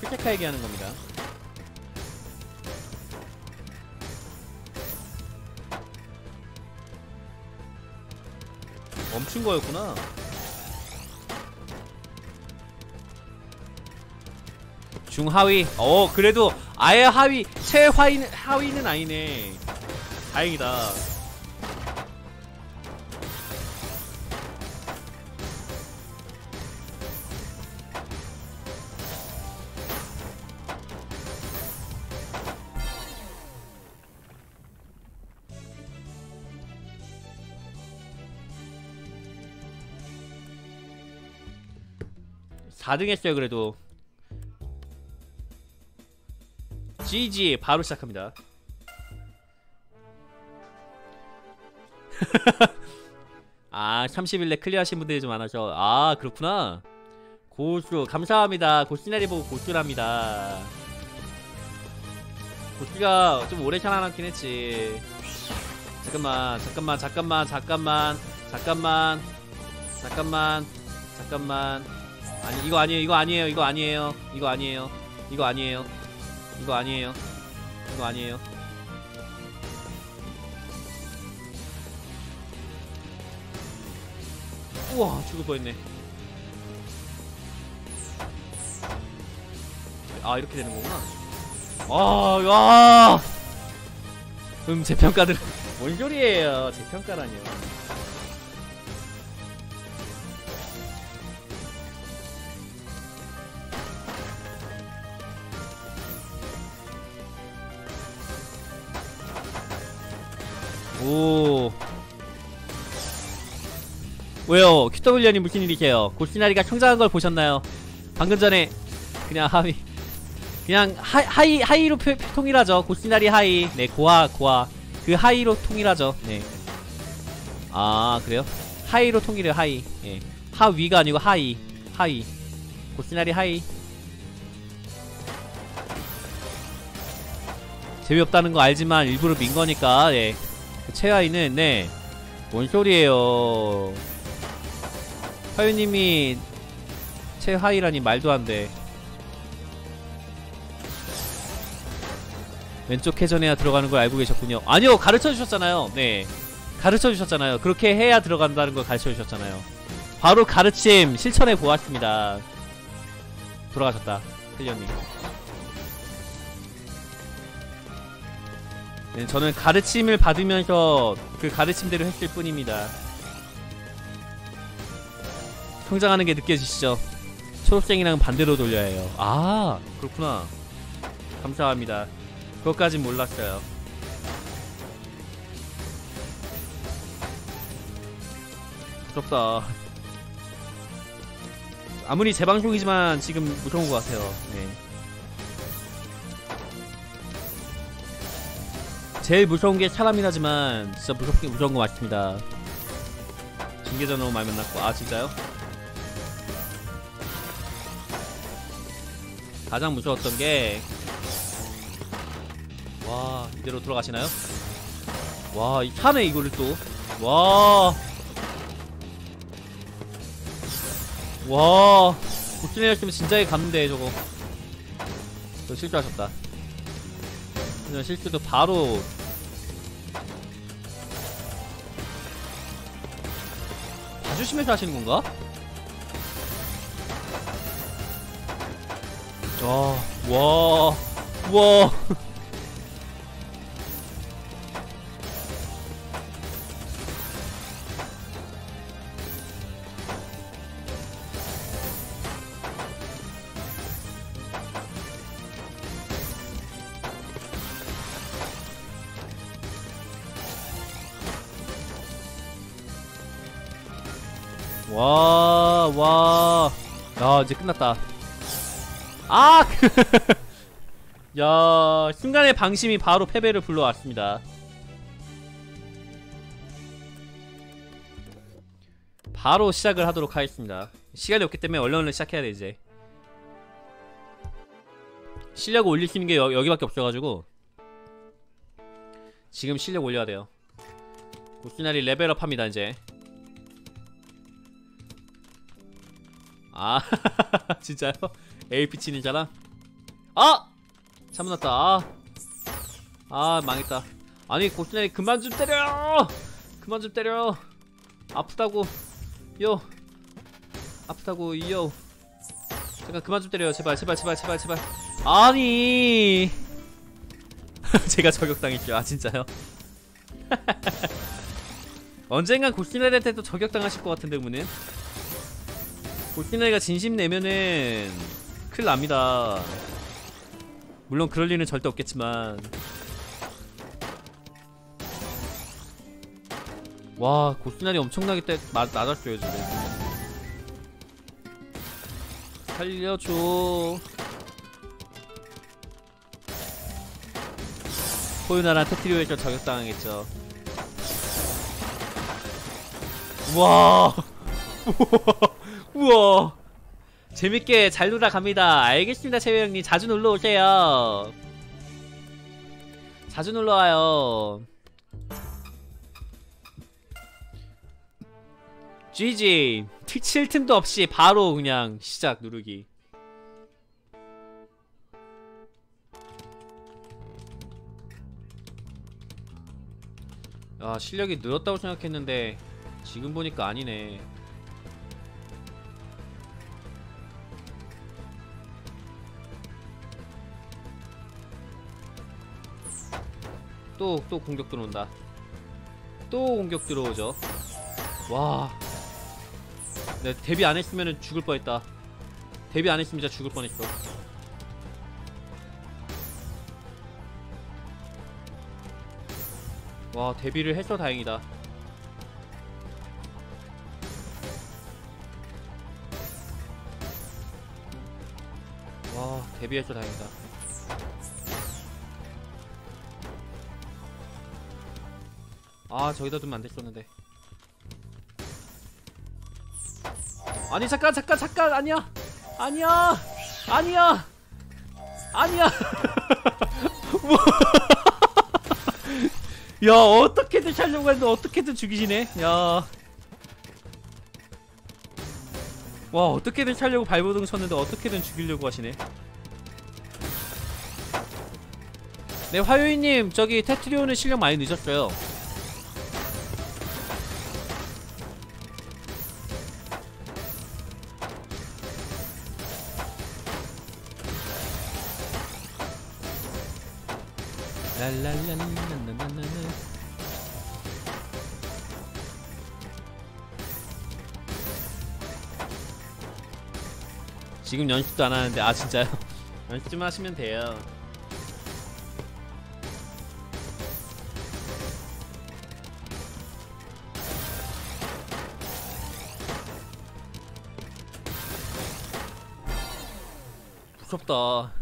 풀테카 얘기하는 겁니다. 멈춘 거였구나. 중하위. 어 그래도 아예 하위 최하위는 하위는 아니네. 다행이다 (4등) 했어요 그래도. GG 바로 시작합니다. 아 30일내 클리어하신 분들이 좀 많아서. 아 그렇구나. 고수 감사합니다. 고시나리 보고 고수랍니다. 고수가 좀 오래 살아남긴 했지. 잠깐만 잠깐만 잠깐만 잠깐만 잠깐만 잠깐만 잠깐만 아니 이거 아니에요 이거 아니에요 이거 아니에요 이거 아니에요 이거 아니에요 이거 아니에요 이거 아니에요 우와 죽을 뻔했네 아 이렇게 되는 거구나 아, 야. 음, 제 평가들 뭔 소리예요? 제 평가라니요. 오. 왜요? QW님 무슨 일이세요? 고시나리가 성장한 걸 보셨나요? 방금 전에 그냥 하위 그냥 하, hi hi로 표, 통일하죠. 고시나리 hi. 네, 고하 고하. 그 hi로 통일하죠. 네. 아, 그래요? hi로 통일해요. hi. 예. 하위가 아니고 hi. hi. 고시나리 hi. 재미없다는 거 알지만 일부러 민 거니까. 예. 그 최하이는 네. 뭔 소리예요. 하유님이 최하이라니 말도 안 돼. 왼쪽 회전해야 들어가는 걸 알고 계셨군요. 아니요, 가르쳐 주셨잖아요. 네. 가르쳐 주셨잖아요. 그렇게 해야 들어간다는 걸 가르쳐 주셨잖아요. 바로 가르침 실천해 보았습니다. 돌아가셨다. 클리어님. 네, 저는 가르침을 받으면서 그 가르침대로 했을 뿐입니다. 성장하는 게 느껴지시죠? 초록생이랑 반대로 돌려야 해요. 아, 그렇구나. 감사합니다. 그것까진 몰랐어요. 무섭다. 아무리 재방송이지만 지금 무서운 것 같아요. 네. 제일 무서운 게 사람이라지만 진짜 무섭게 무서운 거 맞습니다. 징계자 너무 많이 만났고 아 진짜요? 가장 무서웠던 게 와, 이대로 돌아가시나요? 와, 이 차네, 이거를 또. 와. 와. 국진이었으면 진작에 갔는데, 저거. 저 실수하셨다. 그냥 실수도 바로. 봐주시면서 하시는 건가? 와, 와, 와. 와, 와. 야, 이제 끝났다. 아! 야, 순간의 방심이 바로 패배를 불러왔습니다. 바로 시작을 하도록 하겠습니다. 시간이 없기 때문에 얼른 얼른 시작해야 돼, 이제. 실력 올릴 수 있는 게 여, 여기밖에 없어가지고. 지금 실력 올려야 돼요. 고스나리 레벨업 합니다, 이제. 아 진짜요? AP 치는 자랑? 아! 참났다. 아. 아 망했다. 아니 고스나리 그만 좀 때려! 그만 좀 때려! 아프다고. 요. 아프다고 요. 잠깐 그만 좀 때려 제발 제발 제발 제발 제발. 아니! 제가 저격당했죠. 아 진짜요? 언젠간 고스나리한테도 저격당하실 것 같은데 그분은 골키나이가 진심 내면은 큰일 납니다. 물론 그럴 리는 절대 없겠지만. 와 고스날이 엄청나게 때 마, 맞았어요 지금. 살려줘. 포유나랑 테트리오에서 저격당하겠죠. 우와! 우와 우와. 재밌게 잘 놀아 갑니다. 알겠습니다 채우 형님. 자주 놀러 오세요. 자주 놀러 와요. GG. 칠 틈도 없이 바로 그냥 시작 누르기. 아 실력이 늘었다고 생각했는데 지금 보니까 아니네 또 또 공격 들어온다. 또 공격 들어오죠. 와. 내 데뷔 안 했으면 죽을 뻔했다. 데뷔 안 했으면 진짜 죽을 뻔했어. 와 데뷔를 해서 다행이다. 와 데뷔해서 다행이다 아 저기다 두면 안 됐었는데. 아니 잠깐 잠깐 잠깐! 아니야! 아니야! 아니야! 아니야! 뭐 야 어떻게든 살려고 했는데 어떻게든 죽이시네. 야. 와 어떻게든 살려고 발버둥 쳤는데 어떻게든 죽이려고 하시네. 네 화요일님 저기 테트리오는 실력 많이 늦었어요 지금 연습도 안 하는데 아 진짜요? 연습 좀 하시면 돼요. 무섭다.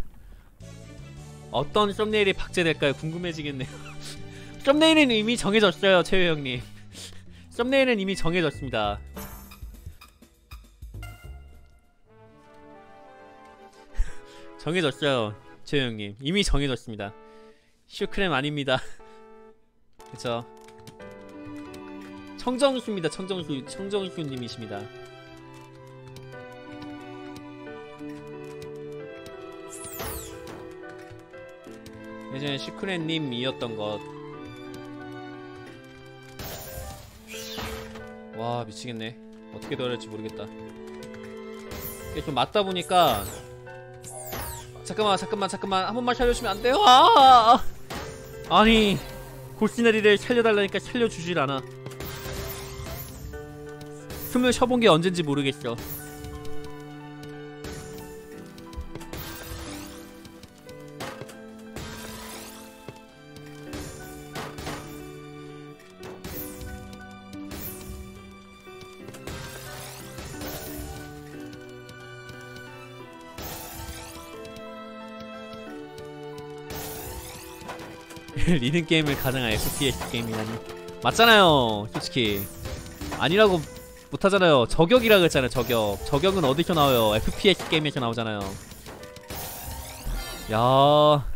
어떤 썸네일이 박제될까요? 궁금해지겠네요. 썸네일은 이미 정해졌어요 최우 형님. 썸네일은 이미 정해졌습니다 정해졌어요 최우 형님 이미 정해졌습니다 슈크램 아닙니다 그쵸 청정수입니다 청정수 청정수님이십니다 예전에 슈크렌님이었던 것. 와 미치겠네. 어떻게 넣어야 할지 모르겠다. 이게 좀 맞다 보니까 잠깐만 잠깐만 잠깐만 한 번만 살려주면 안 돼요? 아! 아니 골시나리를 살려달라니까 살려주질 않아. 숨을 쉬어본 게 언젠지 모르겠어. 리듬 게임을 가능한 FPS 게임이라니. 맞잖아요 솔직히. 아니라고 못하잖아요. 저격이라 그랬잖아요 저격. 저격은 어디서 나와요? FPS 게임에서 나오잖아요. 야.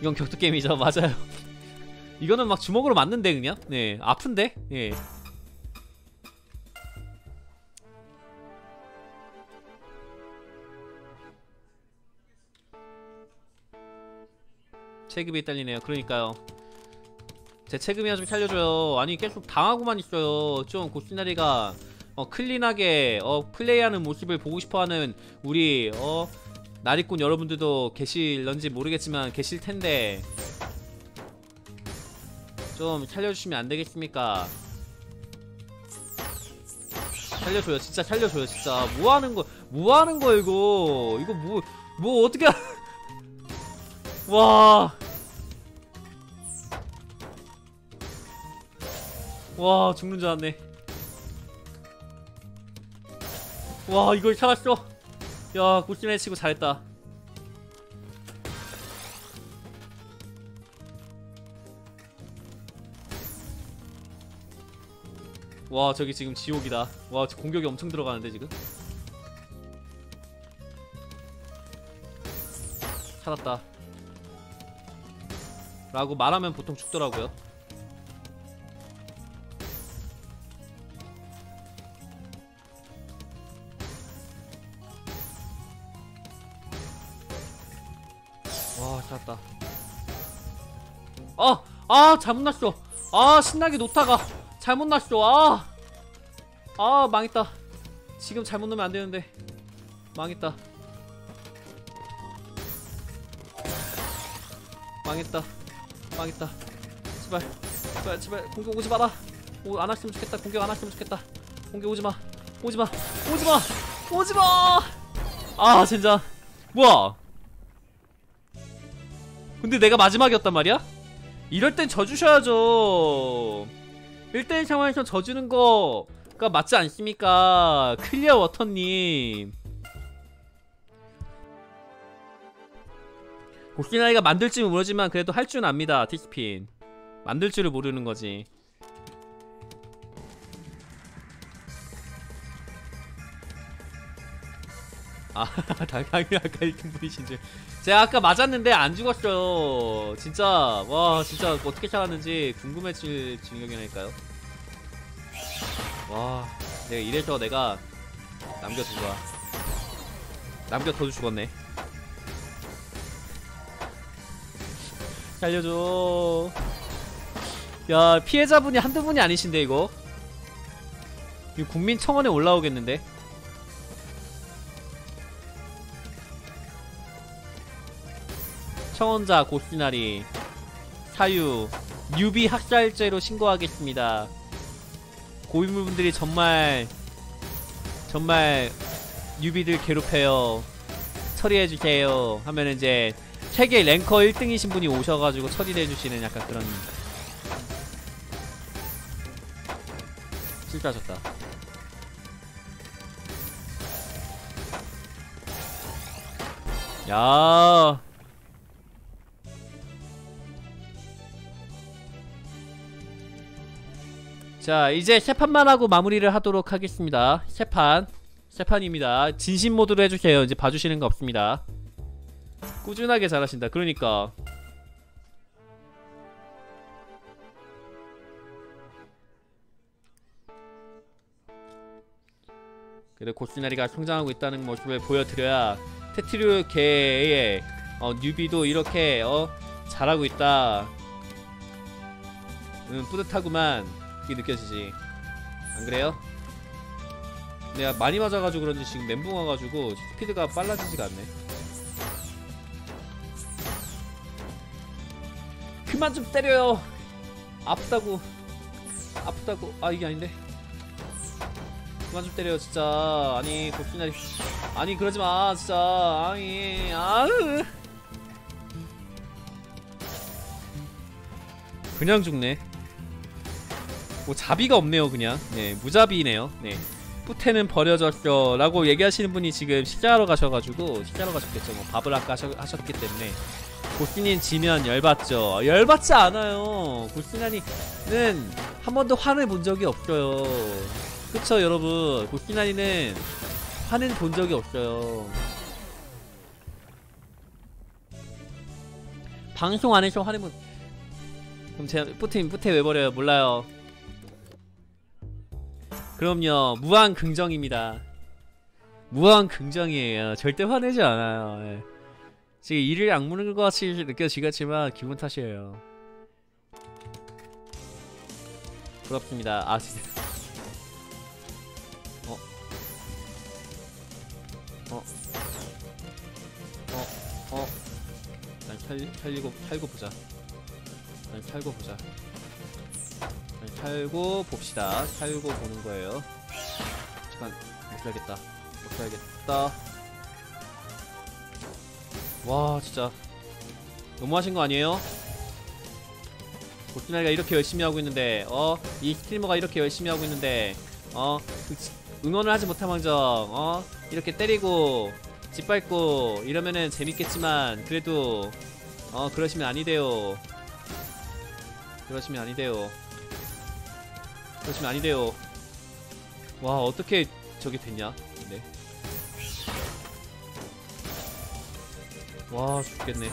이건 격투 게임이죠. 맞아요. 이거는 막 주먹으로 맞는데 그냥? 네 아픈데? 예 체급이 딸리네요. 그러니까요. 제 체급이나 좀 살려줘요. 아니 계속 당하고만 있어요. 좀 고시나리가 어, 클린하게 어, 플레이하는 모습을 보고 싶어하는 우리 어 나리꾼 여러분들도 계실런지 모르겠지만 계실 텐데. 좀 살려주시면 안 되겠습니까? 살려줘요. 진짜 살려줘요 진짜. 뭐하는 거 뭐하는 거 이거? 이거 뭐 뭐 어떻게 와. 와, 죽는 줄 알았네. 와, 이걸 찾았어. 야, 굿심해 치고 잘했다. 와, 저기 지금 지옥이다. 와, 공격이 엄청 들어가는데, 지금. 찾았다. 라고 말하면 보통 죽더라고요. 와 살았다. 아! 아 잘못 났어. 아 신나게 놓다가 잘못 났어. 아! 아 망했다. 지금 잘못 놓으면 안되는데. 망했다. 망했다 망했다. 제발 제발 제발 공격 오지 마라. 오, 안 왔으면 좋겠다. 공격 안 왔으면 좋겠다. 공격 오지마. 오지마. 오지마. 오지마! 아 진짜 뭐야? 근데 내가 마지막이었단 말이야? 이럴 땐 져주셔야죠. 1대1 상황에서 져주는 거가 맞지 않습니까? 클리어 워터님 곡기나이가 만들 줄은 모르지만 그래도 할 줄은 압니다 티스핀. 만들 줄을 모르는 거지. 아 당연히 아까 1등 분이신 줄. 제가 아까 맞았는데 안 죽었어요. 진짜 와 진짜 어떻게 살았는지 궁금해질 진격이라니까요. 와 내가 이래서 내가 남겨둔 거야. 남겨둬도 죽었네 살려줘. 야 피해자분이 한두 분이 아니신데 이거? 이거 국민청원에 올라오겠는데? 청원자 고시나리 사유 뉴비 학살죄로 신고하겠습니다. 고인물분들이 정말 정말 뉴비들 괴롭혀요. 처리해주세요. 하면 이제 세계 랭커 1등이신 분이 오셔가지고 처리를 해주시는 약간 그런. 실패하셨다. 야. 자 이제 세 판만 하고 마무리를 하도록 하겠습니다. 세판. 세판입니다. 진심 모드로 해주세요. 이제 봐주시는 거 없습니다 꾸준하게 잘하신다. 그러니까. 그래도 고시나리가 성장하고 있다는 모습을 보여드려야 테트류 계의 어, 뉴비도 이렇게 어 잘하고 있다. 음 뿌듯하구만. 그게 느껴지지. 안 그래요? 내가 많이 맞아가지고 그런지 지금 멘붕 와가지고 스피드가 빨라지지가 않네 그만 좀 때려요. 아프다고. 아프다고. 아 이게 아닌데. 그만 좀 때려요 진짜. 아니 도끼나리 아니 그러지마 진짜. 아니 아으 그냥 죽네. 뭐 자비가 없네요 그냥. 네 무자비네요. 네. 뿌테는 버려졌어 라고 얘기하시는 분이 지금 식사하러 가셔가지고 식사하러 가셨겠죠. 뭐 밥을 아까 하셔, 하셨기 때문에 고스닌 지면 열받죠. 열받지 않아요. 고스나니는 한 번도 화를 본 적이 없어요. 그쵸 여러분? 고스나니는 화는 본 적이 없어요. 방송 안에서 화를 본 그럼 제가 뿌테 뿌테 왜 버려요? 몰라요. 그럼요. 무한 긍정입니다. 무한 긍정이에요. 절대 화내지 않아요. 예. 지금 이를 악무는 것 같이 느껴지겠지만 기분 탓이에요. 부럽습니다. 아 진짜 어? 어? 어? 어? 난 살, 살리고 살고 보자. 난 살고 보자. 난 살고 봅시다. 살고 보는 거예요. 잠깐 못 살겠다. 못 살겠다 와 진짜 너무하신 거 아니에요? 고스나리가 이렇게 열심히 하고 있는데 어? 이 스트리머가 이렇게 열심히 하고 있는데 어? 그 지- 응원을 하지 못한 망정 어? 이렇게 때리고 짓밟고 이러면은 재밌겠지만 그래도 어 그러시면 아니돼요 그러시면 아니돼요 그러시면 아니돼요 와 어떻게 저게 됐냐 와 죽겠네.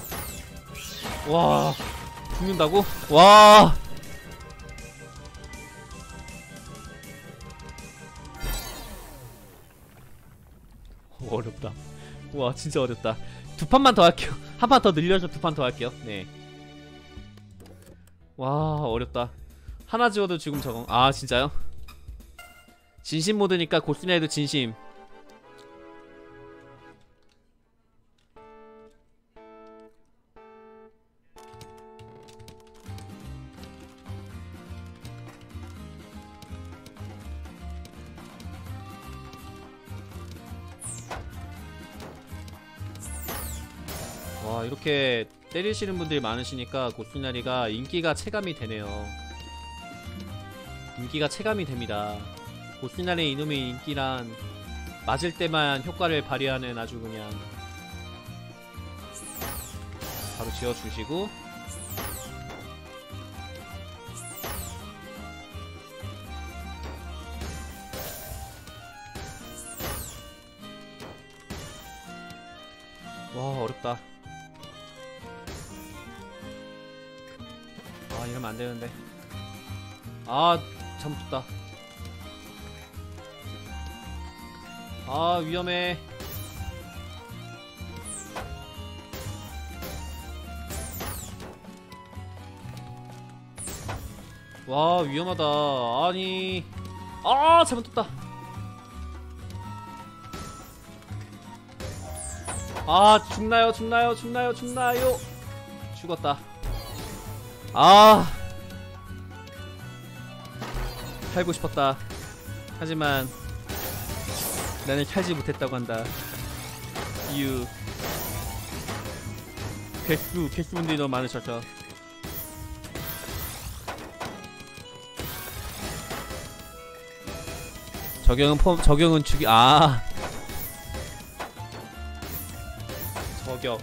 와 죽는다고? 와. 어렵다. 와 진짜 어렵다. 두 판만 더 할게요. 한 판 더 늘려서 두 판 더 할게요. 네와 어렵다. 하나 지워도 지금 적응. 아 진짜요? 진심 모드니까 고스네도 진심 와 이렇게 때리시는 분들이 많으시니까 고스나리가 인기가 체감이 되네요. 인기가 체감이 됩니다. 고스나리 이놈의 인기란 맞을 때만 효과를 발휘하는 아주 그냥 바로 지어주시고 잘못했다 아 위험해. 와 위험하다. 아니. 아 잘못했다. 아 죽나요 죽나요 죽나요 죽나요? 죽었다. 아 살고 싶었다. 하지만 나는 살지 못했다고 한다. 이유. 개수 개수분들이 너무 많으셔서. 적용은 폼 적용은 죽이 아. 저격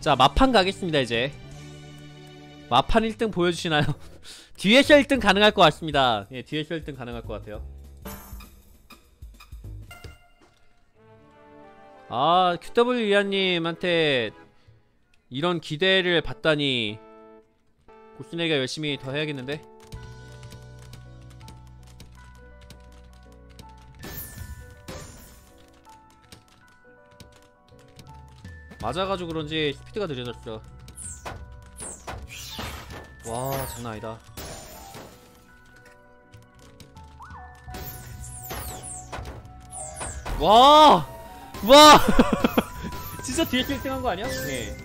자 마판 가겠습니다 이제. 마판 1등 보여주시나요? 뒤에서 1등 가능할 것 같습니다. 예 뒤에서 1등 가능할 것 같아요. 아 QW 이하님한테 이런 기대를 받다니 고스네가 열심히 더 해야겠는데 맞아가지고 그런지 스피드가 느려졌어 와 장난 아니다 와! 와! 진짜 뒤에 1등 한 거 아니야? 네.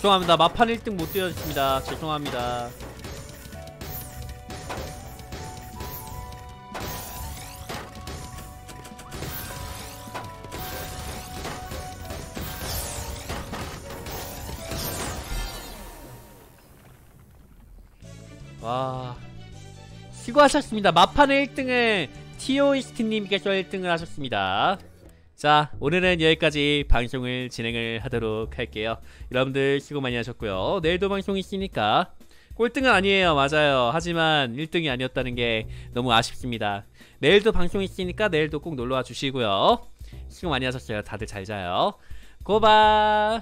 죄송합니다. 마판 1등 못 뛰었습니다. 죄송합니다. 와. 수고하셨습니다. 마판의 1등은 티오이스트님께서 1등을 하셨습니다 자 오늘은 여기까지 방송을 진행을 하도록 할게요. 여러분들 수고 많이 하셨고요. 내일도 방송 있으니까 꼴등은 아니에요. 맞아요. 하지만 1등이 아니었다는 게 너무 아쉽습니다. 내일도 방송 있으니까 내일도 꼭 놀러와 주시고요. 수고 많이 하셨어요. 다들 잘 자요. 고바!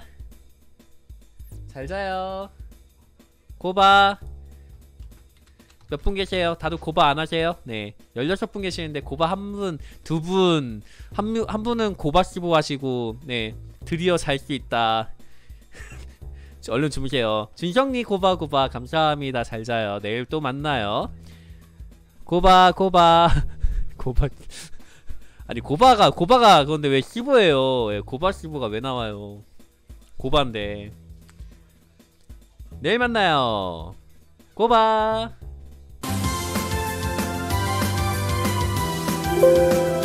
잘 자요. 고바 몇 분 계세요? 다들 고바 안 하세요? 네. 16분 계시는데 고바 한 분, 두 분, 한, 분- 한 분은 고바 씹어 하시고, 네. 드디어 잘 수 있다. 얼른 주무세요. 준성님 고바 고바 감사합니다. 잘 자요. 내일 또 만나요. 고바 고바 고바 아니 고바가 고바가 그런데 왜 15예요? 예, 고바 15가 왜 나와요? 고바인데. 내일 만나요. 고바. Música